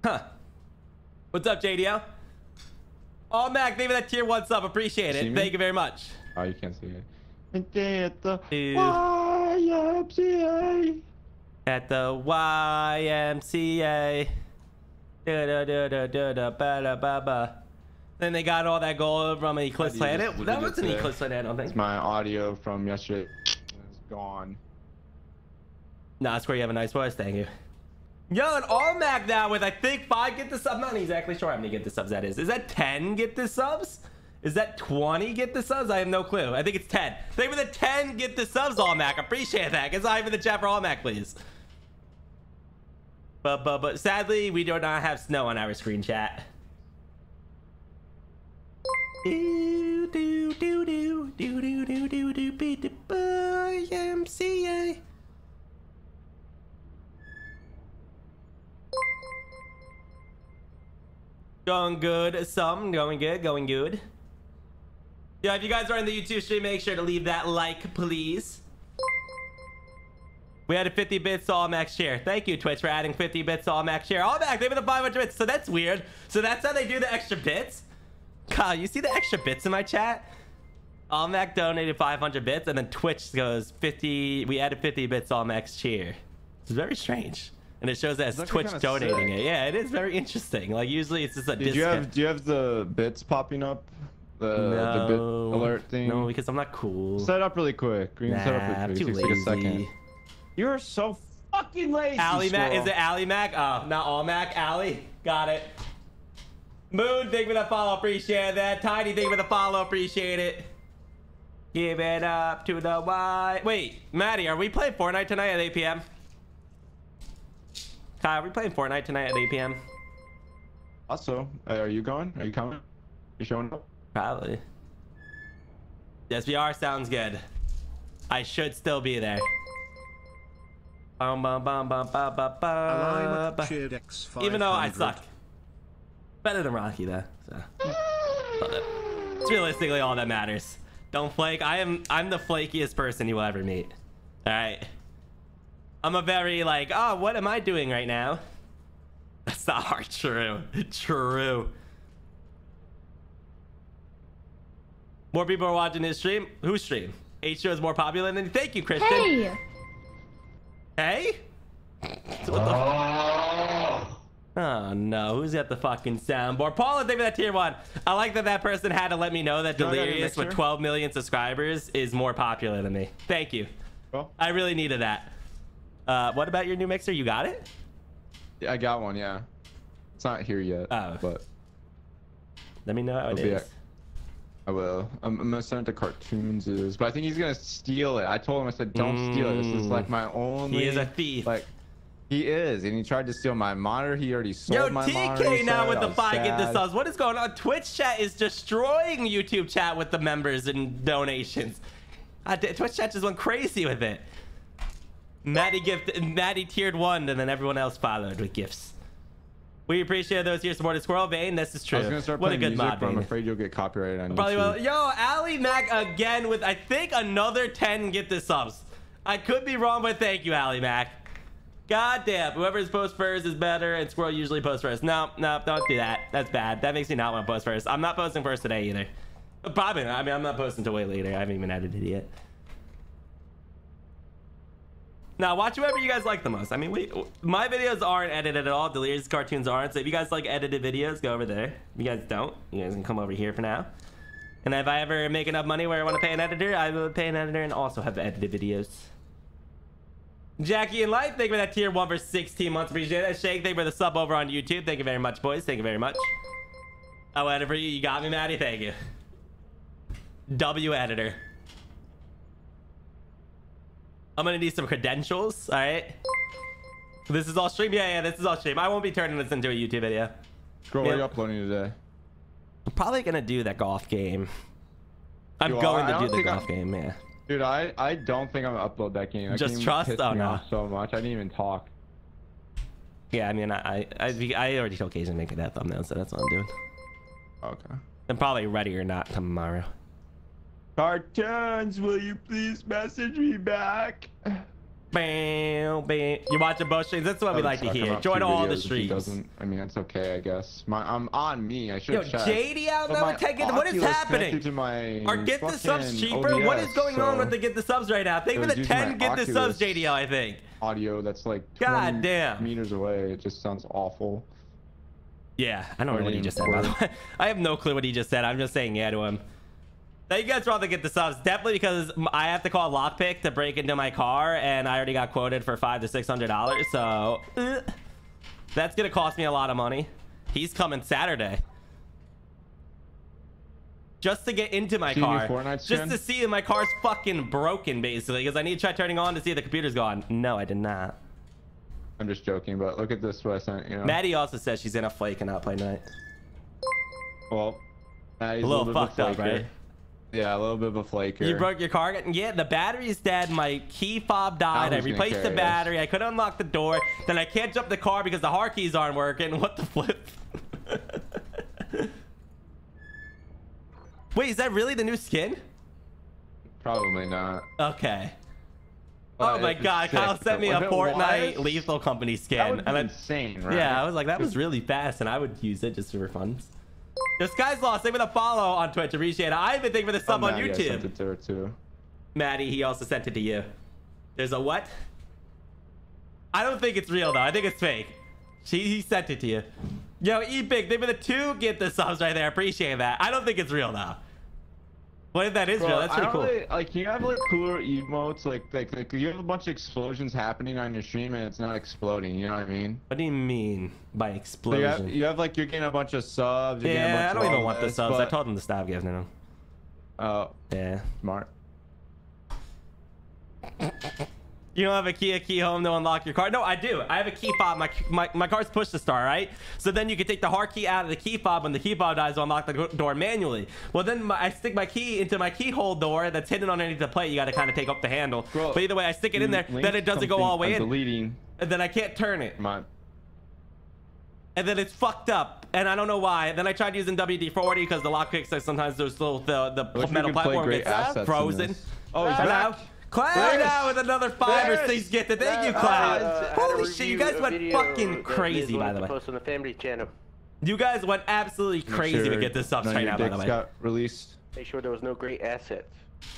Huh. What's up, JDL? Oh, Mac, thank you for that tier one sub. Appreciate it. Thank you very much. Oh, you can't see it. At the YMCA. At the YMCA. Da da da da da da ba da ba ba. Then they got all that gold from Eclipse How do you Planet. just That was an? Eclipse Planet, I don't think. It's my audio from yesterday. It's gone. Nah, that's where you have a nice voice. Thank you. Yo, an all Mac now with I think five get the subs. I'm not exactly sure how many get the subs that is. Is that 10 get the subs? Is that 20 get the subs? I have no clue. I think it's 10. Thank you for the 10 get the subs, all Mac. Appreciate that. Get live in the chat for all Mac, please. But but but sadly, we do not have snow on our screen chat. Do do do do do do do do do be the. Going good. Some going good. Going good. Yeah, if you guys are in the YouTube stream, make sure to leave that like, please. We had a 50 bits all max share. Thank you, Twitch, for adding 50 bits all max share. All back, they have the 500 bits. So that's weird. So that's how they do the extra bits. Kyle, you see the extra bits in my chat? All Mac donated 500 bits, and then Twitch goes 50. We added 50 bits to all max cheer. It's very strange, and it shows that it's It's Twitch donating sick. it. Yeah, it is very interesting. Like usually it's just a Did you have? Do you have the bits popping up? The the bit alert thing. No, because I'm not cool. Set up really quick. We can set up Nah, really too quick. It takes like a second. You're so fucking lazy. Alley Mac, is it Alley Mac? Oh, not all Mac. Alley, got it. Moon, thank you for the follow, appreciate that. Tiny, thank you for the follow, appreciate it. Give it up to the Y. Wait, Maddie, are we playing Fortnite tonight at 8 p.m.? Kyle, are we playing Fortnite tonight at 8 p.m.? Also, uh, are you going? Are you coming? You showing up? Probably. Yes, we are. Sounds good. I should still be there. Bum, bum, bum, bum, bum, bum, bum, bum. Even though I 500. suck. Better than Rocky though. So. Love. It's realistically all that matters. Don't flake. I am I'm the flakiest person you will ever meet. Alright. I'm a very like, oh, what am I doing right now? That's not hard. [laughs] True. True. More people are watching this stream. Whose stream? H2 is more popular than thank you, Christian. Hey! Hey? What the Oh [laughs] no, who's got the fucking soundboard? Paula, thank you for that tier one. I like that that person had to let me know that You know I got a Delirious with 12 million subscribers is more popular than me. Thank you. Well, I really needed that. Uh, what about your new mixer? You got it? yeah, I got one. Yeah, it's not here yet. Oh. but Let me know how it is. I will. I'm, I'm gonna send it to Cartoonz is, but I think he's gonna steal it. I told him I said don't steal it. This is Mm. like my only. He is a thief. Like he is, and he tried to steal my monitor. He already sold Yo, my monitor. Yo, TK now with the five get the subs. What is going on? Twitch chat is destroying YouTube chat with the members and donations. Uh, Twitch chat just went crazy with it. Maddie gift, Maddie tiered one, and then everyone else followed with gifts. We appreciate those here supported Squirrel Vane. This is true. I was gonna start what a good music, mod, but I'm afraid you'll get copyrighted on Probably YouTube. will. Yo, Ali Mac again with I think another 10 get the subs. I could be wrong, but thank you, Ali Mac. God damn, whoever's post first is better, and Squirrel usually posts first. No, no, don't do that. That's bad. That makes me not want to post first. I'm not posting first today either. Probably not. I mean, I'm not posting till way later. I haven't even edited it yet. Now, watch whoever you guys like the most. I mean, we my videos aren't edited at all. Delirious Cartoonz aren't. So if you guys like edited videos, go over there. If you guys don't, you guys can come over here for now. And if I ever make enough money where I want to pay an editor, I will pay an editor and also have edited videos. Jackie and Life, thank you for that tier one for 16 months. Appreciate that. Shake, thank you for the sub over on YouTube. Thank you very much, boys. Thank you very much. Oh, editor, you, you got me, Maddie. Thank you. W editor. I'm gonna need some credentials. All right. This is all stream. Yeah, yeah. This is all stream. I won't be turning this into a YouTube video. Scroll, what are you uploading today? I'm probably gonna do that golf game. I'm You going I to don't the golf game. Yeah. Dude, I I don't think I'm gonna upload that game. That Just game trust? me no. so much. I didn't even talk. Yeah, I mean, I I, I, I already told Casey to make that thumbnail, so that's what I'm doing. Okay. I'm probably ready or not tomorrow. Cartoonz, will you please message me back? Bam, bam. You watching both streams? That's what we like to hear. Join all the videos. If he streams. doesn't- I mean, that's okay, I guess. My, I'm on me. I should Yo, checked. JD But there my taking. What is happening? To my Are get the subs cheaper? what is OBS, going on so with the get the subs right now? Thank you It for the 10 my get the subs, Oculus. JDL, I think. audio that's like God damn. meters away. It just sounds awful. Yeah, I don't know what he just said, by the way. [laughs] I have no clue what he just said. I'm just saying yeah to him. Thank you guys for all the get the subs. Definitely because I have to call lockpick to break into my car, and I already got quoted for five to six hundred dollars. So eh, that's gonna cost me a lot of money. He's coming Saturday. Just to get into my See car. Fortnite Just to see if my car's fucking broken, basically. Because I need to try turning on to see if the computer's gone. No, I did not. I'm just joking, but look at this what I sent you. Know? Maddie also says she's gonna flake and not play tonight. Well, Maddie's A little bit of fucked up, right? Yeah, a little bit of a flaker. You broke your car? Yeah, the battery's dead. My key fob died. I gonna replaced the us? battery. I couldn't unlock the door. Then I can't jump the car because the hard keys aren't working. [laughs] What the flip? [laughs] Wait, is that really the new skin? Probably not. Okay. But oh my god, sick, Kyle sent me a but if it Fortnite was, [laughs] Lethal Company skin. And I, insane, right? yeah, I was like, that was really fast, and I would use it just for fun. The Sky's Lost, thank for the follow on Twitch. Appreciate it. I even think for the Oh, sub on Maddie, I sent YouTube. it to her too. Maddie, he also sent it to you. There's a what? I don't think it's real though. I think it's fake. She he sent it to you. Yo, Epic, they were the two get the subs right there. Appreciate that. I don't think it's real though. What if that is real? Bro, That's I pretty cool. really- like you have like cooler emotes, like, like like you have a bunch of explosions happening on your stream and it's not exploding. You know what I mean? What do you mean by So you explosion? have, you have like you're getting a bunch of subs. You're getting a yeah, I don't even want the this, subs. I told them to stop giving them. Oh, Yeah. smart. You don't have a key, a key home to unlock your car? No, I do. I have a key fob. My, my, my car's push to start, right? So then you can take the hard key out of the key fob when the key fob dies to unlock the door manually. Well, then my, I stick my key into my keyhole door that's hidden underneath the plate. You got to kind of take up the handle. Bro, but either way, I stick it in there. Then it doesn't go all the way I'm in. Deleting. And then I can't turn it. My, And then it's fucked up. And I don't know why. Then I tried using WD-40 because the lock lockpick says sometimes those little, the, the I wish we metal platform gets frozen. Oh, he's back. Cloud There it with another five or six is. gifted. Thank you, Uh, Cloud. uh, Holy shit, you guys went fucking crazy, by the way. Post on the family channel. You guys went absolutely Make crazy to get this subs none of right now, by the dicks way. got released. Make sure there was no great assets.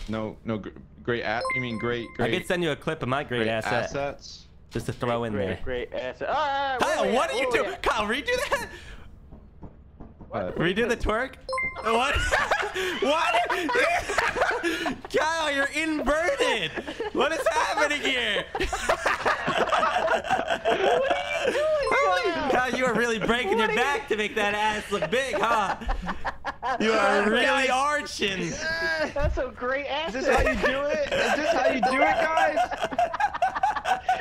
No, no, gr- great app. You mean great, I great, could send you a clip of my great, great asset assets? just to throw in great, there. Great asset. Ah, Kyle, what are you doing? Kyle, redo that. What? Uh, Redo the twerk. What? [laughs] what? [laughs] Kyle, you're inverted. What is happening here? [laughs] What are you doing, Kyle, you are really breaking your back to make that ass look big, huh? You are really arching. That's a great asset. Is this how you do it? Is this how you do it, guys?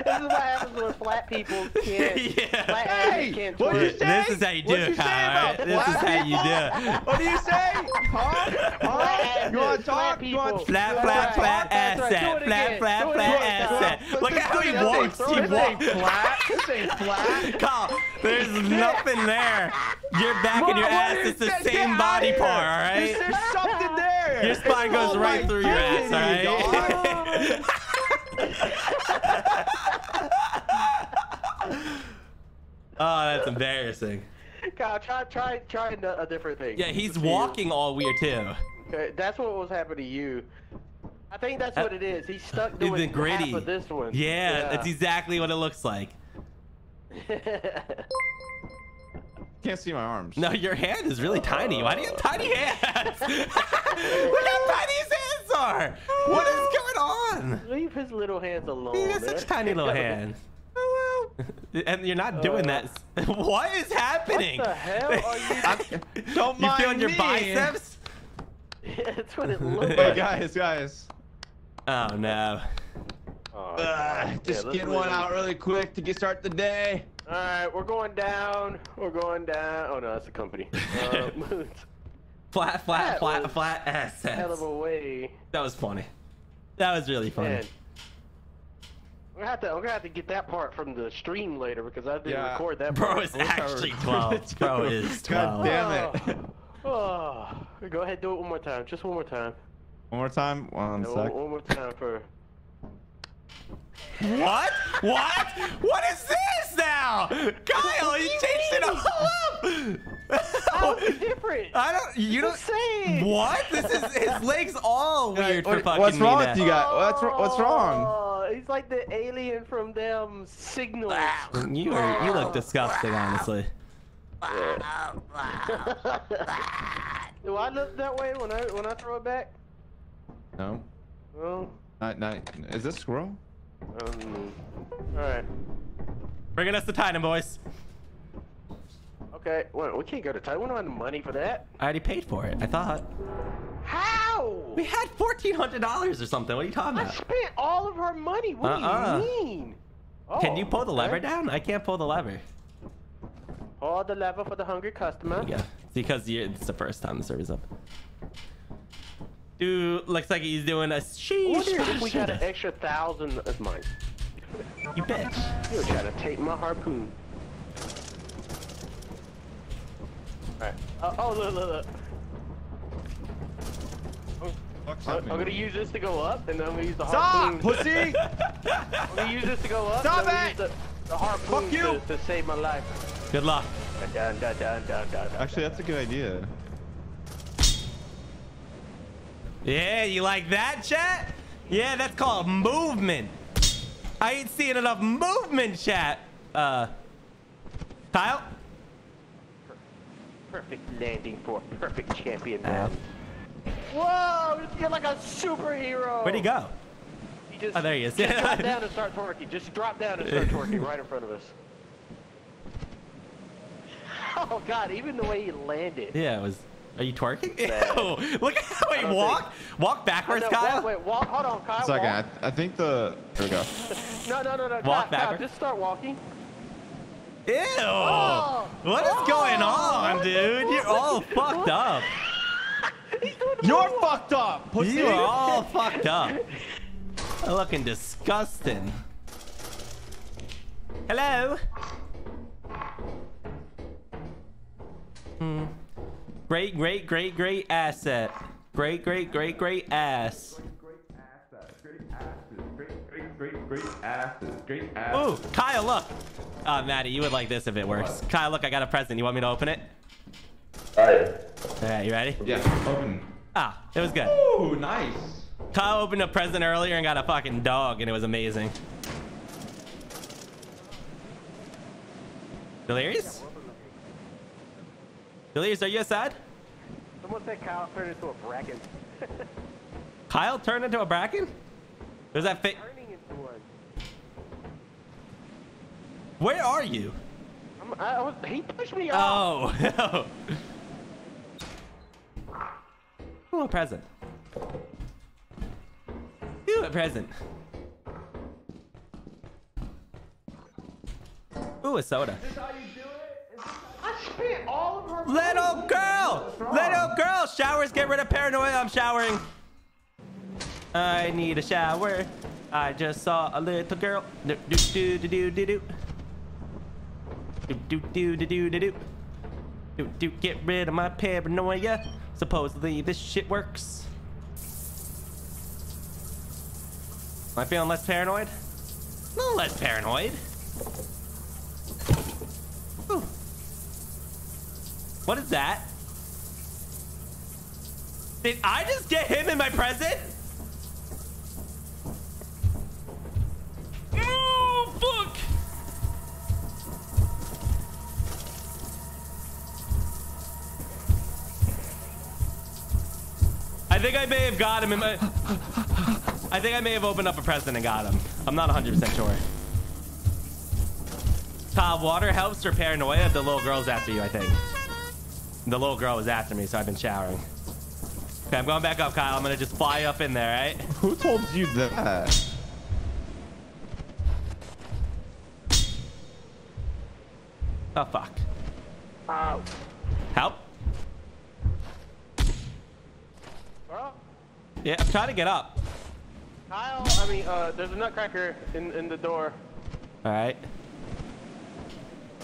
This is what happens when flat people can't. [laughs] Yeah. Flat Hey, can't what'd you say? This is how you do What'd it, you Kyle. Right? This is how you do it. What do you say? Huh? Huh? You want to talk? You want Flat, That's flat, flat That's right. Do asset. it Flat, flat, flat again. asset. Look at how he walks. He walks. flat. This ain't [laughs] flat. Kyle, there's [laughs] nothing there. Your back and your ass is is the same body part, all here. right? There's something there. Your spine goes right through your ass, dignity, all right? [laughs] oh, that's embarrassing. Kyle, try, try, try a a different thing. Yeah, he's walking all weird too. Okay, That's what was happening to you. I think that's what it is. He's stuck doing been gritty. half of this one. Yeah, that's exactly what it looks like. [laughs] Can't see my arms. No, your hand is really tiny. Why do you have tiny hands? [laughs] Look how tiny his hands are. What is going on? Leave his little hands alone. He has man. such tiny little [laughs] hands. And you're not doing that. [laughs] What is happening? What the hell are you? Don't You mind feeling your me. biceps? that's what it looks Hey like. guys, guys. Oh no. Oh, Uh, just Yeah, let's getting leave one out really quick to get start the day. All right, we're going down. We're going down. Oh no, that's the company. Uh, [laughs] [laughs] Flat, flat, That flat, was flat assets. hell of a way. That was funny. That was really funny. Man. I'm gonna have to. I'm gonna have to get that part from the stream later because I didn't Yeah. record that. Bro part. is actually [laughs] 12. Bro is 12. God damn it. Oh, go ahead, do it one more time. Just one more time. One more time. One Yeah, sec. one, one more time for. What? What? What is this now? Kyle, you changed it all How up. is different? [laughs] I don't. You don't. Insane. What? This is his legs all weird for fucking what's wrong me with you guys? What's what's oh, wrong? Oh, he's like the alien from them signals. You are. You look disgusting, honestly. [laughs] Do I look that way when I when I throw it back? No. Well, Not, not. Is this squirrel? Um, all right. Bringing us to Titan, boys. Okay, well, we can't go to Titan. We don't have the money for that. I already paid for it. I thought How? we had fourteen hundred dollars or something. What are you talking about? I spent all of our money. What Uh-uh. do you mean? Can Oh, you pull the lever okay. down? I can't pull the lever. Pull the lever for the hungry customer. Yeah, because it's the first time the server's up. Dude, looks like he's doing a sheesh. wonder if we got an extra thousand of mine. You bet. You're trying to take my harpoon. Alright. Oh, oh, look, look, look. I'm, I'm gonna use this to go up, and then I'm gonna use the harpoon. Stop, harpoon. pussy! [laughs] I'm gonna use this to go up. Stop and then it! use the, the harpoon Fuck you! To, to save my life. Good luck. Dun, dun, dun, Actually, that's a good idea. Yeah, you like that, chat? Yeah, that's called movement. I ain't seeing enough movement, chat. Uh, Kyle? Perfect landing for a perfect champion Ow. man. Whoa! You're like a superhero. Where'd he go? He just, Oh, there he is. Just drop [laughs] down and start twerking. Just drop down and start twerking right in front of us. [laughs] Oh God! Even the way he landed. Yeah, it was. Are you twerking? Bad. Ew, [laughs] look at how he don't walk. Walk backwards, no, Kyle. Wait, wait, walk. Hold on, Kyle. Second, I, walk. I think the. There we go. [laughs] No, no, no, no. Walk Kyle, Kyle, just start walking. Ew. Oh. what is going Oh. on, dude? You're all fucked up. [laughs] He's doing the You're moonwalk. fucked up, pussy! You are all fucked up. Looking disgusting. Hello. Hmm. Great, great, great, great asset. Great, great, great, great ass. Great asses, great asses, great, great, great, great asses, great Ooh, asses. Kyle, look. Uh, Maddie, you would like this if it works. Kyle, look, I got a present. You want me to open it? Alright. All right, you ready? Yeah, open. Ah, it was good. Ooh, nice. Kyle opened a present earlier and got a fucking dog, and it was amazing. Delirious? Delirious, are you aside? Someone said Kyle turned into a bracken. [laughs] Kyle turned into a bracken? There's that fit. Turning into one. Where are you? I'm, I, I was. He pushed me off. Oh. [laughs] Ooh, a present. Ooh, a present. Ooh, a soda. Little girl! Little girl! Showers, get rid of paranoia. I'm showering. I need a shower. I just saw a little girl. Do do do do do. Do do do do do do do. Do do get rid of my paranoia. Supposedly this shit works. Am I feeling less paranoid? A little less paranoid. Ooh. What is that? Did I just get him in my present? Oh, fuck! I think I may have got him in my... I think I may have opened up a present and got him. I'm not 100% sure. Top water helps for paranoia. The little girl's after you, I think. The little girl was after me, so I've been showering. Okay, I'm going back up, Kyle. I'm gonna just fly up in there, right? [laughs] Who told you that? Oh, fuck. Ow. Help? Bro. Yeah, I'm trying to get up. Kyle, I mean, uh, there's a nutcracker in, in the door. All right.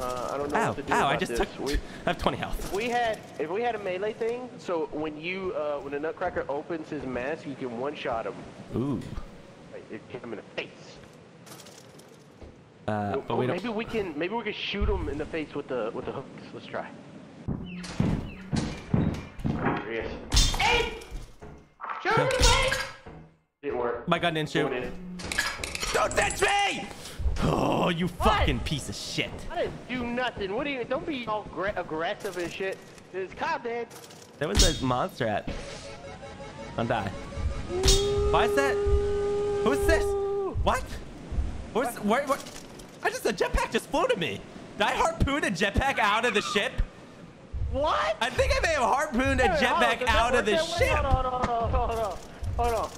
Uh, I don't know Ow, what to do ow, about I just this. took. We, I have 20 health. if we had if we had a melee thing, so when you uh, when the nutcracker opens his mask, you can one shot him. Ooh. Like, it hit him in the face. Uh, Oh, we maybe we can maybe we can shoot him in the face with the with the hooks. Let's try. There he is. Hey! Shoot him in the face! Didn't work. My gun didn't shoot. Don't touch me! Oh, you fucking piece of shit. I didn't do nothing. What do you? Don't be all aggressive and shit. Is Kyle dead? There was a monster at. Don't die. Why is that? Who's this? What? Where's where? What? I just a jetpack just flew to me. Did I harpoon a jetpack out of the ship? What? I think I may have harpooned a Hey, hold on, jetpack out of the ship. Hold on, hold on, hold on, hold on.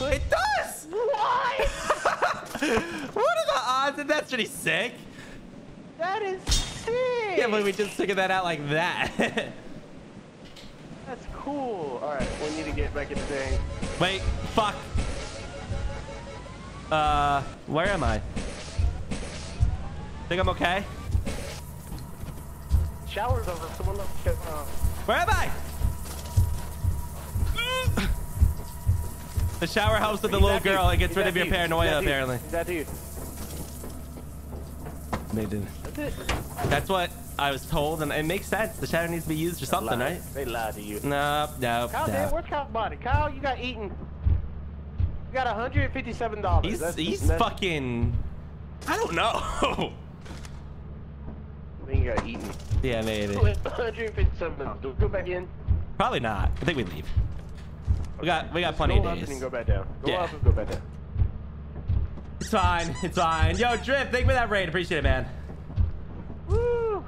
It does. What? [laughs] what are the odds that that's pretty sick? that is sick. Yeah, but we just figured that out like that. [laughs] That's cool. All right, we need to get back in the thing. Wait, fuck. Uh, where am I? Think I'm okay? Shower's over. Someone. Uh, Where am I? [laughs] The shower helps with the little girl. It gets He's rid of your you. Paranoia, apparently. He's after you. They did. That's it. That's what I was told, and it makes sense. The shadow needs to be used for something, right? They lied to you. No, no, Kyle, dead. Where's Kyle's body? Kyle, you got eaten. You got 157 dollars. He's he's fucking. I don't know. [laughs] I think you got eaten. yeah, maybe. [laughs] 157 dollars. Do we go back in? Probably not. I think we leave. We got we got Just plenty go of up and go back down. Go Yeah. up and go back down. It's fine. It's fine. Yo, Drip, thank you for that raid. Appreciate it, man. Woo!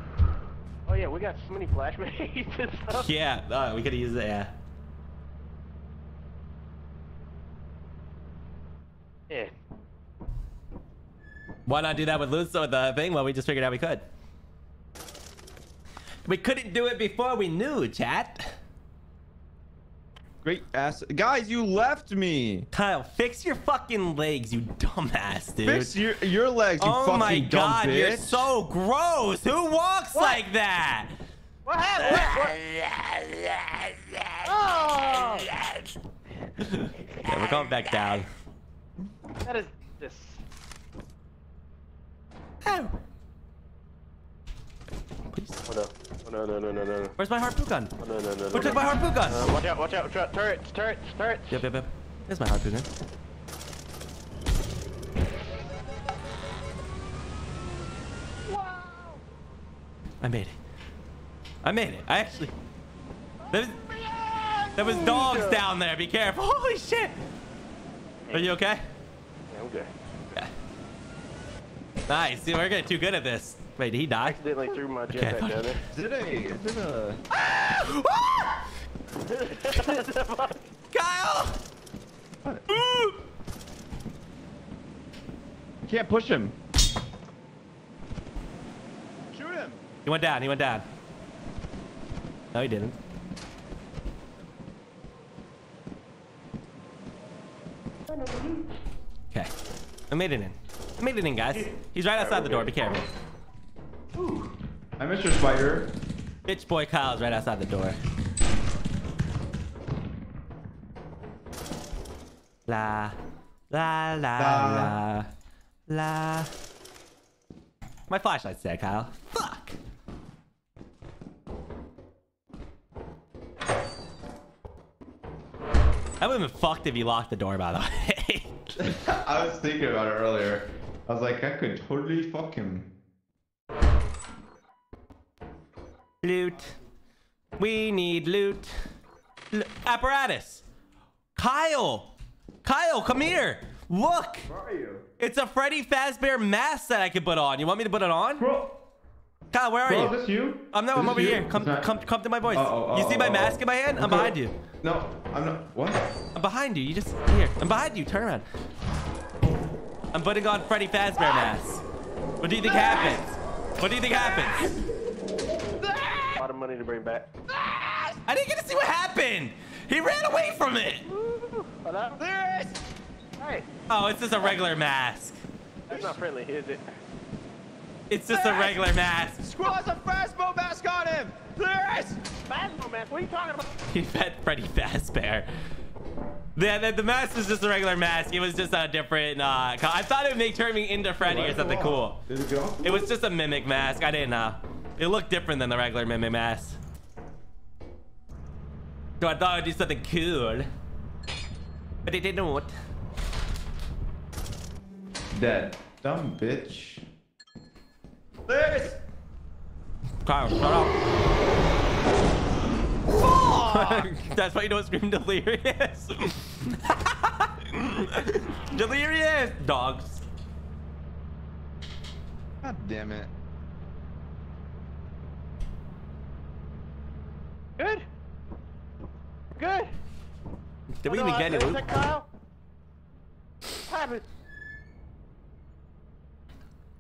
Oh yeah, we got so many flashbangs [laughs] and stuff. Yeah, uh, we could use it. Yeah. Yeah. Why not do that with Luso with the thing? Well, we just figured out we could. We couldn't do it before we knew, chat. Great ass. Guys, you left me. Kyle, fix your fucking legs, you dumbass, dude. Fix your your legs, you oh fucking my dumb god, bitch. you're so gross. Who walks like that? What happened? What, what? Oh! Yeah, we're going back down. That is this. Ow. Please. Oh no. Oh no no no no no. Where's my harpoon gun? Oh, no no no. Who no, took no. my harpoon gun? Uh, watch out! Watch out! Watch out! Turrets! Turrets! Turrets! Yep, yep, yep. There's my harpoon gun. I made it. I made it. I actually. There was, there was dogs down there. Be careful. [laughs] Holy shit. Are you okay? Yeah, I'm good. Yeah. Nice. See, we're getting too good at this. Wait, did he die? Accidentally threw my Okay, jetpack fuck. down there. Is it a? Is it a? Kyle! Ooh! Can't push him. Shoot him. He went down. He went down. No, he didn't. Okay. I made it in. I made it in, guys. He's right outside the door. Be careful. Mr. Spider. Bitch boy Kyle's right outside the door. La. La la la. La. My flashlight's dead, Kyle. Fuck. That would have been fucked if you locked the door, by the way. [laughs] I was thinking about it earlier. I was like, I could totally fuck him. Loot. We need loot. L- apparatus. Kyle. Kyle, come here. Look. Where are you? It's a Freddy Fazbear mask that I could put on. You want me to put it on? Bro, Kyle, where are bro, you? is this you? I'm no, Is I'm this over you? here. Come, that- come, come to my voice. Oh, oh, you see my oh, mask in my hand? I'm Okay. behind you. No, I'm not. What? I'm behind you. You just here. I'm behind you. Turn around. I'm putting on Freddy Fazbear mask. What do you think happens? What do you think happens? A lot of money to bring back. I didn't get to see what happened. He ran away from it. Oh, There it is. Hey, Oh, it's just a regular mask. that's not friendly, is it? It's just a regular mask. Squirrel has a Phasmo mask on him. Lyris! Phasmo man, what are you talking about? He fed Freddy Fazbear. The, the, the mask was just a regular mask. It was just a different. Uh, I thought it would make turning into Freddy or something cool. Did it go? It was just a mimic mask. I didn't know. It looked different than the regular mimic mask. So I thought I'd do something cool. But it didn't. Dead. Dumb bitch. Lyris! Kyle, shut up. [laughs] That's why you don't scream delirious. [laughs] delirious dogs. God damn it. Good. Good. Did we even get I- any is loot? that Kyle? What happened?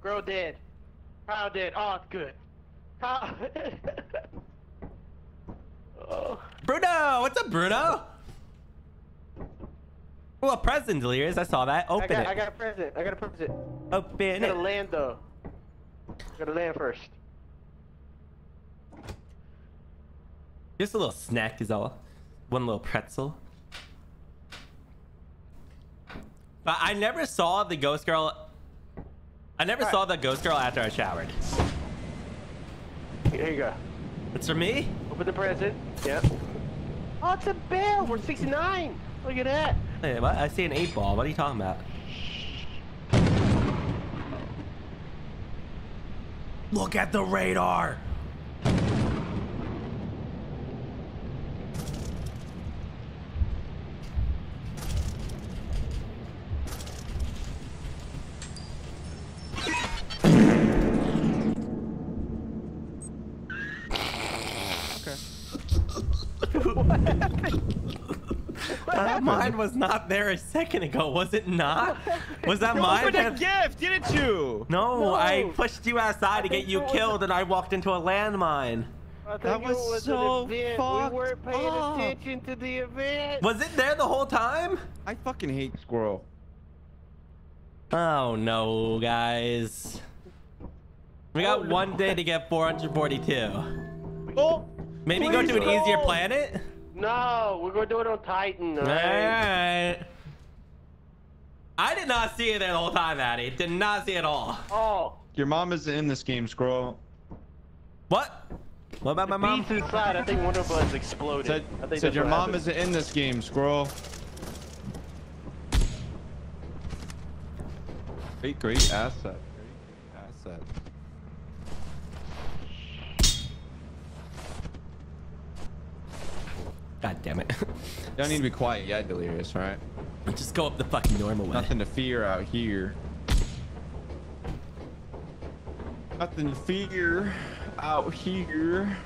Girl dead. Kyle dead. Oh, it's good. Kyle. [laughs] oh. Bruno, what's up, Bruno? Oh, a present, Delirious. I saw that. I Open got, it. I got a present. I got a present. I Open gotta land though. Gotta land first. Just a little snack is all. One little pretzel. But I never saw the ghost girl. I never saw the ghost girl after I showered. Here you go. It's for me? Open the present. Yep. Oh, it's a bell. We're 69. Look at that. Hey, what? I see an eight ball. What are you talking about? Look at the radar. That mine was not there a second ago, was it not? [laughs] Was that You mine? opened a gift, didn't you? No, No. I pushed you outside to get you think it was- killed and I walked into a landmine. That it was so an event. fucked We weren't paying up. attention to the event. Was it there the whole time? I fucking hate squirrel. Oh no, guys. We got Oh, one no. day to get 442. Oh! Maybe go to an easier no. planet? No, we're gonna do it on Titan. All right. Alright. I did not see it there the whole time, Addy. Did not see it all. Oh, Your mom isn't in this game, squirrel. What? What about my mom? beast inside. I think one of us exploded. Said, I think said your mom happened. isn't in this game, squirrel. Great, great asset. God damn it. You [laughs] don't need to be quiet yet, Delirious, alright? Just go up the fucking normal way. Nothing to fear out here. Nothing to fear out here.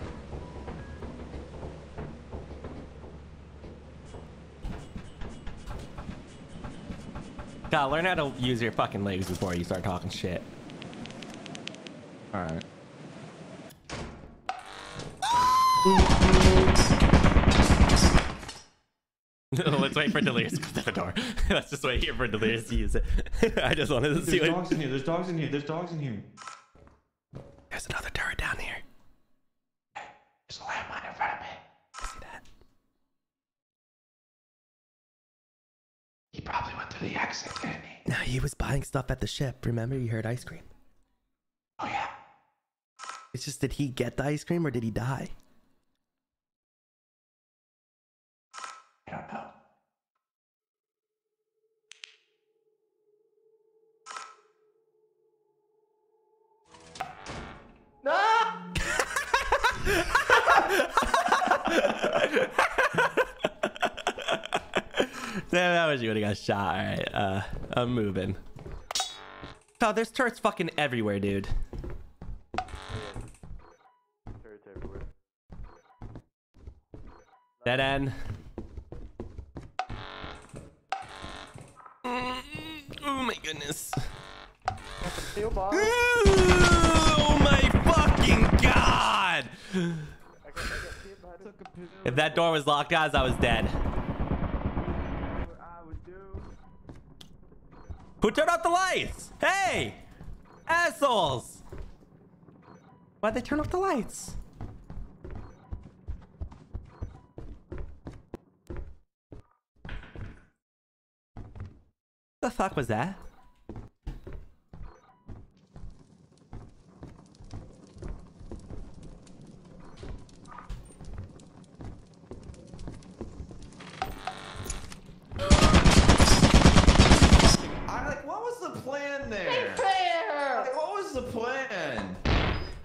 God, learn how to use your fucking legs before you start talking shit. Alright. [laughs] [laughs] Let's wait for Delirious to go to the door. [laughs] Let's just wait here for Delirious to use it. [laughs] I just wanted to see There's what... dogs in here. There's dogs in here. There's dogs in here. There's another turret down here. There's a landmine in front of me. See that? He probably went through the exit, didn't he? No, he was buying stuff at the ship. Remember, you heard ice cream. Oh yeah. It's just, did he get the ice cream or did he die? I don't know. Damn, that was you when he got shot. All right, uh, I'm moving. Oh, there's turrets fucking everywhere, dude. Turrets everywhere. Dead end. Mm, oh my goodness. Oh my fucking god! If that door was locked, guys, I was dead. Who turned off the lights? Hey! Assholes! Why'd they turn off the lights? The fuck was that? I'm like, what was the plan there? Hey Like, what was the plan?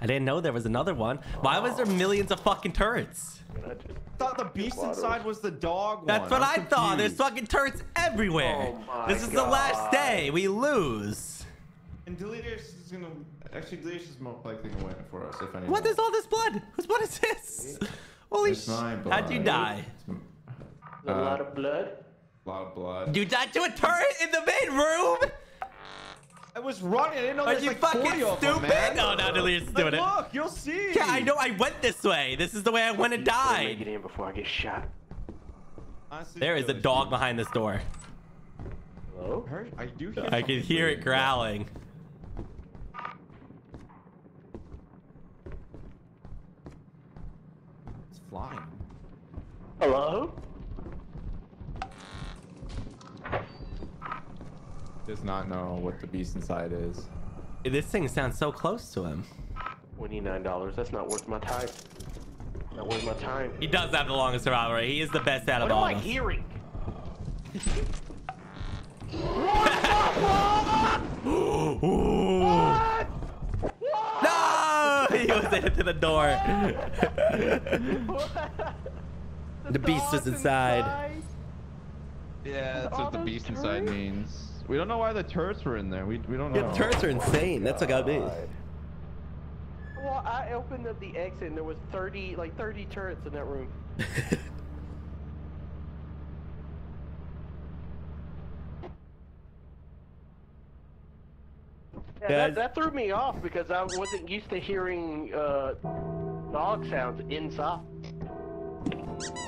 I didn't know there was another one. Why was there millions of fucking turrets? I thought the beast inside was the dog That's what I'm I thought. There's fucking turrets everywhere. Oh my this is the last day. We lose. And Delirious is gonna actually Delirious is more likely to win for us if anything. What is all this blood? Whose blood is this? Holy It's sh! How'd you blood. die? a Uh, lot of blood. A lot of blood. You died to a turret in the main room? I was running. I didn't know Are there's you like fucking 40 of them, stupid? man. No, now Delirious is Like, doing it. look, you'll see. Yeah, I know. I went this way. This is the way I went and Better Make died. it in before I get shot. Honestly, There is a Delirious- dog behind this door. Hello? I do hear. I can hear it growling. It's flying. Hello? Does not know what the beast inside is. This thing sounds so close to him. Twenty-nine dollars. That's not worth my time. Not worth my time. He does have the longest survival rate. He is the best out What of am all I of us. hearing? Ooh. No! [laughs] He was into the door. [laughs] the beast is dog's inside. Yeah, that's what the those beast inside means. We don't know why the turrets were in there. We, we don't know. Yeah, the turrets are insane. That's what got me. Well, I opened up the exit and there was 30, like 30 turrets in that room. [laughs] Yeah, that, that threw me off because I wasn't used to hearing uh, dog sounds inside.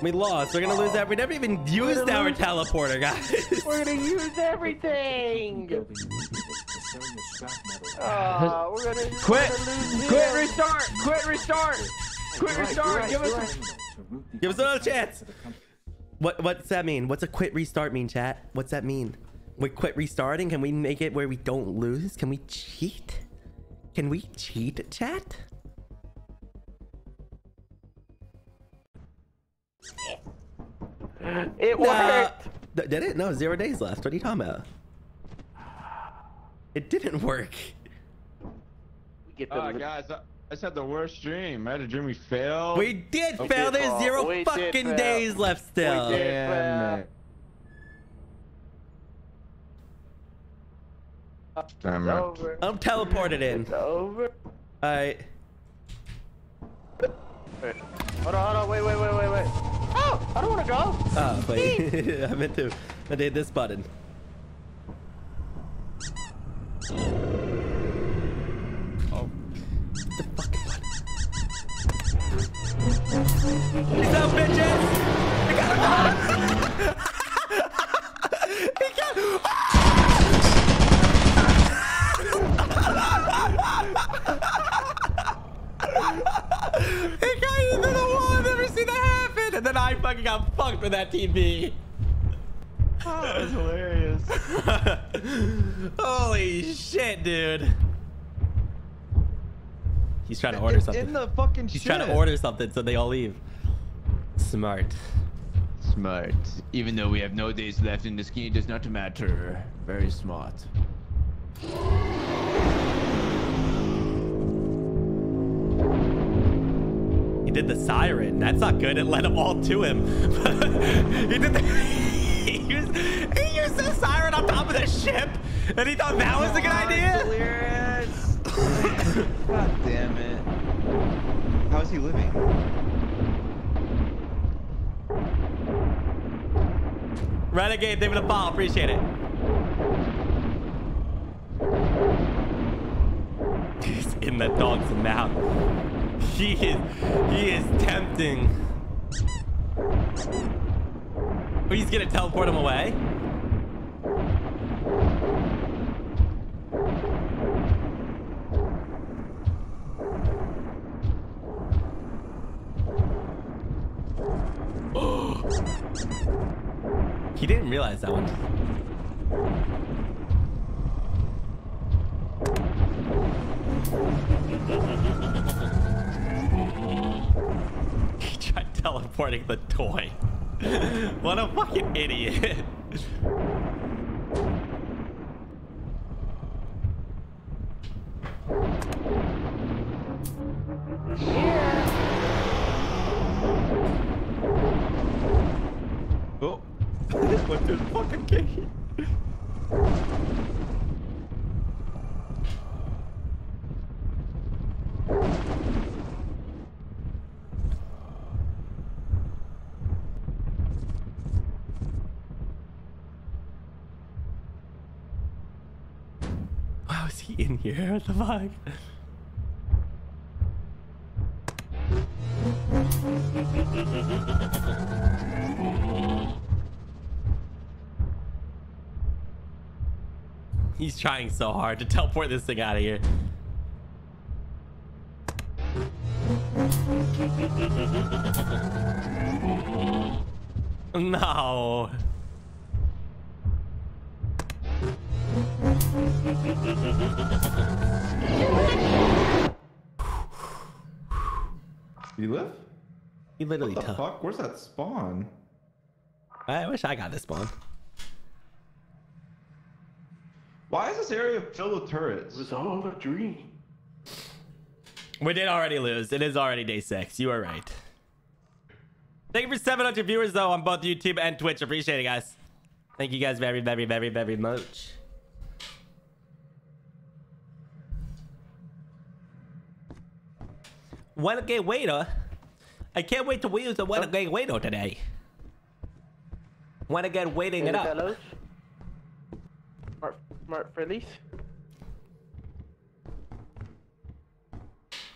We lost. We're gonna lose that. We never even used our teleporter, guys. We're gonna use everything. Uh, we're gonna Quit! We're gonna lose Quit! Restart! Quit! Restart! Quit! Restart! right, Give us. right. Give us another chance. What What's that mean? What's a quit restart mean, chat? What's that mean? We quit restarting? Can we make it where we don't lose? Can we cheat? Can we cheat, chat? It Nah. worked. Th- Did it? No, zero days left. What are you talking about? It didn't work. We get the Oh, guys, I, I just had the worst dream. I had a dream we failed. We did We fail. did There's fail. zero We fucking days left still. We did. Damn it. Damn it. I'm teleported in. It's over. Alright. Wait. Hold on, hold on, wait, wait, wait, wait, wait. Oh, I don't want to go. Oh, wait. [laughs] I meant to. I did this button. Oh. The fucking button. Peace out, bitches! I got He got into the wall. I've never seen that happen. And then I fucking got fucked with that TV. Oh, that was hilarious. [laughs] Holy shit, dude. He's trying to order It's something. In the fucking He's shit. trying to order something so they all leave. Smart. Smart. Even though we have no days left in this game, does not matter. Very smart. He did the siren. That's not good. It led them all to him. [laughs] he did the. [laughs] he, used, he used the siren on top of the ship, and he thought that was a good idea. [laughs] God damn it. How is he living? Renegade, thank you for the follow. Appreciate it. He's in the dog's mouth. [laughs] he is he is tempting. Oh, he's gonna teleport him away. [gasps] he didn't realize that one. [laughs] [laughs] He tried teleporting the toy. [laughs] what a fucking idiot. [laughs] Oh. what the fucking game? How is he in here? What the fuck? He's trying so hard to teleport this thing out of here. [laughs] No. He literally What the fuck? Where's that spawn? I wish I got this spawn. Why is this area filled with turrets? It was all a dream. We did already lose. It is already day six. You are right. Thank you for 700 viewers, though, on both YouTube and Twitch. Appreciate it, guys. Thank you guys very, very, very, very much. One gay waiter. I can't wait to use the one gay waiter today. One again, waiting it up. fellows. Smart, smart Freddy's.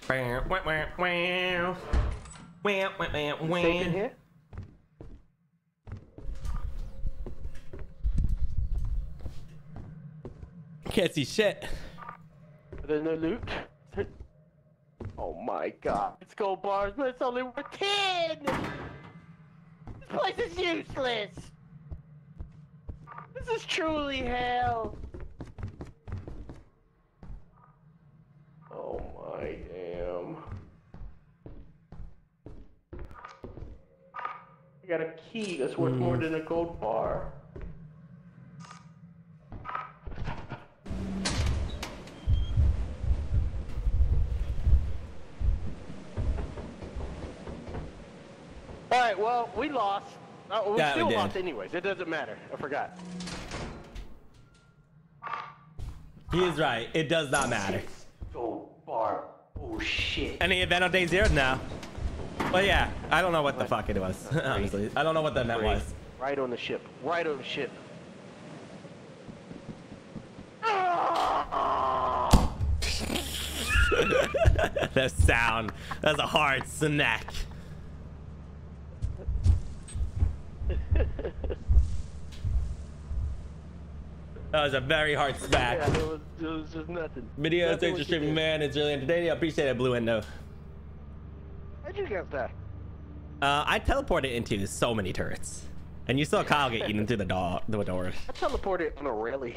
Wow, wow, wow, wow. Wow, wow, wow, wow. In here. Can't see shit. There's no loot. Oh my god. It's gold bars, but it's only worth 10! This place is useless! This is truly hell! Oh my damn. I got a key that's worth more mm. than a gold bar. Alright, well, we lost. Uh, we Yeah, still did. lost anyways. It doesn't matter. I forgot. He is right. It does not matter. Gold bar. Oh shit. Any event on day zero? No. But yeah, I don't know what the fuck it was. [laughs] Honestly, I don't know what that net was. Right on the ship. Right on the ship. [laughs] that sound. That's a hard snack. That was a very hard snack. Yeah, it was, it was just nothing. Video Nothing thanks we for could streaming, man. It's really entertaining. I appreciate it, Blue Window. How'd you get that? Uh, I teleported into so many turrets. And you saw Kyle get eaten through the, door. the door. I teleported on a rally.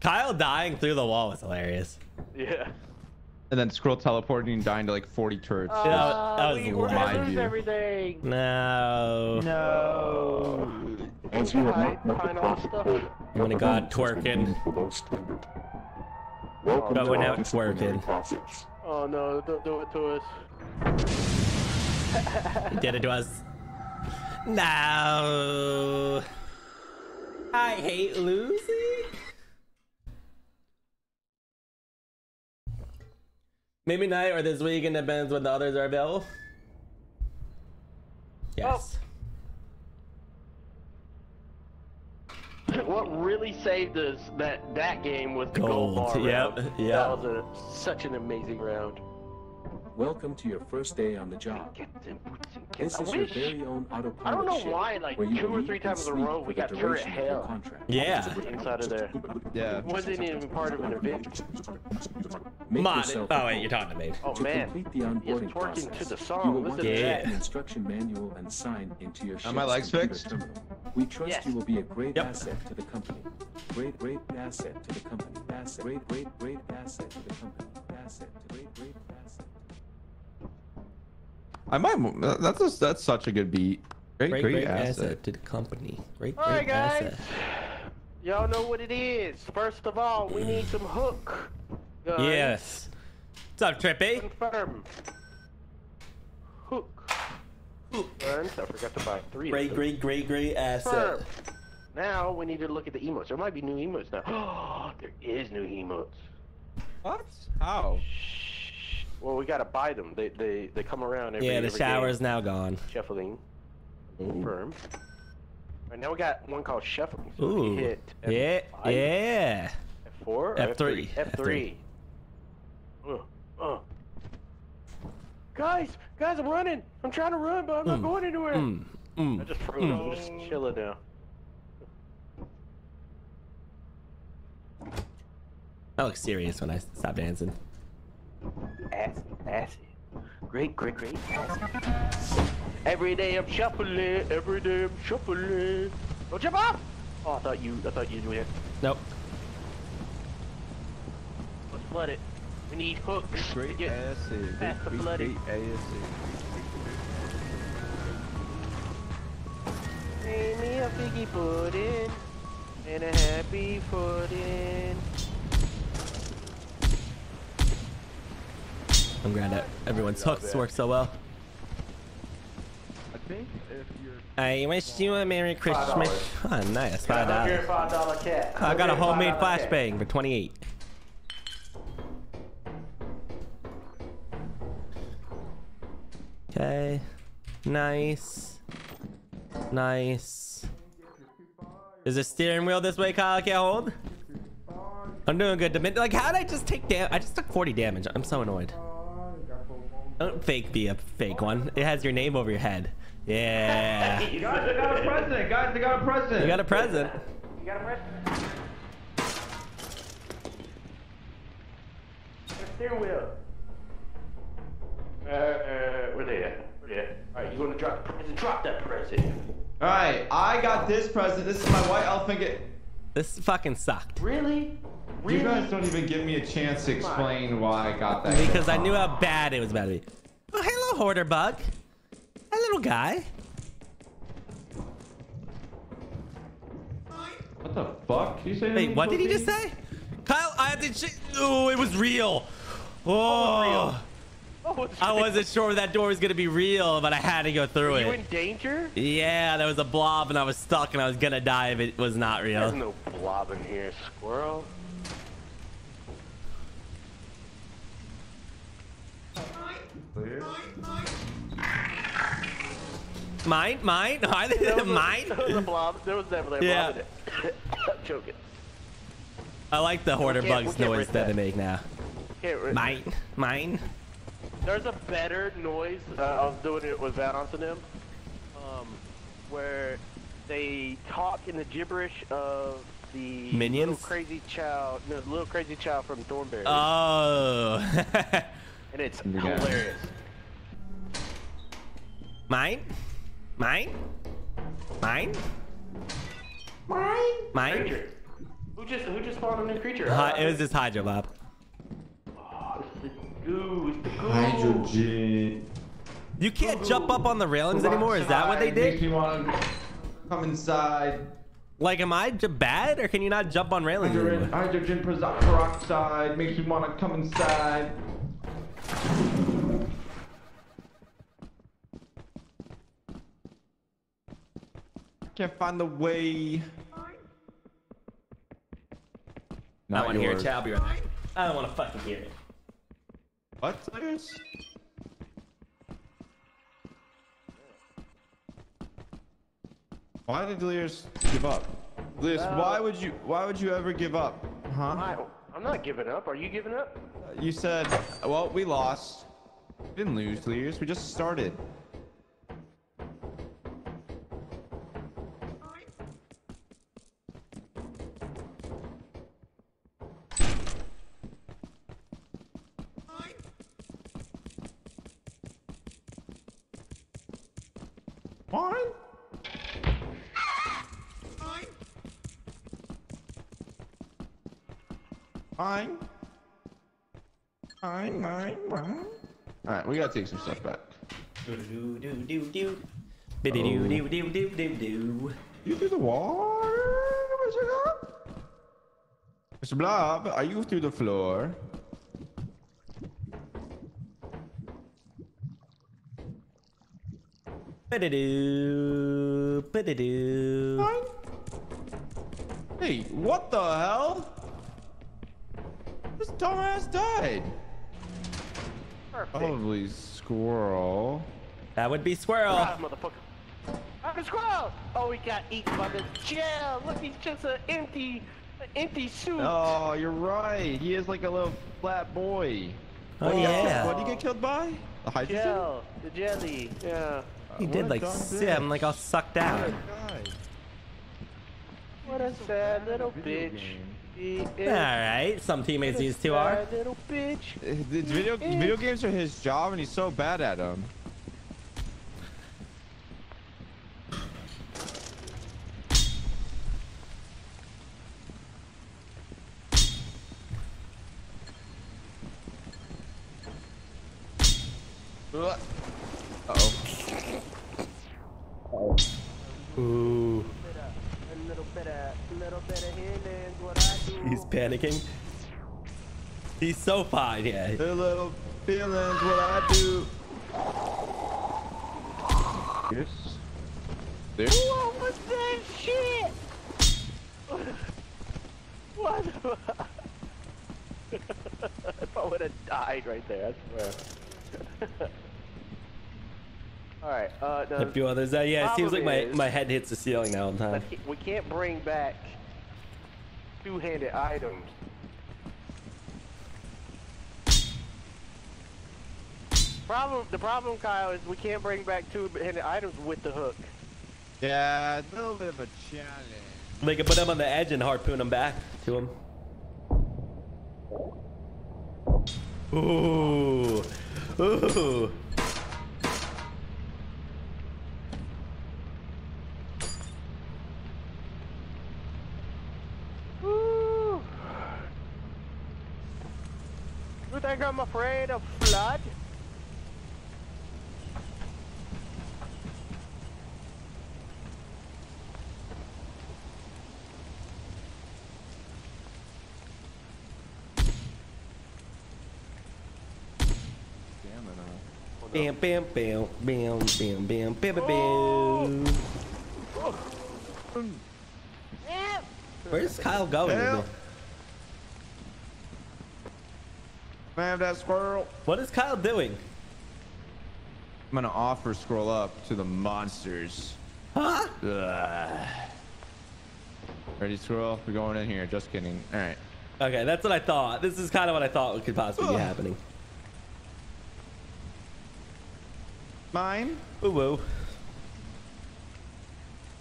Kyle dying through the wall was hilarious. Yeah. And then scroll teleporting and dying to like 40 turrets. that was- that was we were my gonna lose everything. No. No. As you have not met the Find all the stuff. protocol, Oh my god, twerking. below standard. Welcome But to we're our twerking. process. Oh no, don't do it to us. He did it to us. No. I hate losing. Maybe night or this weekend depends when the others are available. Yes. [laughs] what really saved us that that game was the gold, Gold, bar yep, round. yep. That was a, such an amazing round. Welcome to your first day on the job. Captain This is your very own autopilot I don't know ship, why, like, where you two will or three times in a sleep row, for we the got turret duration of your hell. contract. Yeah. inside of there. Yeah. Wasn't even part of an event. Make Mod. Oh wait, you're talking to me. Oh To man, complete the He's onboarding process, to the you song. will Listen want to to Yeah. read the instruction manual and sign into your Are my legs fixed? terminal. We trust Yes. you will be a great Yep. asset to the company. Great, great asset to the company. Asset. Great, great, great asset to the company. Asset. Great, great asset. I might. That's a, that's such a good beat. Great, Great, great, great asset. asset to the company. Great, All right, great guys. asset. Y'all know what it is. First of all, we need some hook. guns. Yes. What's up, Trippy? Confirm. Hook. Hook. Guns. I forgot to buy three. Great, them. great, great, great asset. Confirm. Now we need to look at the emotes. There might be new emotes now. Oh, [gasps] there is new emotes. What? How? Shh. Well, we gotta buy them. They they they come around every. Yeah, the every shower's game. now gone. Shuffling. Confirm. Right now we got one called shuffling. So Ooh. hit F- Yeah, five, yeah. F4 or F3, F3. F3. Uh, uh. Guys, guys, I'm running. I'm trying to run, but I'm not Mm, going anywhere. Mm, I mm. just froze. I'm just chilling now. I look serious when I stop dancing. Acid, acid. Great, great, great. Acid. Every day I'm shuffling. Every day I'm shuffling. Don't jump off! Oh, I thought you. I thought you were. Nope. Let's flood it. We need hooks. Great Get- acid. Pass the Great, bloody. great acid. Made me a piggy pudding and a happy pudding. I'm glad that everyone's hooks work so well. I think if you're I wish you a Merry Christmas. Oh, [laughs] nice. Five dollars. five dollar cat. I got a homemade flashbang for 28. Okay. Nice. Nice. Is the steering wheel this way, Kyle? I can't hold? I'm doing good. Like, how did I just take damage? I just took 40 damage. I'm so annoyed. Don't fake be a fake one. It has your name over your head. Yeah. [laughs] You guys, I got a president. Guys, I got a president. You got a present. You got a press? Steering wheel. Uh, uh, where they at? Where they at? Alright, you wanna drop the present? Drop that present. All right, I got this present. This is my white elephant. Get... This fucking sucked. Really? Really? You guys don't even give me a chance to explain why I got that. Because I knew how bad it was about to be. Oh, hello, hoarder bug. Hi, little guy. What the fuck? Did You say? Wait, what did he just say? Kyle, I had to. Oh, it was real. Oh, Oh, oh it's I wasn't sure that door was gonna be real, but I had to go through Are you it. in danger? Yeah, there was a blob, and I was stuck, and I was gonna die if it was not real. There's no blob in here, squirrel. Mine, mine, [laughs] mine, There was a- mine. There was a blob. There was definitely a Yeah. blob in it. I'm [coughs] joking. I like the hoarder we bugs noise that they make now. Mine, mine. There's a better noise. Uh, I was doing it with Valance and them, um, where they talk in the gibberish of the Minions? little crazy child, no, little crazy child from Thornberry, Oh. [laughs] and it's Yeah. hilarious. mine, mine, mine, mine. Creature. Who just who just spawned a new creature? Hi, Uh, it was this Hydro Bob. oh, it's the goo. It's the goo. Hydrogen. You can't jump up on the railings anymore. Is that what they Makes did? me want to come inside. Like, am I j- bad, or can you not jump on railings Hydrogen, anymore? hydrogen peroxide makes me want to come inside. Can't find the way. I Not want to hear it. yours. I'll be right back. I don't want to fucking hear it. What? Liz? Why did Lears give up? Lears, Uh, why would you? Why would you ever give up? Huh? I, I'm not giving up. Are you giving up? You said, well, we lost. We didn't lose, Lears. We just started. Mine, mine, mine. All right, we gotta take some stuff back. You through the wall, Mr. Blob? Mr. Blob, are you through the floor? Biddy-do. Biddy-do. Mine? Hey, what the hell? This dumbass died. Perfect. Probably squirrel. That would be Squirrel. Ah, motherfucker. I'm a squirrel! Oh, he got eaten by this gel. Look, he's just an empty, an empty suit. Oh, you're right. He is like a little flat boy. Oh, What did he get- yeah. What did he get killed by? The hydrogen? Gel, the jelly. Yeah. He What did like dumb sim, like all sucked out. What a sad little bitch. game. He All some teammates these two are. little bitch. Uh, video video games are his job, and he's so bad at them. Uh oh. Ooh, A little bit of, little bit of healing, what I do. he's panicking. He's so fine, yeah. The little feelings, what I do. Yes. There. [laughs] What was that shit? What? if I would have died right there, I swear. [laughs] Alright, uh, A few others. Uh, yeah, it seems like my, is- my head hits the ceiling now all the time. we can't bring back two-handed items. Problem, the problem, Kyle, is we can't bring back two-handed items with the hook. Yeah, a little bit of a challenge. They can put them on the edge and harpoon them back to him. Ooh. Ooh. You think I'm afraid of flood? Bam, bam, bam, bam, bam, bam, bam, bam, Oh. bam. Where's Kyle going? Man, that squirrel. What is Kyle doing? I'm gonna offer scroll up to the monsters. Huh? Ugh. Ready, squirrel? We're going in here. Just kidding. All right. Okay, that's what I thought. This is kind of what I thought could possibly be happening. Mine, Ooh, woo.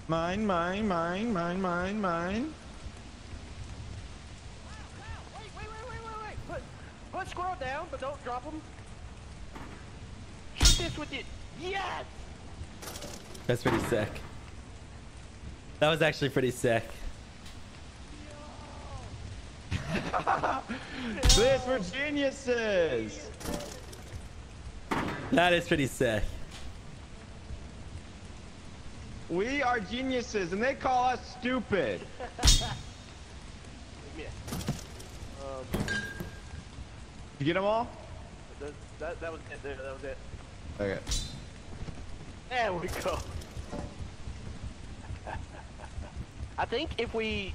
mine, mine, mine, mine, mine, mine. Wait, wait, wait, wait, wait, wait. Put, put squirrel down, but don't drop him. Shoot this with it. Yes. That's pretty sick. That was actually pretty sick. [laughs] This for geniuses. That is pretty sick. We are geniuses, and they call us stupid. [laughs] Um, You get them all? that, that, that was it. There, that was it. Okay. There we go. I think if we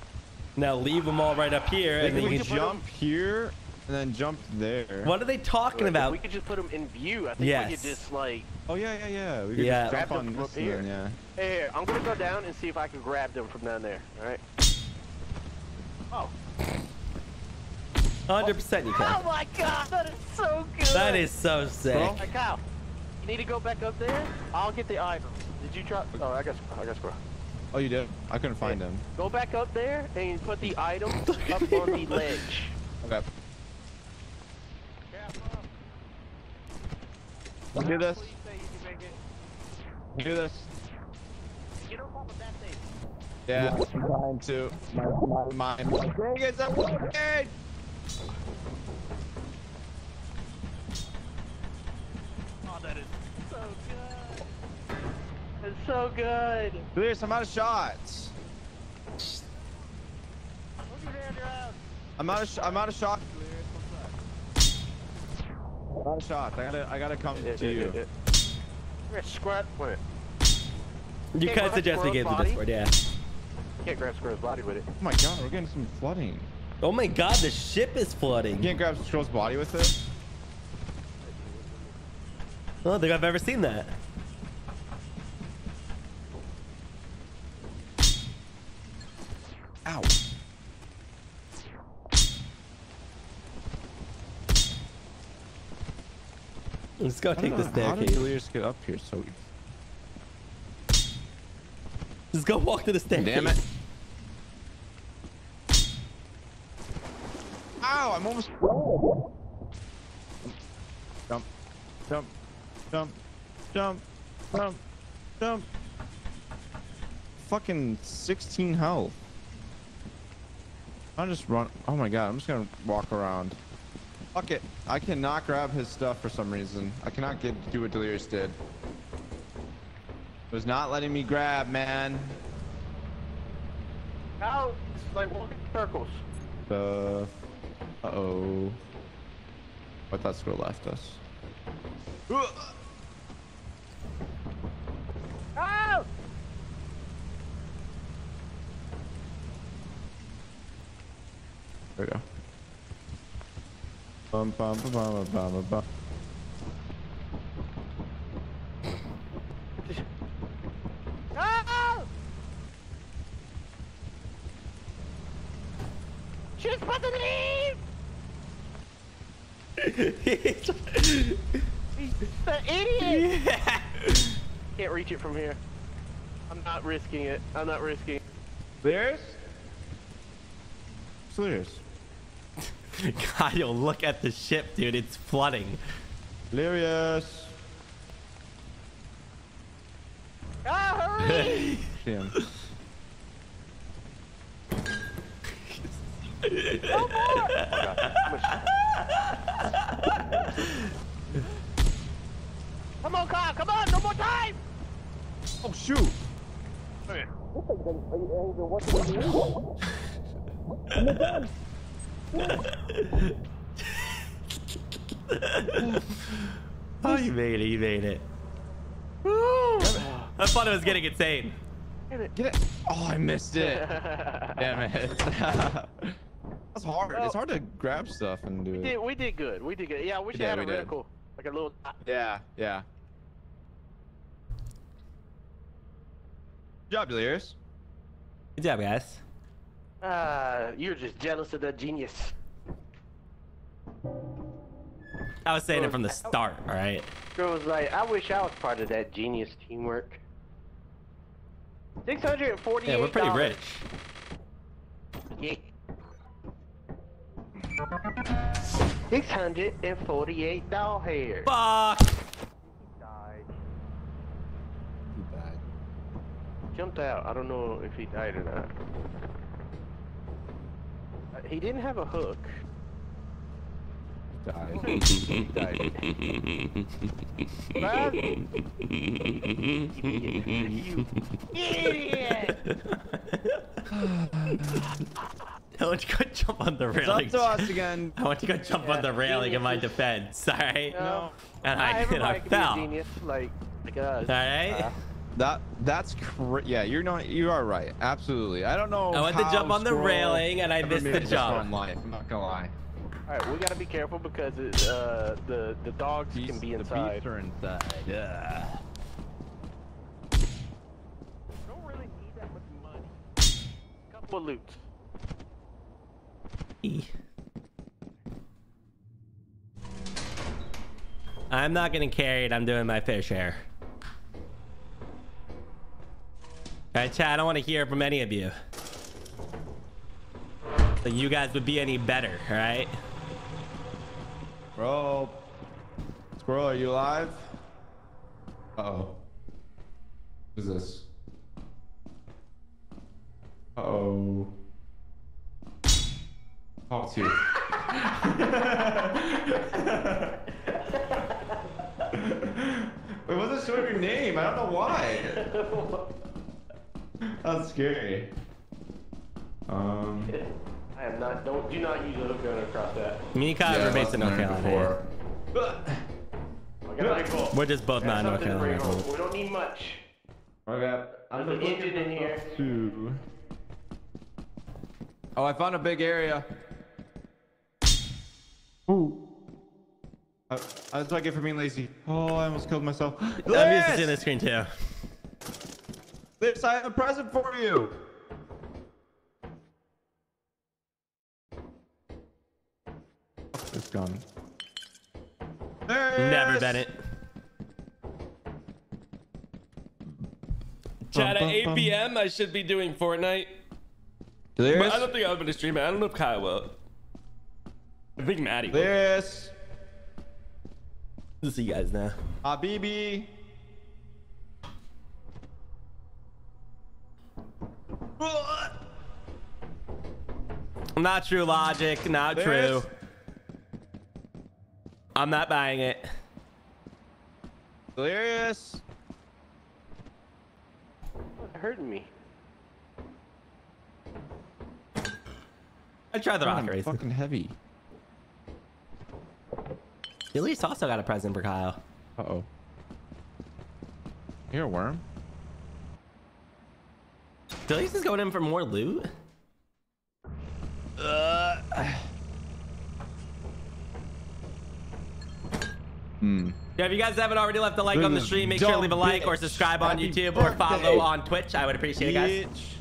Now leave them all right up here, and then we you can. jump here and then jump there. What are they talking if about? we could just put them in view, I think we could just like, Oh yeah, yeah, yeah. We could Yeah. just jump Grab on them this here. one, yeah. hey, here, I'm gonna go down and see if I can grab them from down there. All right. Oh. 100% you Oh my God, that is so good. That is so sick. Well- Hey, Kyle, you need to go back up there. I'll get the items. Did you try? Oh, I guess. I guess. Bro. Oh, you did? I couldn't find them. Go back up there and put the items [laughs] up on the ledge. Okay. Let's do this. You can make it. Let's do this. Get on top of that thing. Yeah. I'm trying to. My, my, my, my thing is working! Oh, that is so good. It's so good. Delirious, I'm out of shots. Look at around. I'm out of I'm out of shots. Delirious, what's that? I'm out of shots. I gotta I gotta come to you. You're a scrap plant. You Hey, kind of suggest we Squirrel's get into body? Discord, yeah. Can't grab Squirrel's body with it. Oh my god, we're getting some flooding. Oh my god, the ship is flooding. You can't grab Squirrel's body with it? I don't think I've ever seen that. Ow. Let's go take don't the know, How did staircase. Delirious get up here so Just go walk to the staircase. Damn it. Ow, I'm almost Jump. Jump. Jump. Jump. Jump. Jump. Fucking 16 health. I'll just run. Oh my god, I'm just gonna walk around. Fuck it. I cannot grab his stuff for some reason. I cannot get do what Delirious did. It was not letting me grab, man. How? It's like walking circles. Uh, uh-oh. I thought Squirrel left us. Oh! There we go. Bum, bum, bum, bum, bum, bum, bum. She's supposed to leave! He's the idiot! Can't reach it from here. I'm not risking it. I'm not risking it. There's? Delirious. [laughs] God, yo, look at the ship, dude. It's flooding. Delirious. Ah, hurry! [laughs] Damn. No more! Oh, God. I'm a- Come on, Kyle, come on, no more time! Oh, shoot. Okay. Oh, you made it. You made it. Woo! I thought it was getting insane. Get it. Get it. Oh, I missed it. [laughs] Damn it. [laughs] That's hard. It's hard to grab stuff and do We it. did, we did good. We did good. Yeah, I wish We I had did, a we did. reticle. Like a little. Yeah, yeah. Good job, Delirious. Good job, guys. Uh, you're just jealous of that genius. I was saying it from the start, all right? Girl was like, I wish I was part of that genius teamwork. Six hundred and forty-eight. Yeah, we're pretty rich. Yeah. Six hundred and forty-eight doll hair. Fuck! Died. Jumped out. I don't know if he died or not. Uh, He didn't have a hook. He died. [laughs] [laughs] Brad? you idiot! [laughs] [laughs] I want to go jump on the It's up railing. to us again. [laughs] I want to go jump on the railing in my defense, [laughs] all right? No. And Not I, and I can fell. a genius like, like us. right? That that's cr- yeah. You're not. You are right. Absolutely. I don't know. I went to jump on the railing and I missed made the it this jump. far in life, I'm not gonna lie. All right, we gotta be careful because it, uh, the the dogs can be inside. The are inside. Yeah. Don't really need that much money. Couple of loots. I'm not gonna carry it. I'm doing my fish hair. All right, chat. I don't want to hear from any of you. So you guys would be any better, all right? Bro. Squirrel, are you alive? Uh oh. Who's this? Uh oh. Talk to you. It wasn't showing your name. I don't know why. [laughs] That's scary. Um. I am not. Don't do not use a hook gun across that. Me and Kyle yeah, are based in North learned Carolina. before. I got a big hole. We're just both not in North Something to bring Carolina. home. We don't need much. Okay. I'm There's an just looking engine in for here. too. Oh, I found a big area. Ooh. Uh, that's what I get for being lazy. Oh, I almost killed myself. I'm used to seeing Liz! this screen too. Liz, I have a present for you. It's gone. There it Never is. been it. Chat at Bum, bum, 8 p.m. I should be doing Fortnite. But I don't think I'm gonna stream it. I don't know if Kyle will. I think Maddie will. Delirious. We'll see you guys now. Habibi. Not true logic. Not There's- true. I'm not buying it. Delirious. It's hurting me. I tried the rocket I'm race. fucking heavy. Least also got a present for Kyle. Uh oh. You're a worm. Delise is going in for more loot. Hmm. Yeah, if you guys haven't already left a like on the stream, make sure to leave a like or subscribe on YouTube or follow on Twitch. I would appreciate it, guys.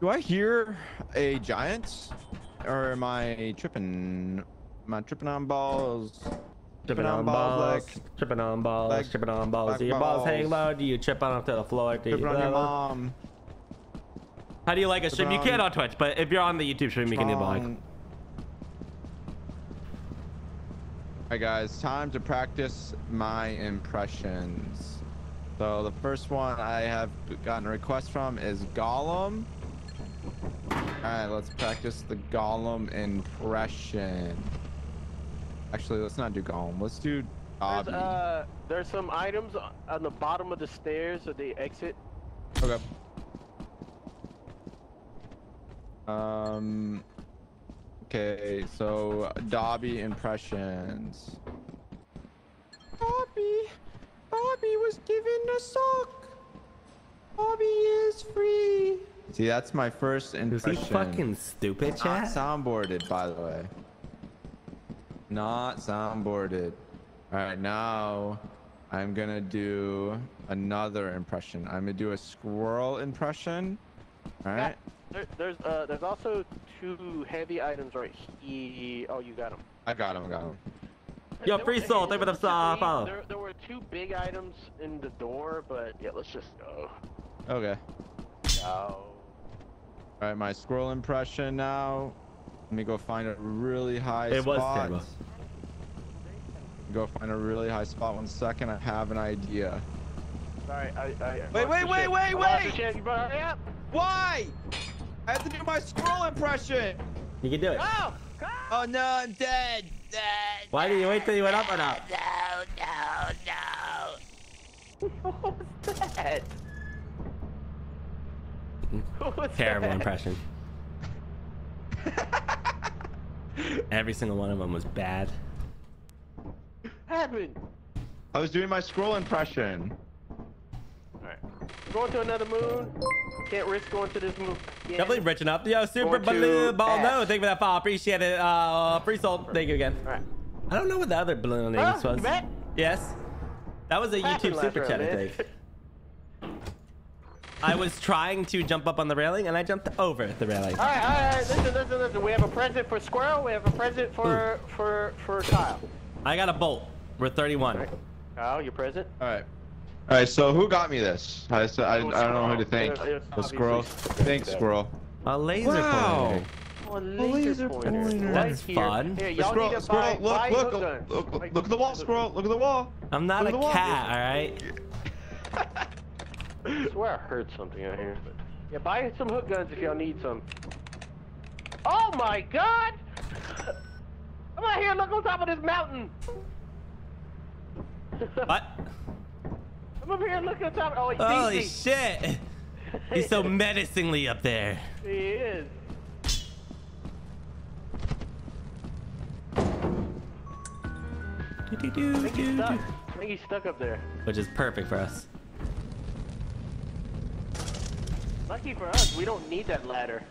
Do I hear a giant? Or am I tripping? Am I tripping on balls? Tripping on balls, tripping on balls, like- tripping on balls. like Do your balls hang low? Do you trip on them to the floor? Do you, on your mom. How do you like a stream? You can't on Twitch, but if you're on the YouTube stream, you can a like. All right, guys, time to practice my impressions. So the first one I have gotten a request from is Gollum. All right, let's practice the Gollum impression. Actually, let's not do Gollum. Let's do There's, uh, there's some items on the bottom of the stairs of the exit. Okay. Um. Okay, so Dobby impressions. Dobby, Dobby was given a sock. Dobby is free. See, that's my first impression. Is he fucking stupid, Not chat? soundboarded, by the way. Not soundboarded. All right, now I'm gonna do another impression. I'm gonna do a squirrel impression. All right. There, there's uh, there's also two heavy items right here. Oh, you got them. I got them. I got them. Yo, free soul, thank you for the follow. There, there were two big items in the door, but yeah, let's just go. Okay. Go. All right, my squirrel impression now. Let me go find a really high It was spot. Go find a really high spot. One second. I have an idea. Sorry, I. I Wait, lost wait, the wait, wait, I lost the wait! ship. You better hurry up. Why? I have to do my squirrel impression. You can do it. Go! Go! Oh no, I'm dead. Dead. Why did you wait till you went up or not? what [laughs] was that? What was [laughs] Terrible that? impression. [laughs] Every single one of them was bad. happened? I was doing my scroll impression. Alright. Going to another moon. Can't risk going to this moon. Yeah. Definitely rich enough. Yo, super Going to balloon ball. No, thank you for that follow. Appreciate it. Uh, free soul. Thank you again. Alright. I don't know what the other balloon name Huh? was. You back? Yes. That was a What YouTube super chat, I think. [laughs] I was trying to jump up on the railing and I jumped over the railing. Alright, alright, listen, listen, listen. We have a present for Squirrel. We have a present for for for Kyle. I got a bolt. We're 31. Kyle, your present. All right. All right. So who got me this? I I I don't know who to thank. It was The obviously squirrel. Squirrel. Thanks, squirrel. A laser Wow. pointer. Oh, a laser pointer. Right That's here. fun. Here, Hey, y'all squirrel, need to squirrel, buy, look, buy look, hook look, look, look at the wall, squirrel. Look at the wall. I'm not Look a at the wall. cat, all right? [laughs] I swear I heard something out here. But... Yeah, buy some hook guns if y'all need some. Oh my god! I'm out here, look on top of this mountain! What? I'm up here looking on top. Oh, he's Holy easy. shit! He's so [laughs] menacingly up there. He is. Do, do, do, I think he's stuck. I think he's stuck up there. Which is perfect for us. Lucky for us, we don't need that ladder.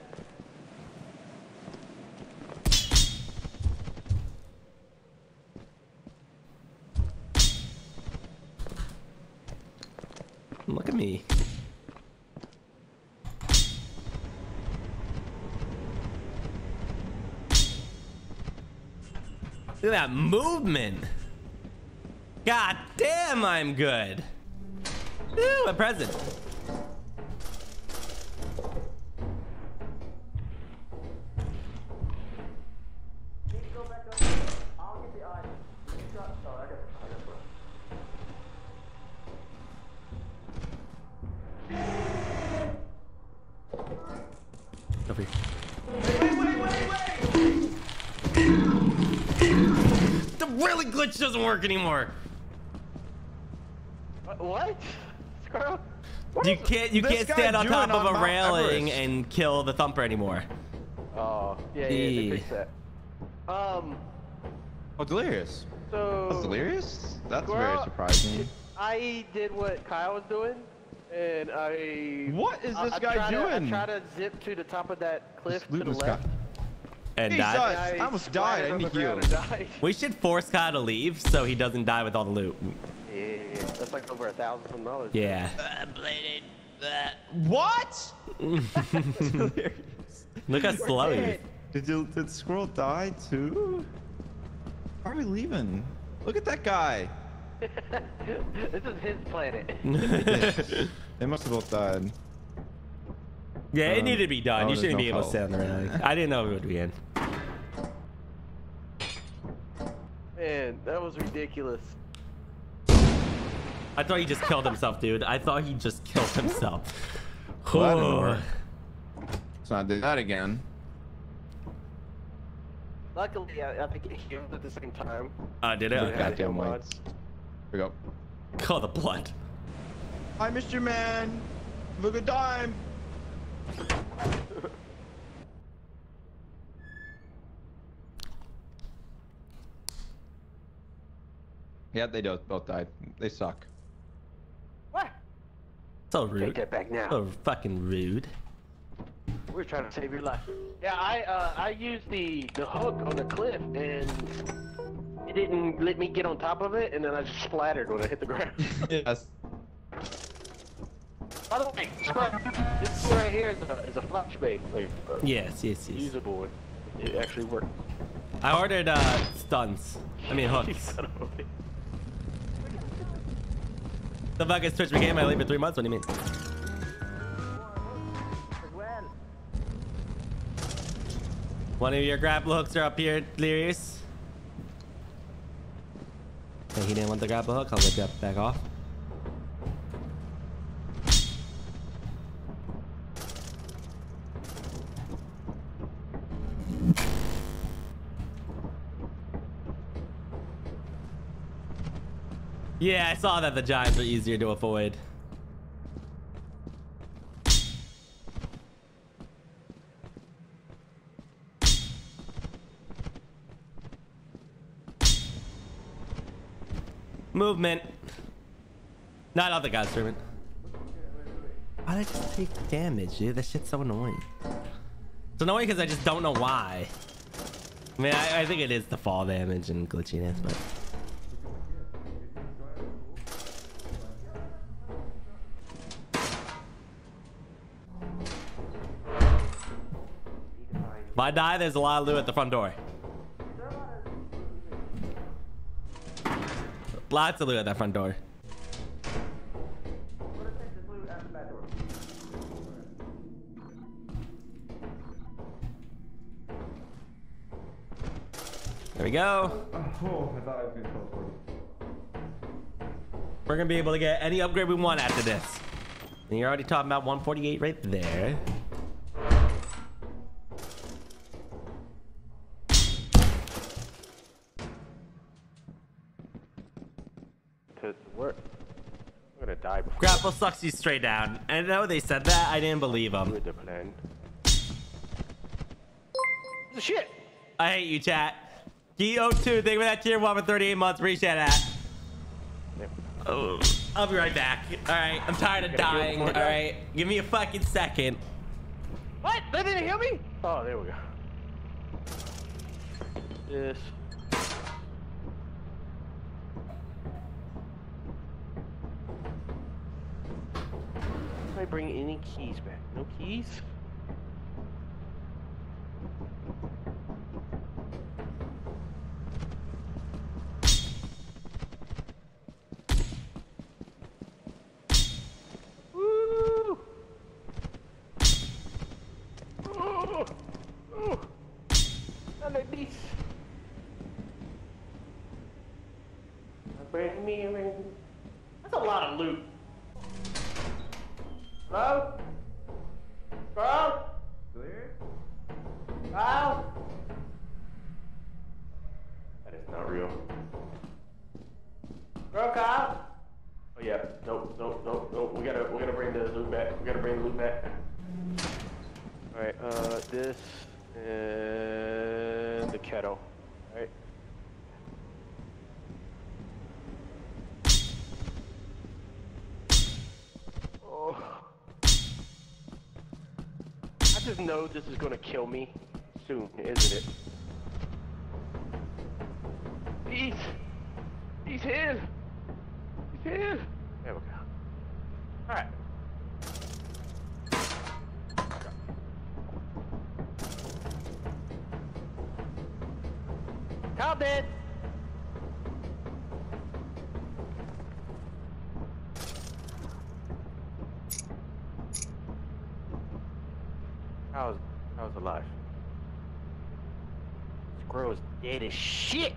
Look at me. Look at that movement. God damn, I'm good. Ooh, a present. Really glitch doesn't work anymore. What? what? Squirrel? What You can't you can't stand on doing top of on a Mount railing Everest? and kill the thumper anymore. Oh, yeah, yeah, they E. fixed that. Um, Oh, delirious. so... That's delirious. That's Squirrel- very surprising. I did what Kyle was doing, and I... What is this I guy tried to- doing? I tried to zip to the top of that cliff to the left. guy. And Jesus! die. I almost died. I splattered on need the heal. [laughs] died. We should force Kyle to leave so he doesn't die with all the loot. Yeah, that's like over a thousand dollars. Yeah. Uh, what? [laughs] Look how slow he is. Did you did Squirrel die too? Why are we leaving? Look at that guy. [laughs] this is his planet. They must have both died. Yeah, it Um, needed to be done. oh, you shouldn't no be able to help. stay on the railing. I didn't know it would be in. Man, that was ridiculous. I thought he just killed himself, dude. I thought he just killed himself. [laughs] Well, Oh. work. Let's not do that again. Luckily, I, I think it healed at the same time. Uh, did it? Yeah, Okay. Goddamn heal mods. Here we go. Call the blood. Hi, Mr. Man. Look at dime. Yeah, they both both died. They suck. What? So Take rude. that back now. So fucking rude. We're trying to save your life. Yeah, I uh, I used the the hook on the cliff and it didn't let me get on top of it, and then I just splattered when I hit the ground. [laughs] Yes. By the way, this one right here is a, is a flashbang, like a Yes, yes, yes. usable. It actually worked. I ordered uh stuns. I mean hooks. Son of a bitch. the fuck is Twitch game? I leave it three months. What do you mean? One of your grapple hooks are up here, Delirious. He didn't want the grapple hook. I'll let that back off. Yeah, I saw that the giants are easier to avoid. Movement. Not all the guys streaming. Why did I just take damage, dude? That shit's so annoying. It's annoying because I just don't know why. I mean, I, I think it is the fall damage and glitchiness, but. If I die, there's a lot of loot at the front door. Lots of loot at that front door. There we go. We're gonna be able to get any upgrade we want after this. And you're already talking about 148 right there. Die before Grapple sucks you straight down. I know they said that. I didn't believe I do them. the plan. Shit! I hate you, chat. Geo2, thank you for that tier one for 38 months. Appreciate that. Yep. Oh, I'll be right back. All right, I'm tired of dying. before All I die? right, give me a fucking second. What? They didn't hear me? Oh, there we go. This. Bring any keys back? No keys? This is gonna kill me soon, isn't it? Please! He's here! He's here! There we go. Alright. Kyle dead. Kyle's, Kyle's alive. Squirrel's dead as shit.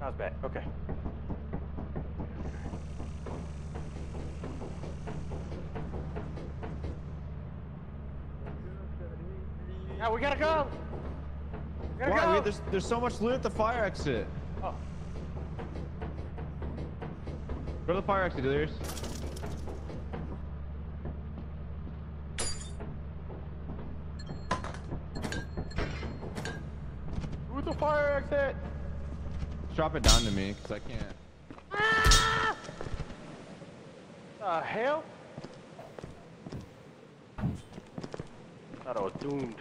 Kyle's back. Okay. Now we gotta go. We gotta Why? go. Wait, there's there's so much loot at the fire exit. Oh. Go to the fire exit, Delirious. Who's the fire exit? Drop it down to me, cause I can't. Ah! The hell? Thought I was doomed.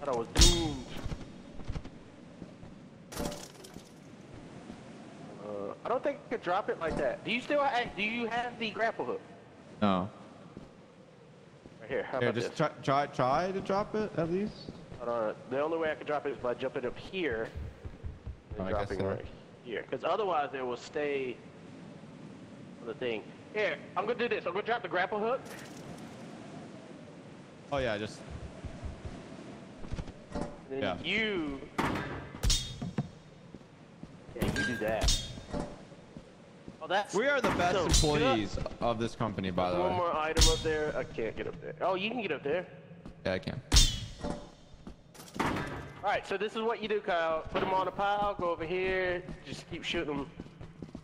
Thought I was doomed. Uh, I don't think I could drop it like that. Do you still have? Do you have the grapple hook? No. Right here. How Here, about just this? try, try try to drop it at least. On. The only way I can drop it is by jumping up here and Oh, dropping so. right here. Because otherwise it will stay on the thing. Here, I'm gonna do this. I'm gonna drop the grapple hook. Oh yeah, just then Yeah. you. Yeah, you do that. Oh, that's. we are the best so, employees of this company, by the One way. One more item up there. I can't get up there. Oh, you can get up there. Yeah, I can. All right, so this is what you do, Kyle. Put them on a pile. Go over here. Just keep shooting them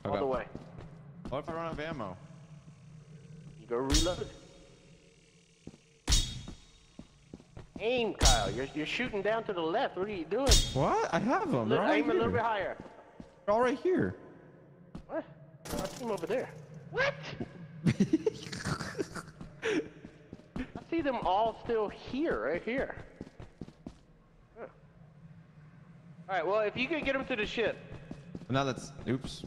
all the way. What if I run out of ammo? You go reload. Aim, Kyle. You're, you're shooting down to the left. What are you doing? What? I have them. They're Look, all right aim a little bit higher. They're all right here. What? I see him over there. What? [laughs] I see them all still here, right here. Huh. All right. Well, if you could get them to the ship, now that's oops.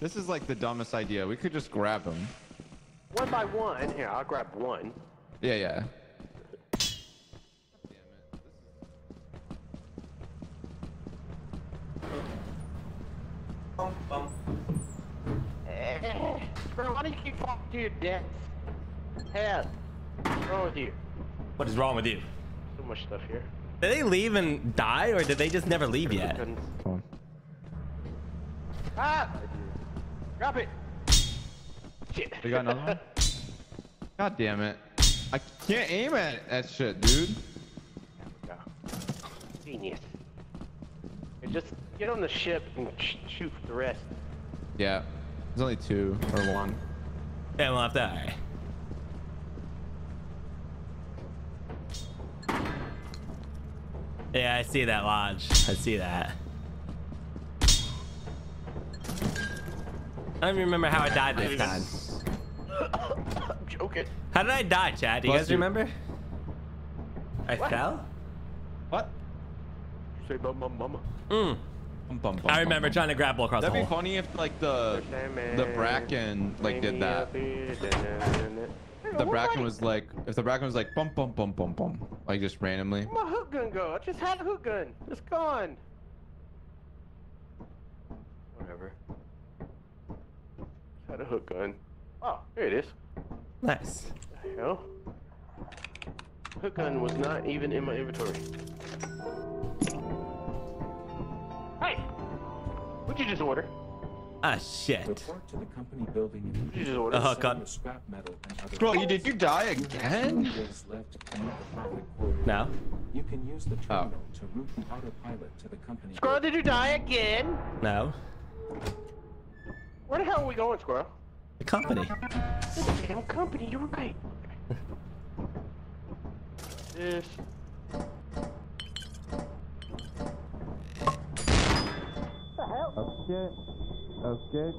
This is like the dumbest idea. We could just grab them. one by one. Here, I'll grab one. Yeah, yeah. Eh, Bro, why do you keep falling to your death? Hell, what's wrong with you? What is wrong with you? So much stuff here. Did they leave and die, or did they just never leave yet? Come on. Ah! Drop it! Shit. We got another one? God damn it. I can't aim at that shit, dude. Genius. And just get on the ship and sh- shoot the rest. Yeah. There's only two or one. Yeah, we'll have to. Alright. Yeah, I see that lodge. I see that. I don't even remember how I died this time. I'm [coughs] joking. How did I die, Chad? Do you Bless guys you. remember? I What? fell? What? Say about my mama. Mm. Bum, bum, bum, I remember bum. trying to grapple across the That'd be funny if like the the bracken like did that. The bracken was like if the bracken was like bum bum bum bum bum like just randomly. Where'd my hook gun go? I just had a hook gun. It's gone. Whatever. Just had a hook gun. Oh, here it is. Nice. The hell? Hook gun was not even in my inventory. Hey! What'd you just order? Ah, shit. Report to the company building What'd you just order? Uh, hook Sell Scrap metal and other Bro, you did you die again? days left to meet the profit quota. No. You can use the terminal to route the autopilot to the company. Squirrel, building. did you die again? No. Where the hell are we going, Squirrel? The company. The damn company, you're right. [laughs] This. Okay. Okay.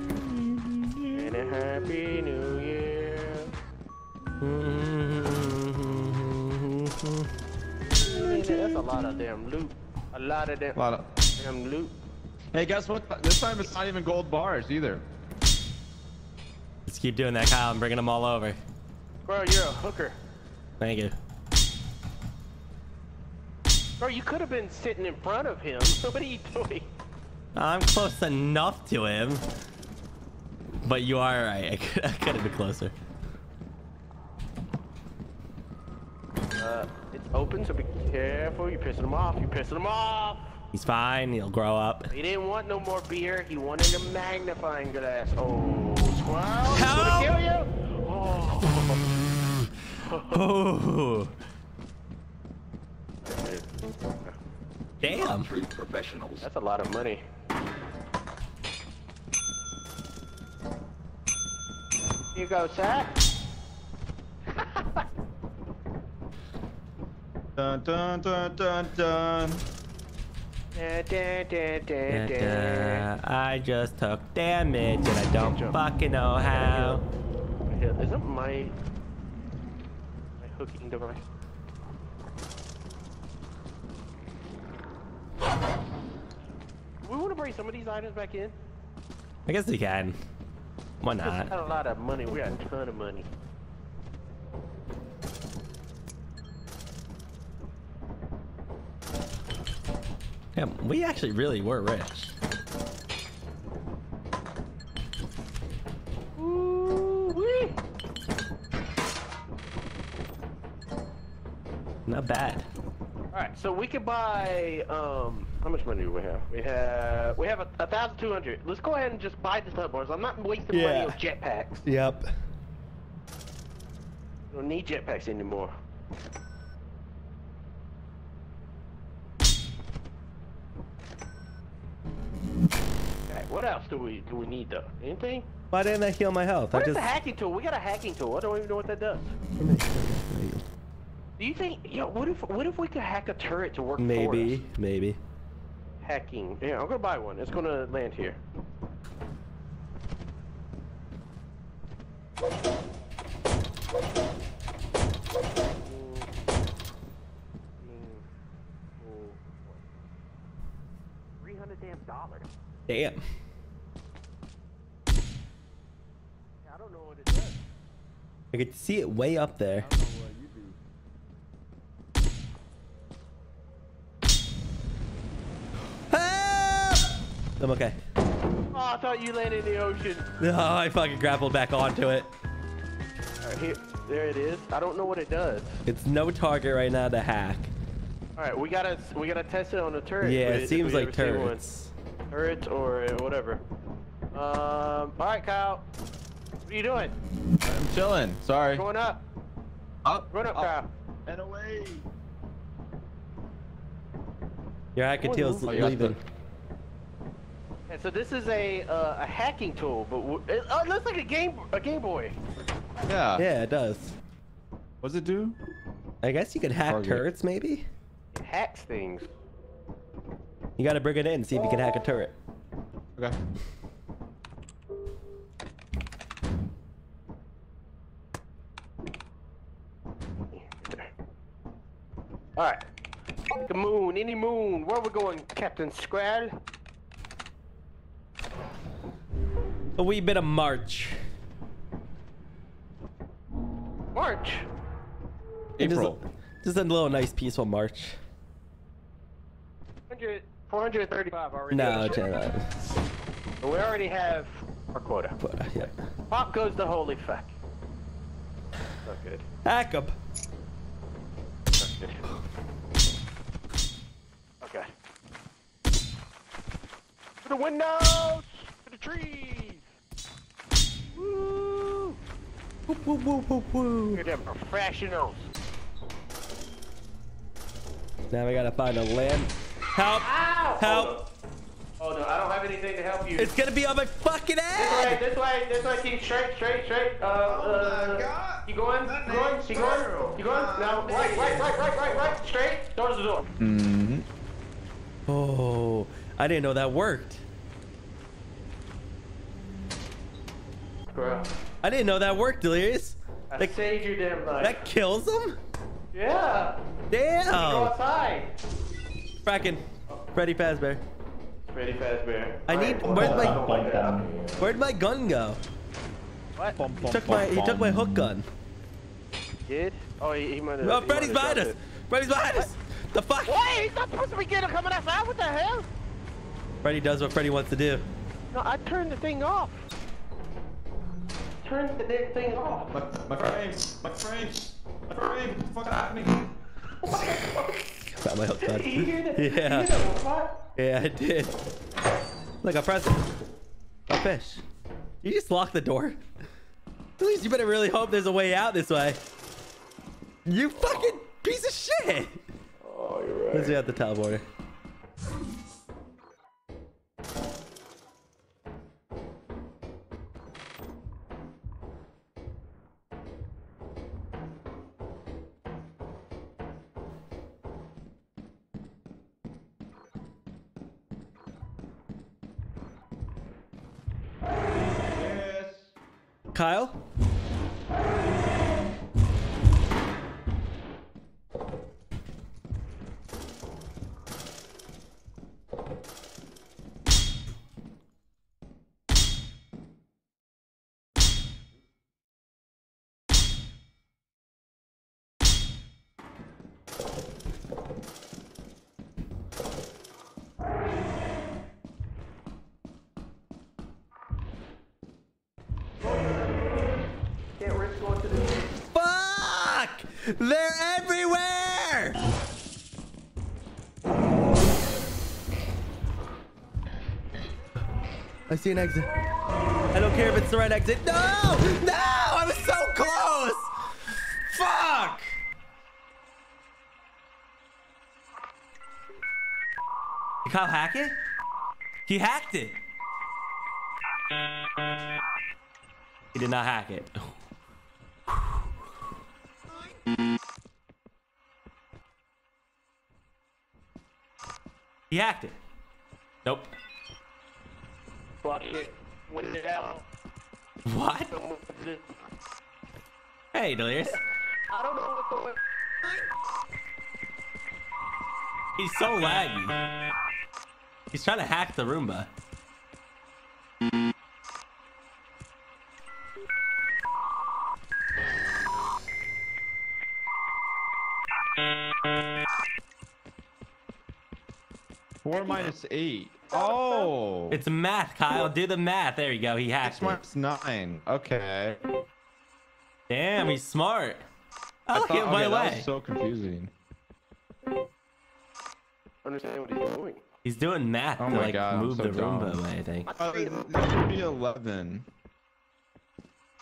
And a happy new year. That's a lot of damn loot. A lot of damn, A lot of. damn loot. Hey, guess what? This time it's not even gold bars either. Let's keep doing that, Kyle. I'm bringing them all over. Bro, you're a hooker. Thank you. Bro, you could have been sitting in front of him. [laughs] What are you doing? I'm close enough to him. But you are right. I could, I could have been closer. Uh, it's open, so be careful. You're pissing him off. You're pissing him off. He's fine. He'll grow up. He didn't want no more beer. He wanted a magnifying glass. Oh, squirrel! He's Help! kill you. Oh. Oh. Damn. That's a lot of money. Here you go, Zach. Dun dun dun dun dun. Da, da, da. I just took damage and I don't Jump. fucking know how. Yeah, Isn't my my hooking device? We want to bring some of these items back in. I guess we can. Why not? We got a lot of money. We got a ton of money. Yeah, we actually really were rich. Ooh! Not bad. All right, so we could buy. Um, how much money do we have? We have we have a, a thousand two hundred. Let's go ahead and just buy the stud bars. I'm not wasting money on jetpacks. Yep. We don't need jetpacks anymore. What else do we do we need though? Anything? Why didn't I heal my health? What I is just. the hacking tool? We got a hacking tool. I don't even know what that does. Do you think? Yo, what if what if we could hack a turret to work for us? Maybe, maybe. Hacking. Yeah, I'm gonna buy one. It's gonna land here. Three hundred damn. I don't know what it does. I could see it way up there. I'm okay. Oh, I thought you landed in the ocean. No, [laughs] oh, I fucking grappled back onto it. All right, here, there it is. I don't know what it does. It's no target right now to hack. All right, we gotta we gotta test it on the turret. Yeah, if it seems like turrets. Turrets or whatever. Um. All right, Kyle. What are you doing? I'm chilling. Sorry. Going up. Up. Going up, up, Kyle. and away. Your hackateel's Oh, you got leaving. And so this is a uh, a hacking tool, but w- it, oh, it looks like a game a Game Boy. Yeah. Yeah, it does. What does it do? I guess you could hack Target. turrets, maybe? It hacks things. You gotta bring it in, and see if you can hack a turret. Okay. All right. The moon, any moon. Where we going, Captain Squall? A wee bit of March. March. April. Just, just a little nice peaceful March. 100, 435 already. No, check that. We already have our quota. But, uh, yeah. Pop goes the holy fuck. Not good. Hack 'em. Not good. Okay. To the windows! To the trees! Woo! Woo, woo, woo, woo, woo. Look at them professionals. Now we gotta find a land. Help! Ow! Help! Oh no, I don't have anything to help you. It's gonna be on my fucking ass. This way, this way, this way, keep straight, straight, straight. Uh, uh, God. You going? You going? name's You going? You going? No, right, right, right, right, right, right. Straight. Towards the door. Mm-hmm. Oh, I didn't know that worked. Bro, I didn't know that worked, Delirious. I That, saved your damn life. that kills them? Yeah. Damn. Go Damn! outside. Fracking. Freddy Fazbear. Freddy Fazbear. I need- Alright, where's well, my- like. Where'd my gun go? What? He took my he took my hook gun. Did? Oh, he, he might have. Oh, he Freddy's behind us! dropped Freddy's behind us! The fuck? Wait, he's not supposed to be getting coming outside. What the hell? Freddy does what Freddy wants to do. No, I turned the thing off. Turned the damn thing off. My, my frame, my frame, my frame. What the fuck Got my hook. You hear that? Yeah. You hear that? Yeah, I did. Look, a present. A fish. You just lock the door. At least you better really hope there's a way out this way. You fucking piece of shit! Oh, you're right. Let's get the teleporter. Kyle? See an exit. I don't care if it's the right exit. No! No! I was so close! Fuck! Did Kyle hack it? He hacked it. He did not hack it. He hacked it. Nope. Fuck it. Win it out. What? Hey, Delirious. I don't know what's going. He's so laggy. He's trying to hack the Roomba. Four minus eight. Oh. It's math, Kyle. Do the math. There you go. He hacked X it. minus nine. Okay. Damn, he's smart. I I like thought- it by the okay, that way. was so confusing. understand what he's doing. He's doing math Oh to like God, move so the Roomba dumb. away, I think. Uh, this should be 11.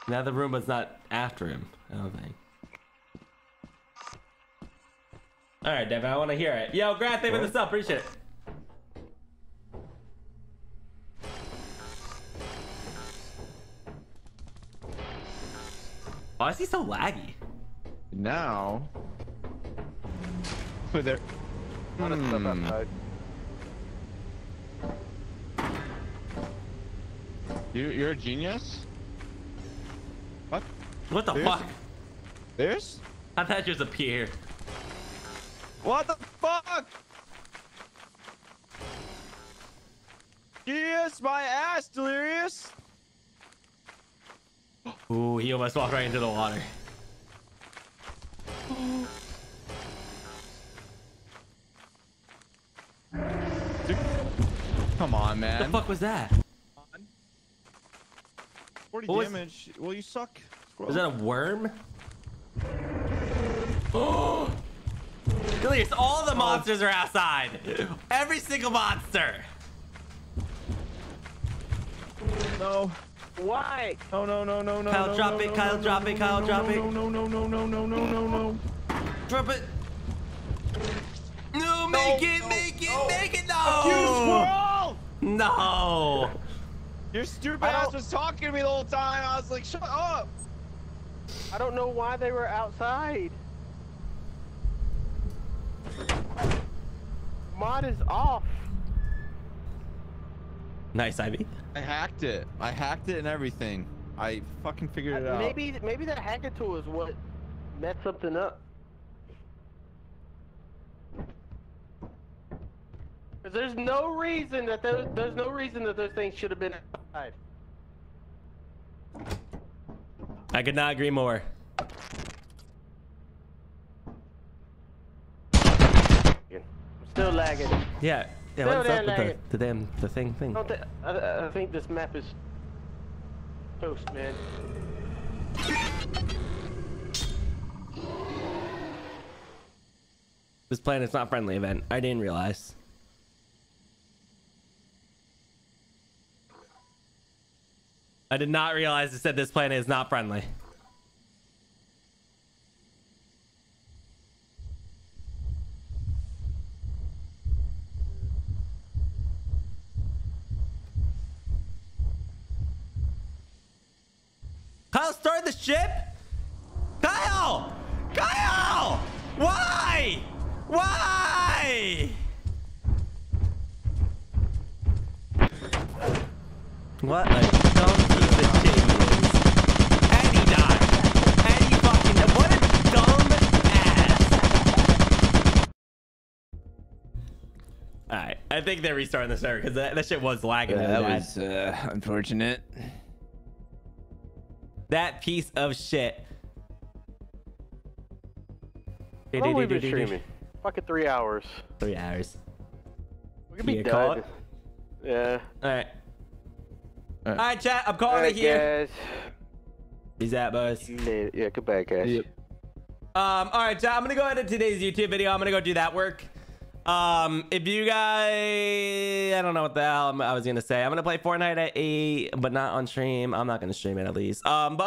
Now the Roomba's not after him, I don't think. Alright, Devin, I want to hear it. Yo, Grant, thank you for the sub. Appreciate it. Why is he so laggy? Now. But there. A lot of stuff Hmm. You, you're a genius? What? What the There's- fuck? There's? I thought just appeared. What the fuck? Yes, my ass, delirious. Ooh, he almost walked right into the water. Come on, man. What the fuck was that? 40 What was- damage. Well, you suck. Was that a worm? [gasps] Oh! Delirious, all the oh. monsters are outside. Every single monster. No. Why? No, no, no, no, no. Kyle, drop it. Kyle, drop it. Kyle, drop it. No, no, no, no, no, no, no, no. Drop it. No, make it, make it, make it. No. You squirrel! No. Your stupid ass was talking to me the whole time. I was like, shut up. I don't know why they were outside. Mod is off. Nice, Ivy. I hacked it. I hacked it and everything. I fucking figured uh, it out. Maybe maybe the hacker tool is what messed something up. 'Cause there's no reason that those there's no reason that those things should have been outside. I could not agree more. I'm still lagging. Yeah. Yeah, what's up with the, the damn the thing I, thing? don't I, I think this map is toast, man. This planet's not friendly event. I didn't realize. I did not realize it said this planet is not friendly. Kyle started the ship? Kyle! Kyle! Why? Why? What a dumb piece of shit he is. And he died. And he fucking what a dumb ass. Alright, I think they're restarting the server because that, that shit was lagging. That bad. uh, unfortunate. That piece of shit. How long we been streaming? Fucking three hours. Three hours. We can be You call done. Yeah. Alright. Alright. Alright, chat. I'm calling Alright, it here. guys. Peace out, boys. Yeah, goodbye, guys. Um, all right, chat. I'm gonna go edit today's YouTube video. I'm gonna go do that work. Um, if you guys, I don't know what the hell I'm- was gonna say. I'm gonna play Fortnite at eight, but not on stream. I'm not gonna stream it at least. Um, but.